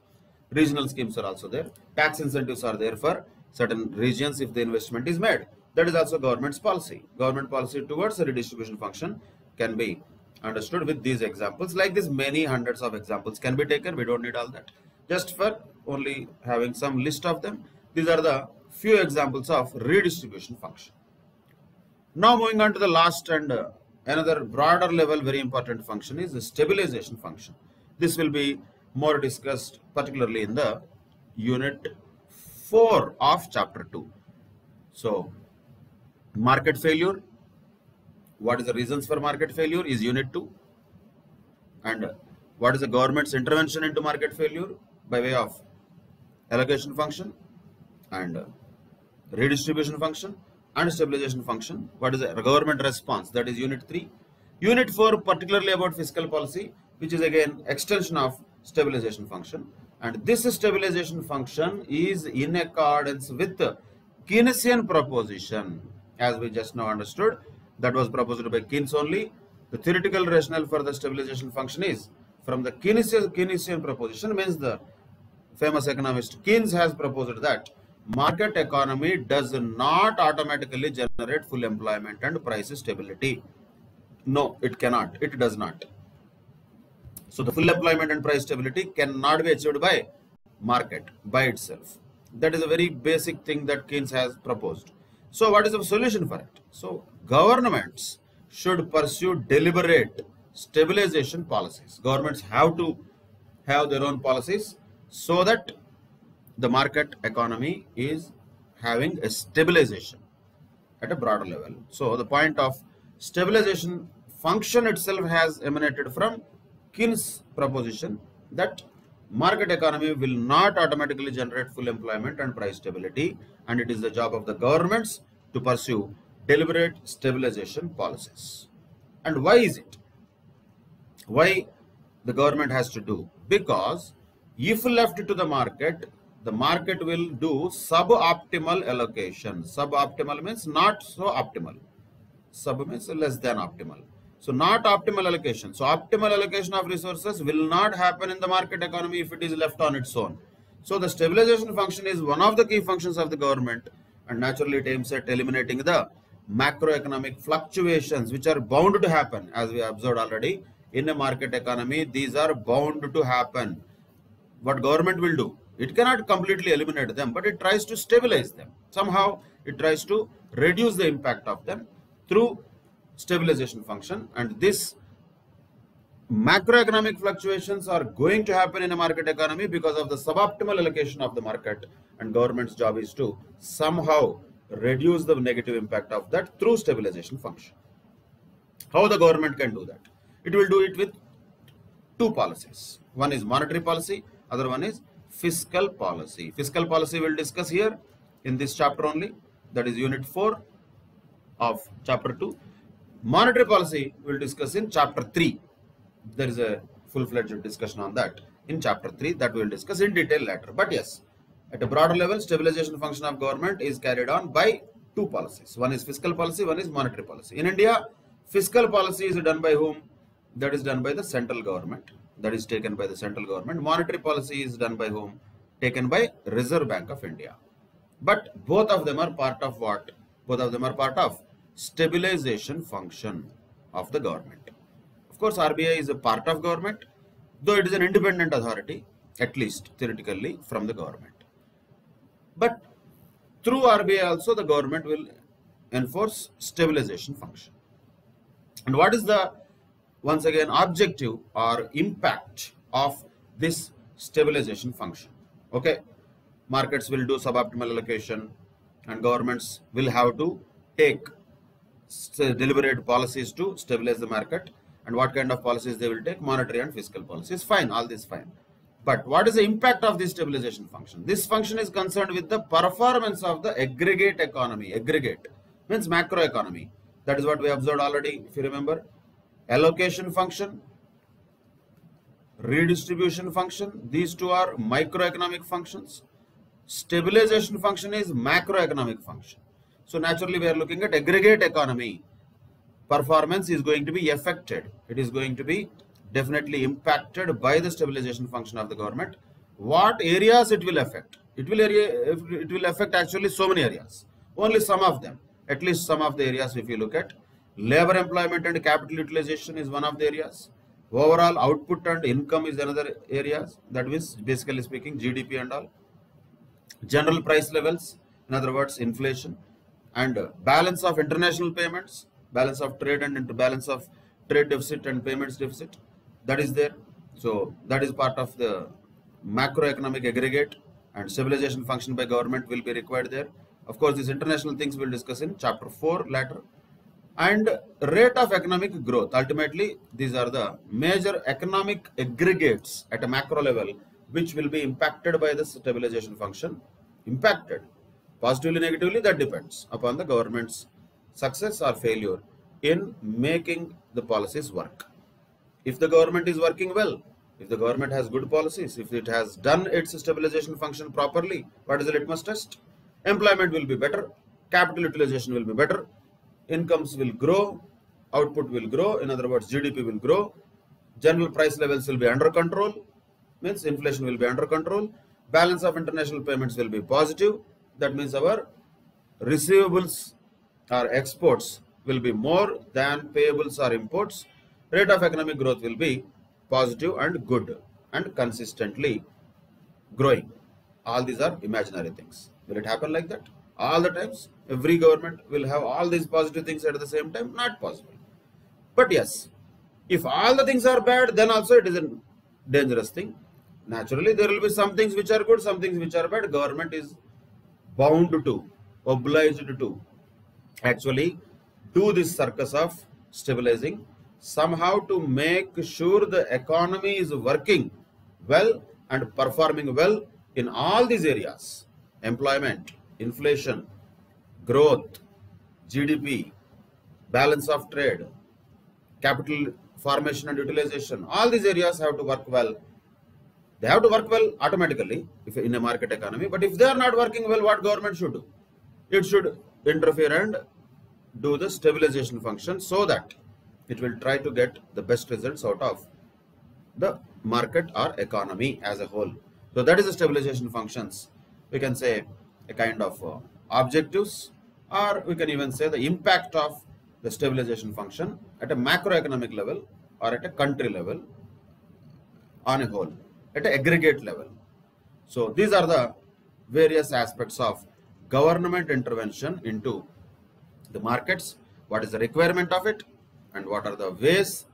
regional schemes are also there tax incentives are there for certain regions if the investment is made. That is also government's policy. Government policy towards a redistribution function can be understood with these examples. Like this, many hundreds of examples can be taken. We don't need all that. Just for only having some list of them. These are the few examples of redistribution function. Now moving on to the last and uh, another broader level very important function is the stabilization function. This will be more discussed particularly in the unit 4 of chapter 2. So, market failure. What is the reasons for market failure is unit 2. And what is the government's intervention into market failure by way of allocation function and redistribution function and stabilization function. What is the government response? That is unit 3. Unit 4 particularly about fiscal policy which is again extension of stabilization function and this stabilization function is in accordance with the Keynesian proposition as we just now understood that was proposed by Keynes only. The theoretical rationale for the stabilization function is from the Keynesian, Keynesian proposition means the famous economist Keynes has proposed that market economy does not automatically generate full employment and price stability. No, it cannot. It does not. So the full employment and price stability cannot be achieved by market by itself. That is a very basic thing that Keynes has proposed. So what is the solution for it? So governments should pursue deliberate stabilization policies. Governments have to have their own policies so that the market economy is having a stabilization at a broader level. So the point of stabilization function itself has emanated from Keynes proposition that market economy will not automatically generate full employment and price stability and it is the job of the governments to pursue deliberate stabilization policies. And why is it? Why the government has to do? Because if left to the market, the market will do suboptimal allocation. Suboptimal means not so optimal. Sub means less than optimal. So not optimal allocation. So optimal allocation of resources will not happen in the market economy if it is left on its own. So the stabilization function is one of the key functions of the government and naturally it aims at eliminating the macroeconomic fluctuations which are bound to happen as we observed already in a market economy these are bound to happen what government will do it cannot completely eliminate them but it tries to stabilize them. Somehow it tries to reduce the impact of them through stabilization function. And this macroeconomic fluctuations are going to happen in a market economy because of the suboptimal allocation of the market and government's job is to somehow reduce the negative impact of that through stabilization function. How the government can do that? It will do it with two policies. One is monetary policy other one is fiscal policy. Fiscal policy we'll discuss here in this chapter only. That is unit 4 of chapter 2 monetary policy we'll discuss in chapter 3 there is a full-fledged discussion on that in chapter 3 that we'll discuss in detail later. But yes at a broader level stabilization function of government is carried on by two policies. One is fiscal policy one is monetary policy. In india fiscal policy is done by whom? That is done by the central government that is taken by the central government. Monetary policy is done by whom? Taken by reserve bank of india. But both of them are part of what? Both of them are part of stabilization function of the government. Of course, RBI is a part of government, though it is an independent authority, at least theoretically, from the government. But through RBI also the government will enforce stabilization function. And what is the, once again, objective or impact of this stabilization function? Okay, markets will do suboptimal allocation and governments will have to take deliberate policies to stabilize the market. And what kind of policies they will take? Monetary and fiscal policies. Fine all this fine. But what is the impact of this stabilization function? This function is concerned with the performance of the aggregate economy. Aggregate means macro economy that is what we observed already if you remember allocation function redistribution function these two are microeconomic functions stabilization function is macroeconomic function so naturally we are looking at aggregate economy performance is going to be affected. It is going to be definitely impacted by the stabilization function of the government. What areas it will affect? It will area, it will affect actually so many areas. Only some of them, at least some of the areas if you look at. Labor employment and capital utilization is one of the areas. Overall output and income is another areas. That means basically speaking GDP and all. General price levels, in other words inflation and balance of international payments balance of trade and into balance of trade deficit and payments deficit that is there so that is part of the macroeconomic aggregate and stabilization function by government will be required there of course these international things we'll discuss in chapter 4 later and rate of economic growth ultimately these are the major economic aggregates at a macro level which will be impacted by the stabilization function impacted positively negatively that depends upon the government's success or failure in making the policies work. If the government is working well, if the government has good policies, if it has done its stabilization function properly, what is the litmus test? Employment will be better, capital utilization will be better, incomes will grow, output will grow, in other words, GDP will grow, general price levels will be under control, means inflation will be under control, balance of international payments will be positive, that means our receivables or exports will be more than payables or imports, rate of economic growth will be positive and good and consistently growing. All these are imaginary things. Will it happen like that? All the times, every government will have all these positive things at the same time? Not possible. But yes, if all the things are bad, then also it is a dangerous thing. Naturally, there will be some things which are good, some things which are bad. Government is bound to, obliged to actually do this circus of stabilizing somehow to make sure the economy is working well and performing well in all these areas employment inflation growth gdp balance of trade capital formation and utilization all these areas have to work well they have to work well automatically if in a market economy but if they are not working well what government should do it should interfere and do the stabilization function so that it will try to get the best results out of the market or economy as a whole. So that is the stabilization functions. We can say a kind of uh, objectives or we can even say the impact of the stabilization function at a macroeconomic level or at a country level on a whole, at an aggregate level. So these are the various aspects of government intervention into the markets, what is the requirement of it, and what are the ways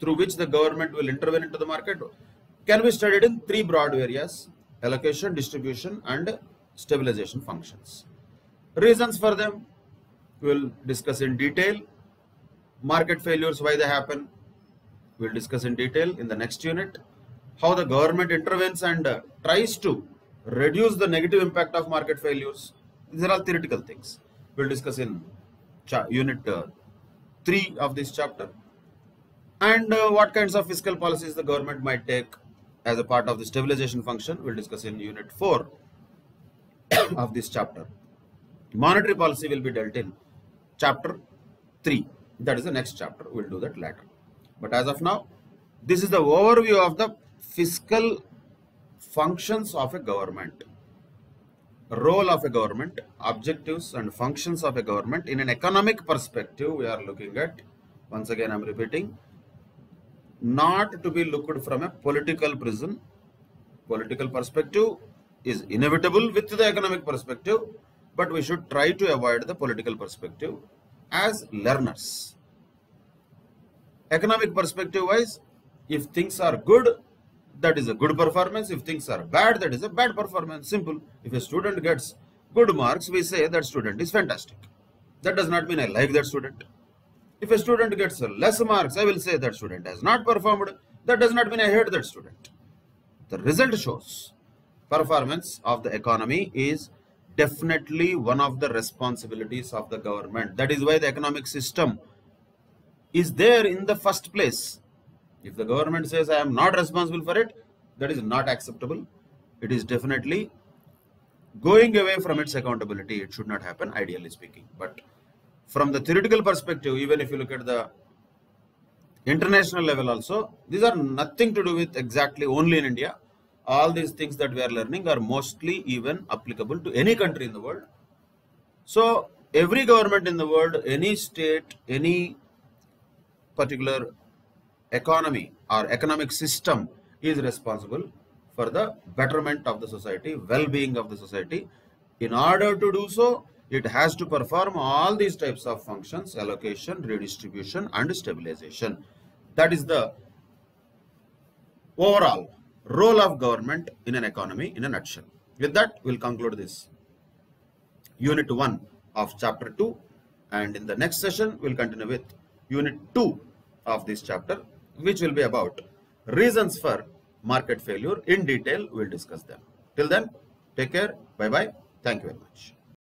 through which the government will intervene into the market? Can be studied in three broad areas allocation, distribution, and stabilization functions. Reasons for them we will discuss in detail. Market failures, why they happen, we will discuss in detail in the next unit. How the government intervenes and uh, tries to reduce the negative impact of market failures. These are all theoretical things. We will discuss in unit uh, 3 of this chapter and uh, what kinds of fiscal policies the government might take as a part of the stabilization function we'll discuss in unit 4 of this chapter. Monetary policy will be dealt in chapter 3 that is the next chapter. We'll do that later. But as of now this is the overview of the fiscal functions of a government. Role of a government, objectives and functions of a government. In an economic perspective we are looking at, once again I am repeating, not to be looked from a political prism. Political perspective is inevitable with the economic perspective, but we should try to avoid the political perspective as learners. Economic perspective wise, if things are good, that is a good performance. If things are bad, that is a bad performance. Simple. If a student gets good marks, we say that student is fantastic. That does not mean I like that student. If a student gets less marks, I will say that student has not performed. That does not mean I hate that student. The result shows performance of the economy is definitely one of the responsibilities of the government. That is why the economic system is there in the first place if the government says I am not responsible for it, that is not acceptable. It is definitely going away from its accountability. It should not happen, ideally speaking. But from the theoretical perspective, even if you look at the international level also, these are nothing to do with exactly only in India. All these things that we are learning are mostly even applicable to any country in the world. So every government in the world, any state, any particular economy or economic system is responsible for the betterment of the society, well-being of the society. In order to do so, it has to perform all these types of functions, allocation, redistribution and stabilization. That is the overall role of government in an economy in a nutshell. With that, we'll conclude this unit 1 of chapter 2 and in the next session, we'll continue with unit 2 of this chapter which will be about reasons for market failure in detail. We'll discuss them. Till then take care. Bye bye thank you very much